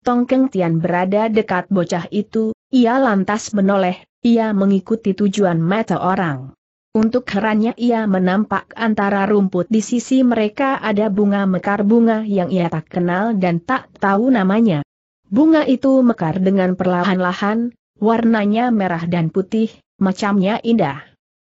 Tong Keng Tian berada dekat bocah itu, ia lantas menoleh, ia mengikuti tujuan mata orang. Untuk herannya ia menampak antara rumput di sisi mereka ada bunga mekar bunga yang ia tak kenal dan tak tahu namanya. Bunga itu mekar dengan perlahan-lahan, warnanya merah dan putih, macamnya indah.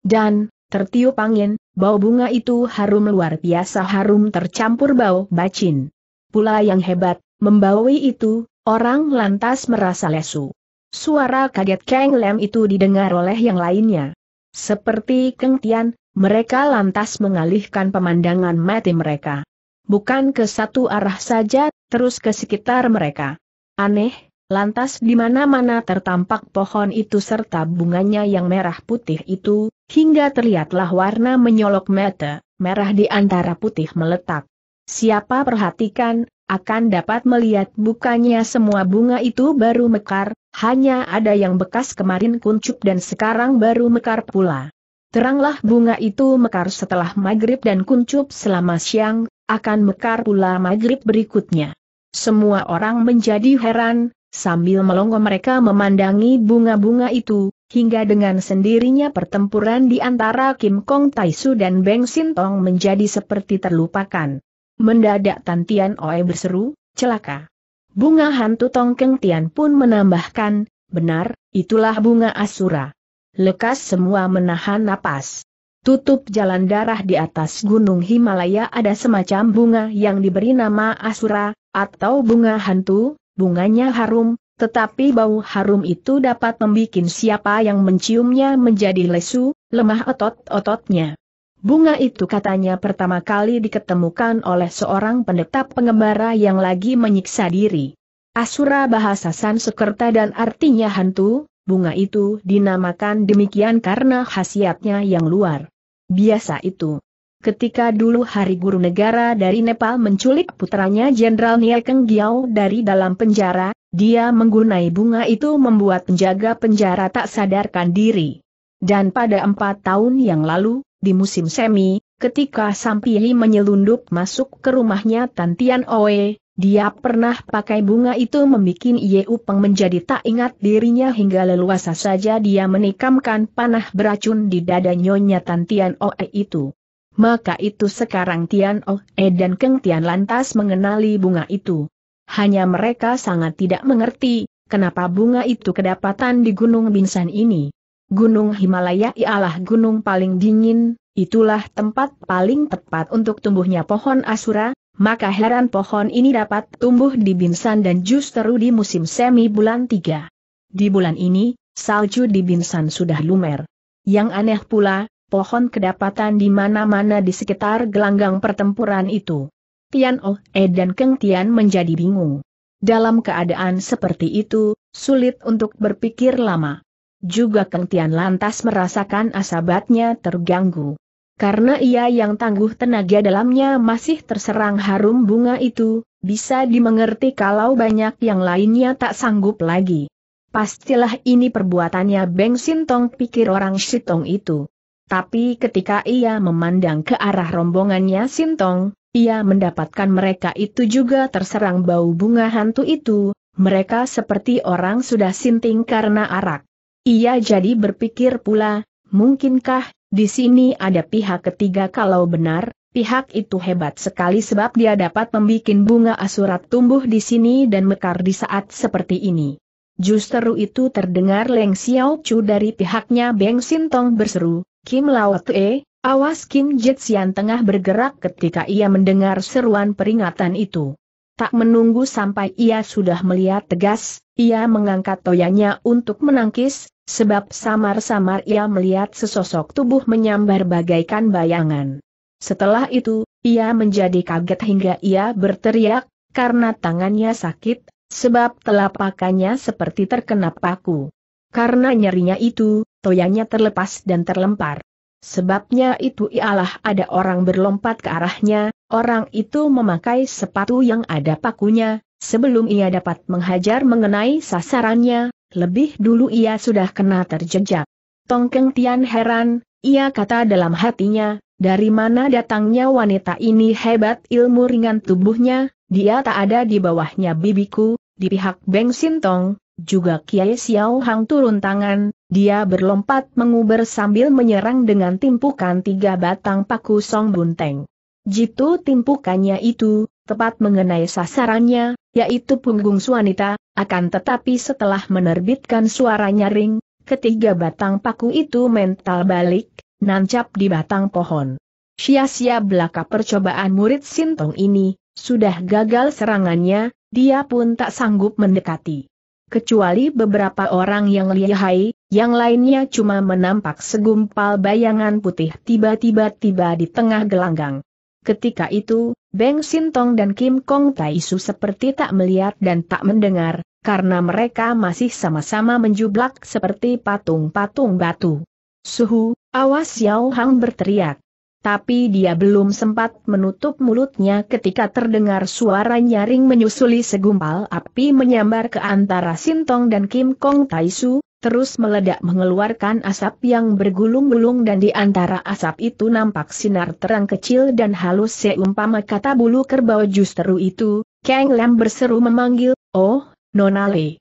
Dan, tertiup angin, bau bunga itu harum luar biasa harum tercampur bau bacin. Pula yang hebat, membaui itu, orang lantas merasa lesu. Suara kaget Kang Lem itu didengar oleh yang lainnya. Seperti Keng Tian, mereka lantas mengalihkan pemandangan mati mereka. Bukan ke satu arah saja, terus ke sekitar mereka. Aneh, Lantas di mana-mana tertampak pohon itu serta bunganya yang merah putih itu, hingga terlihatlah warna menyolok mata, merah di antara putih meletak. Siapa perhatikan, akan dapat melihat bukannya semua bunga itu baru mekar, hanya ada yang bekas kemarin kuncup dan sekarang baru mekar pula. Teranglah bunga itu mekar setelah maghrib dan kuncup selama siang, akan mekar pula maghrib berikutnya. Semua orang menjadi heran, Sambil melongo mereka memandangi bunga-bunga itu, hingga dengan sendirinya pertempuran di antara Kim Kong Taisu dan Beng Sintong menjadi seperti terlupakan. Mendadak Tantian Oe berseru, celaka. Bunga hantu Tong Keng Tian pun menambahkan, benar, itulah bunga Asura. Lekas semua menahan napas. Tutup jalan darah di atas gunung Himalaya ada semacam bunga yang diberi nama Asura, atau bunga hantu, bunganya harum, tetapi bau harum itu dapat membuat siapa yang menciumnya menjadi lesu, lemah otot-ototnya. Bunga itu katanya pertama kali diketemukan oleh seorang pendeta pengembara yang lagi menyiksa diri. Asura bahasa Sanskerta dan artinya hantu, bunga itu dinamakan demikian karena khasiatnya yang luar biasa itu. Ketika dulu Hari Guru Negara dari Nepal menculik putranya Jenderal Nie Keng Giao dari dalam penjara, dia menggunai bunga itu membuat penjaga penjara tak sadarkan diri. Dan pada empat tahun yang lalu, di musim semi, ketika Sampihi menyelundup masuk ke rumahnya Tantian Oe, dia pernah pakai bunga itu membuat Ye Upeng menjadi tak ingat dirinya hingga leluasa saja dia menikamkan panah beracun di dada nyonya Tantian Oe itu. Maka itu sekarang Tian Oh E dan Keng Tian lantas mengenali bunga itu. Hanya mereka sangat tidak mengerti, kenapa bunga itu kedapatan di Gunung Binsan ini. Gunung Himalaya ialah gunung paling dingin, itulah tempat paling tepat untuk tumbuhnya pohon asura, maka heran pohon ini dapat tumbuh di Binsan dan justru di musim semi bulan tiga. Di bulan ini, salju di Binsan sudah lumer. Yang aneh pula, pohon kedapatan di mana-mana di sekitar gelanggang pertempuran itu. Tian Oh E dan Keng Tian menjadi bingung. Dalam keadaan seperti itu, sulit untuk berpikir lama. Juga Keng Tian lantas merasakan asabatnya terganggu. Karena ia yang tangguh tenaga dalamnya masih terserang harum bunga itu, bisa dimengerti kalau banyak yang lainnya tak sanggup lagi. Pastilah ini perbuatannya Beng Sintong pikir orang Sitong itu. Tapi ketika ia memandang ke arah rombongannya Sintong, ia mendapatkan mereka itu juga terserang bau bunga hantu itu, mereka seperti orang sudah sinting karena arak. Ia jadi berpikir pula, mungkinkah di sini ada pihak ketiga kalau benar, pihak itu hebat sekali sebab dia dapat membuat bunga asurat tumbuh di sini dan mekar di saat seperti ini. Justru itu terdengar Leng Xiao Chu dari pihaknya Beng Sintong berseru, Kim Lao Tue, Awas Kim Jetsian tengah bergerak ketika ia mendengar seruan peringatan itu. Tak menunggu sampai ia sudah melihat tegas, ia mengangkat toyanya untuk menangkis, sebab samar-samar ia melihat sesosok tubuh menyambar bagaikan bayangan. Setelah itu, ia menjadi kaget hingga ia berteriak, karena tangannya sakit, sebab telapakannya seperti terkena paku. Karena nyerinya itu, toyanya terlepas dan terlempar. Sebabnya itu ialah ada orang berlompat ke arahnya, orang itu memakai sepatu yang ada pakunya, sebelum ia dapat menghajar mengenai sasarannya, lebih dulu ia sudah kena terjejak. Tongkeng Tian heran, ia kata dalam hatinya, dari mana datangnya wanita ini hebat ilmu ringan tubuhnya, dia tak ada di bawahnya bibiku, di pihak Beng Sintong, juga Kiai Xiao Hang turun tangan, dia berlompat menguber sambil menyerang dengan timpukan tiga batang paku song bunteng. Jitu timpukannya itu, tepat mengenai sasarannya, yaitu punggung wanita, akan tetapi setelah menerbitkan suara nyaring, ketiga batang paku itu mental balik, nancap di batang pohon. Sia-sia belaka percobaan murid Sintong ini, sudah gagal serangannya, dia pun tak sanggup mendekati. Kecuali beberapa orang yang lihai, yang lainnya cuma menampak segumpal bayangan putih tiba-tiba tiba di tengah gelanggang. Ketika itu, Beng Sintong dan Kim Kong Taisu seperti tak melihat dan tak mendengar, karena mereka masih sama-sama menjublak seperti patung-patung batu. Suhu, awas Yao Hang berteriak tapi dia belum sempat menutup mulutnya ketika terdengar suara nyaring menyusuli segumpal api menyambar ke antara Sintong dan Kim Kong Taisu, terus meledak mengeluarkan asap yang bergulung-gulung dan di antara asap itu nampak sinar terang kecil dan halus seumpama kata bulu kerbau justru itu, Kang Lam berseru memanggil, oh, Nona Le.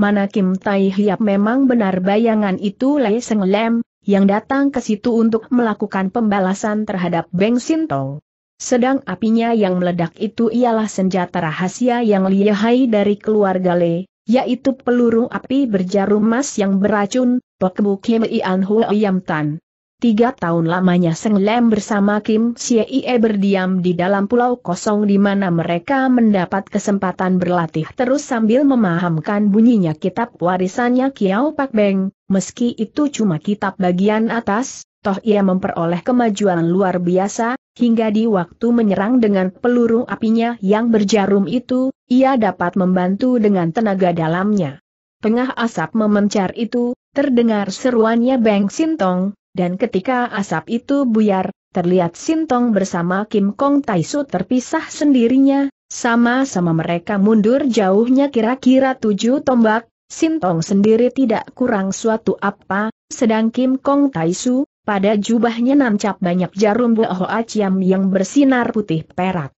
Mana Kim Tai Hiap memang benar bayangan itu Le Seng Lam, yang datang ke situ untuk melakukan pembalasan terhadap Beng Sintong. Sedang apinya yang meledak itu ialah senjata rahasia yang lihai dari keluarga Le, yaitu peluru api berjarum emas yang beracun, Pokbu Kim Ian Huayam Tan. Tiga tahun lamanya Seng Lem bersama Kim Xie berdiam di dalam pulau kosong di mana mereka mendapat kesempatan berlatih terus sambil memahamkan bunyinya kitab warisannya Kiao Pak Beng, meski itu cuma kitab bagian atas, toh ia memperoleh kemajuan luar biasa, hingga di waktu menyerang dengan peluru apinya yang berjarum itu, ia dapat membantu dengan tenaga dalamnya. Tengah asap memencar itu, terdengar seruannya Beng Sintong, dan ketika asap itu buyar, terlihat Sintong bersama Kim Kong Taisu terpisah sendirinya, sama-sama mereka mundur jauhnya kira-kira tujuh tombak, Sintong sendiri tidak kurang suatu apa, sedang Kim Kong Taisu, pada jubahnya nancap banyak jarum buah aciam yang bersinar putih perak.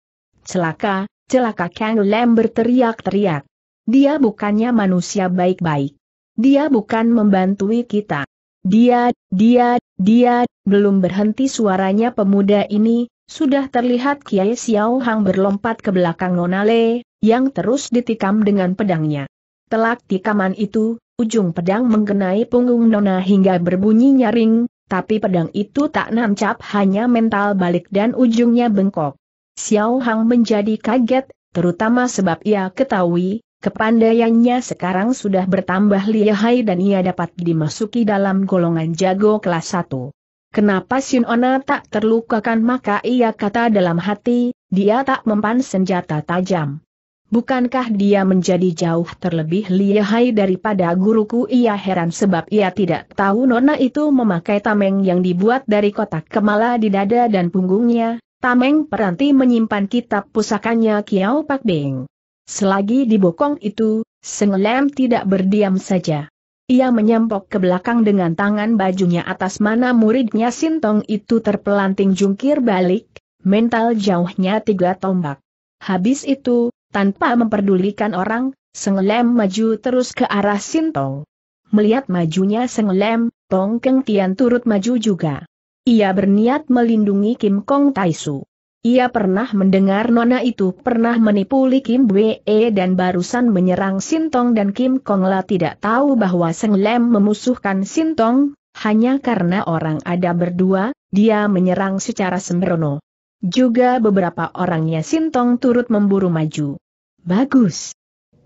Celaka, celaka Kang Lem berteriak-teriak. Dia bukannya manusia baik-baik. Dia bukan membantui kita. Dia, dia, dia, belum berhenti suaranya pemuda ini, sudah terlihat Kiai Xiao Hang berlompat ke belakang Nonale, yang terus ditikam dengan pedangnya. Telak tikaman itu, ujung pedang menggenai punggung Nona hingga berbunyi nyaring, tapi pedang itu tak nancap hanya mental balik dan ujungnya bengkok. Xiao Hang menjadi kaget, terutama sebab ia ketahui, kepandaiannya sekarang sudah bertambah lihai dan ia dapat dimasuki dalam golongan jago kelas 1. Kenapa Sin Ona tak terlukakan maka ia kata dalam hati, dia tak mempan senjata tajam. Bukankah dia menjadi jauh terlebih lihai daripada guruku ia heran sebab ia tidak tahu nona itu memakai tameng yang dibuat dari kotak kemala di dada dan punggungnya, tameng peranti menyimpan kitab pusakanya Kiao Pak Beng. Selagi di bokong itu, Seng Lem tidak berdiam saja. Ia menyempok ke belakang dengan tangan bajunya atas mana muridnya Sintong itu terpelanting jungkir balik, mental jauhnya tiga tombak. Habis itu, tanpa memperdulikan orang, Sengelem maju terus ke arah Sintong. Melihat majunya Sengelem, Tong Keng Tian turut maju juga. Ia berniat melindungi Kim Kong Taisu. Ia pernah mendengar nona itu pernah menipu Li Kim Bwe dan barusan menyerang Sintong dan Kim Kong La tidak tahu bahwa Sengelem memusuhkan Sintong, hanya karena orang ada berdua, dia menyerang secara sembrono. Juga beberapa orangnya Sintong turut memburu maju. Bagus.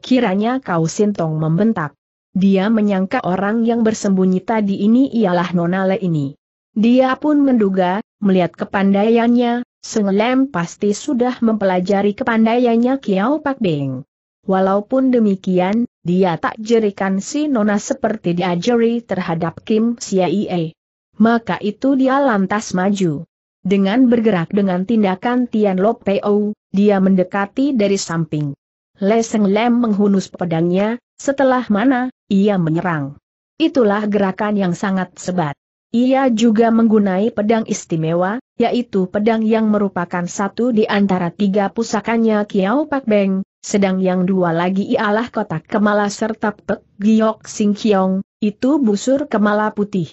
Kiranya kau Sintong membentak. Dia menyangka orang yang bersembunyi tadi ini ialah Nonale ini. Dia pun menduga, melihat kepandaiannya, Sengelem pasti sudah mempelajari kepandaiannya Kiao Pak Beng. Walaupun demikian, dia tak jerikan si Nona seperti diajari terhadap Kim Siaie. Maka itu dia lantas maju. Dengan bergerak dengan tindakan Tian Lo Peo, dia mendekati dari samping. Le Seng Lem menghunus pedangnya, setelah mana, ia menyerang. Itulah gerakan yang sangat sebat. Ia juga menggunai pedang istimewa, yaitu pedang yang merupakan satu di antara tiga pusakanya Kiao Pak Beng, sedang yang dua lagi ialah kotak kemala serta Pek Giok Sing Kiong, itu busur kemala putih.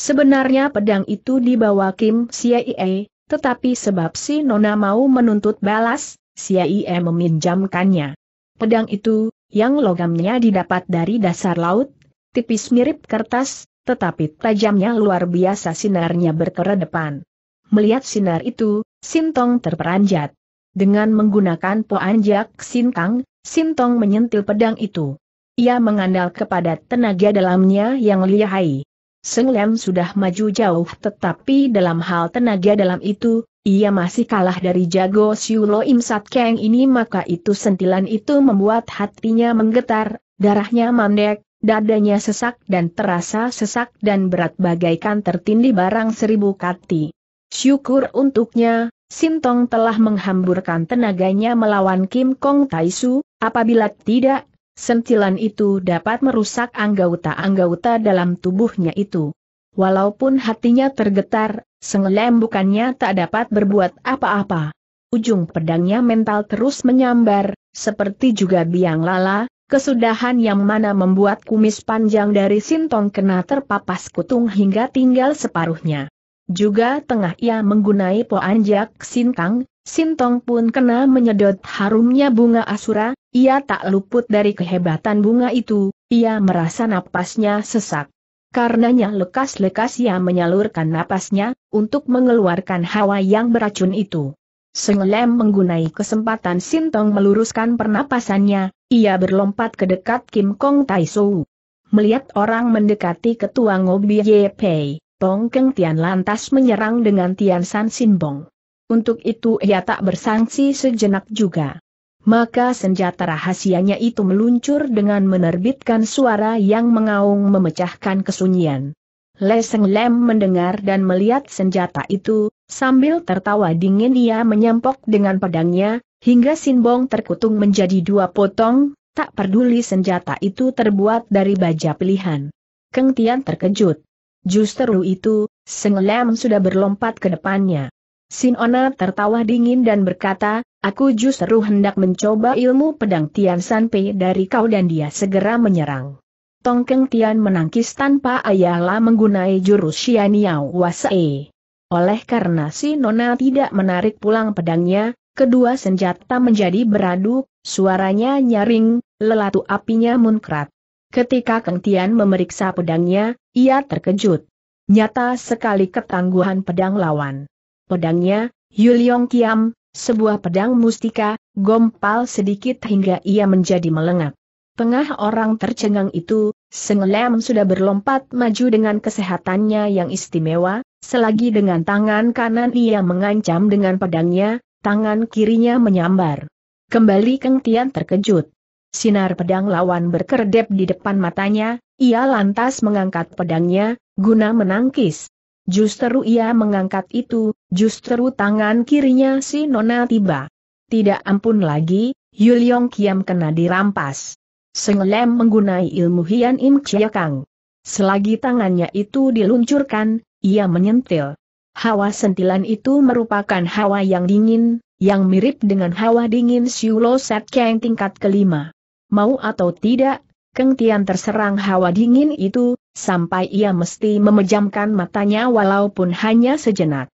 Sebenarnya pedang itu dibawa Kim Siaie, tetapi sebab si Nona mau menuntut balas, Siaie meminjamkannya. Pedang itu, yang logamnya didapat dari dasar laut, tipis mirip kertas, tetapi tajamnya luar biasa sinarnya berkeredepan. Melihat sinar itu, Sintong terperanjat. Dengan menggunakan poanjak Sintang, Sintong menyentil pedang itu. Ia mengandal kepada tenaga dalamnya yang lihai. Seng Lem sudah maju jauh tetapi dalam hal tenaga dalam itu, ia masih kalah dari jago Siu Lo Im Sat Keng ini maka itu sentilan itu membuat hatinya menggetar, darahnya mandek, dadanya sesak dan terasa sesak dan berat bagaikan tertindih barang seribu kati. Syukur untuknya, Sintong telah menghamburkan tenaganya melawan Kim Kong Taisu, apabila tidak, sentilan itu dapat merusak anggota-anggota dalam tubuhnya itu. Walaupun hatinya tergetar, Sengelem bukannya tak dapat berbuat apa-apa. Ujung pedangnya mental terus menyambar, seperti juga biang lala, kesudahan yang mana membuat kumis panjang dari Sintong kena terpapas kutung hingga tinggal separuhnya. Juga tengah ia menggunai poanjak Sintang, Sintong pun kena menyedot harumnya bunga asura, ia tak luput dari kehebatan bunga itu, ia merasa napasnya sesak. Karenanya lekas-lekas ia menyalurkan napasnya, untuk mengeluarkan hawa yang beracun itu. Sengelem menggunai kesempatan Sintong meluruskan pernapasannya, ia berlompat ke dekat Kim Kong Taisou. Melihat orang mendekati ketua Ngobi Ye Pei, Tong Keng Tian lantas menyerang dengan Tian San Sinbong. Untuk itu ia tak bersangsi sejenak juga maka senjata rahasianya itu meluncur dengan menerbitkan suara yang mengaung memecahkan kesunyian. Leseng Lem mendengar dan melihat senjata itu, sambil tertawa dingin ia menyempok dengan pedangnya, hingga Sinbong terkutung menjadi dua potong, tak peduli senjata itu terbuat dari baja pilihan. Keng Tian terkejut. Justru itu, Seng sudah berlompat ke depannya. Sin Ona tertawa dingin dan berkata, Aku justru hendak mencoba ilmu pedang Tian Sanpe dari kau dan dia segera menyerang. Tong Keng Tian menangkis tanpa ayala menggunai jurus Xianiao Wasai. Oleh karena si Nona tidak menarik pulang pedangnya, kedua senjata menjadi beradu, suaranya nyaring, lelatu apinya munkrat. Ketika Keng Tian memeriksa pedangnya, ia terkejut. Nyata sekali ketangguhan pedang lawan. Pedangnya, Yuliong Kiam, sebuah pedang mustika, gompal sedikit hingga ia menjadi melengak. Tengah orang tercengang itu, Seng Lem sudah berlompat maju dengan kesehatannya yang istimewa, selagi dengan tangan kanan ia mengancam dengan pedangnya, tangan kirinya menyambar. Kembali Keng Tian terkejut. Sinar pedang lawan berkedip di depan matanya, ia lantas mengangkat pedangnya, guna menangkis. Justru ia mengangkat itu, justru tangan kirinya si Nona tiba. Tidak ampun lagi, Yuliong Kiam kena dirampas. Sengelem menggunai ilmu Hian Im Chiakang. Selagi tangannya itu diluncurkan, ia menyentil. Hawa sentilan itu merupakan hawa yang dingin, yang mirip dengan hawa dingin Siulo Set Kang tingkat kelima. Mau atau tidak, Keng Tian terserang hawa dingin itu, sampai ia mesti memejamkan matanya walaupun hanya sejenak.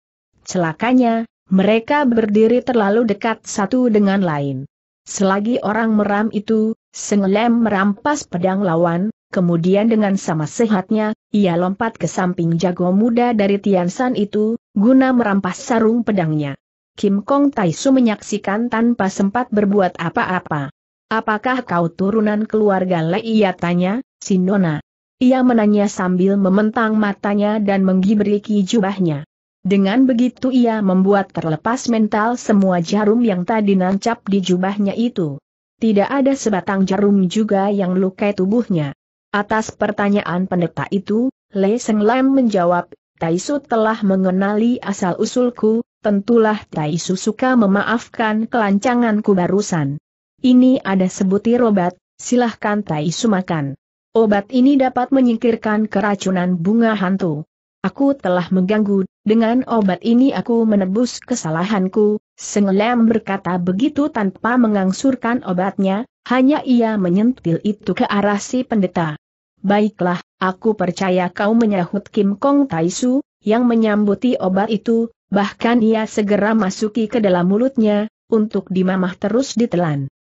Celakanya, mereka berdiri terlalu dekat satu dengan lain. Selagi orang meram itu, Sengelem merampas pedang lawan, kemudian dengan sama sehatnya, ia lompat ke samping jago muda dari Tian San itu, guna merampas sarung pedangnya. Kim Kong Taisu menyaksikan tanpa sempat berbuat apa-apa. Apakah kau turunan keluarga Le? Ia tanya, si Nona. Ia menanya sambil mementang matanya dan menggibriki jubahnya. Dengan begitu ia membuat terlepas mental semua jarum yang tadi nancap di jubahnya itu. Tidak ada sebatang jarum juga yang lukai tubuhnya. Atas pertanyaan pendeta itu, Le Seng Lam menjawab, Taisu telah mengenali asal-usulku, tentulah Taisu suka memaafkan kelancanganku barusan. Ini ada sebutir obat, silahkan Taisu makan. Obat ini dapat menyingkirkan keracunan bunga hantu. Aku telah mengganggu, dengan obat ini aku menebus kesalahanku, Sengelem berkata begitu tanpa mengangsurkan obatnya, hanya ia menyentil itu ke arah si pendeta. Baiklah, aku percaya kau menyahut Kim Kong Taisu, yang menyambuti obat itu, bahkan ia segera masuki ke dalam mulutnya, untuk dimamah terus ditelan.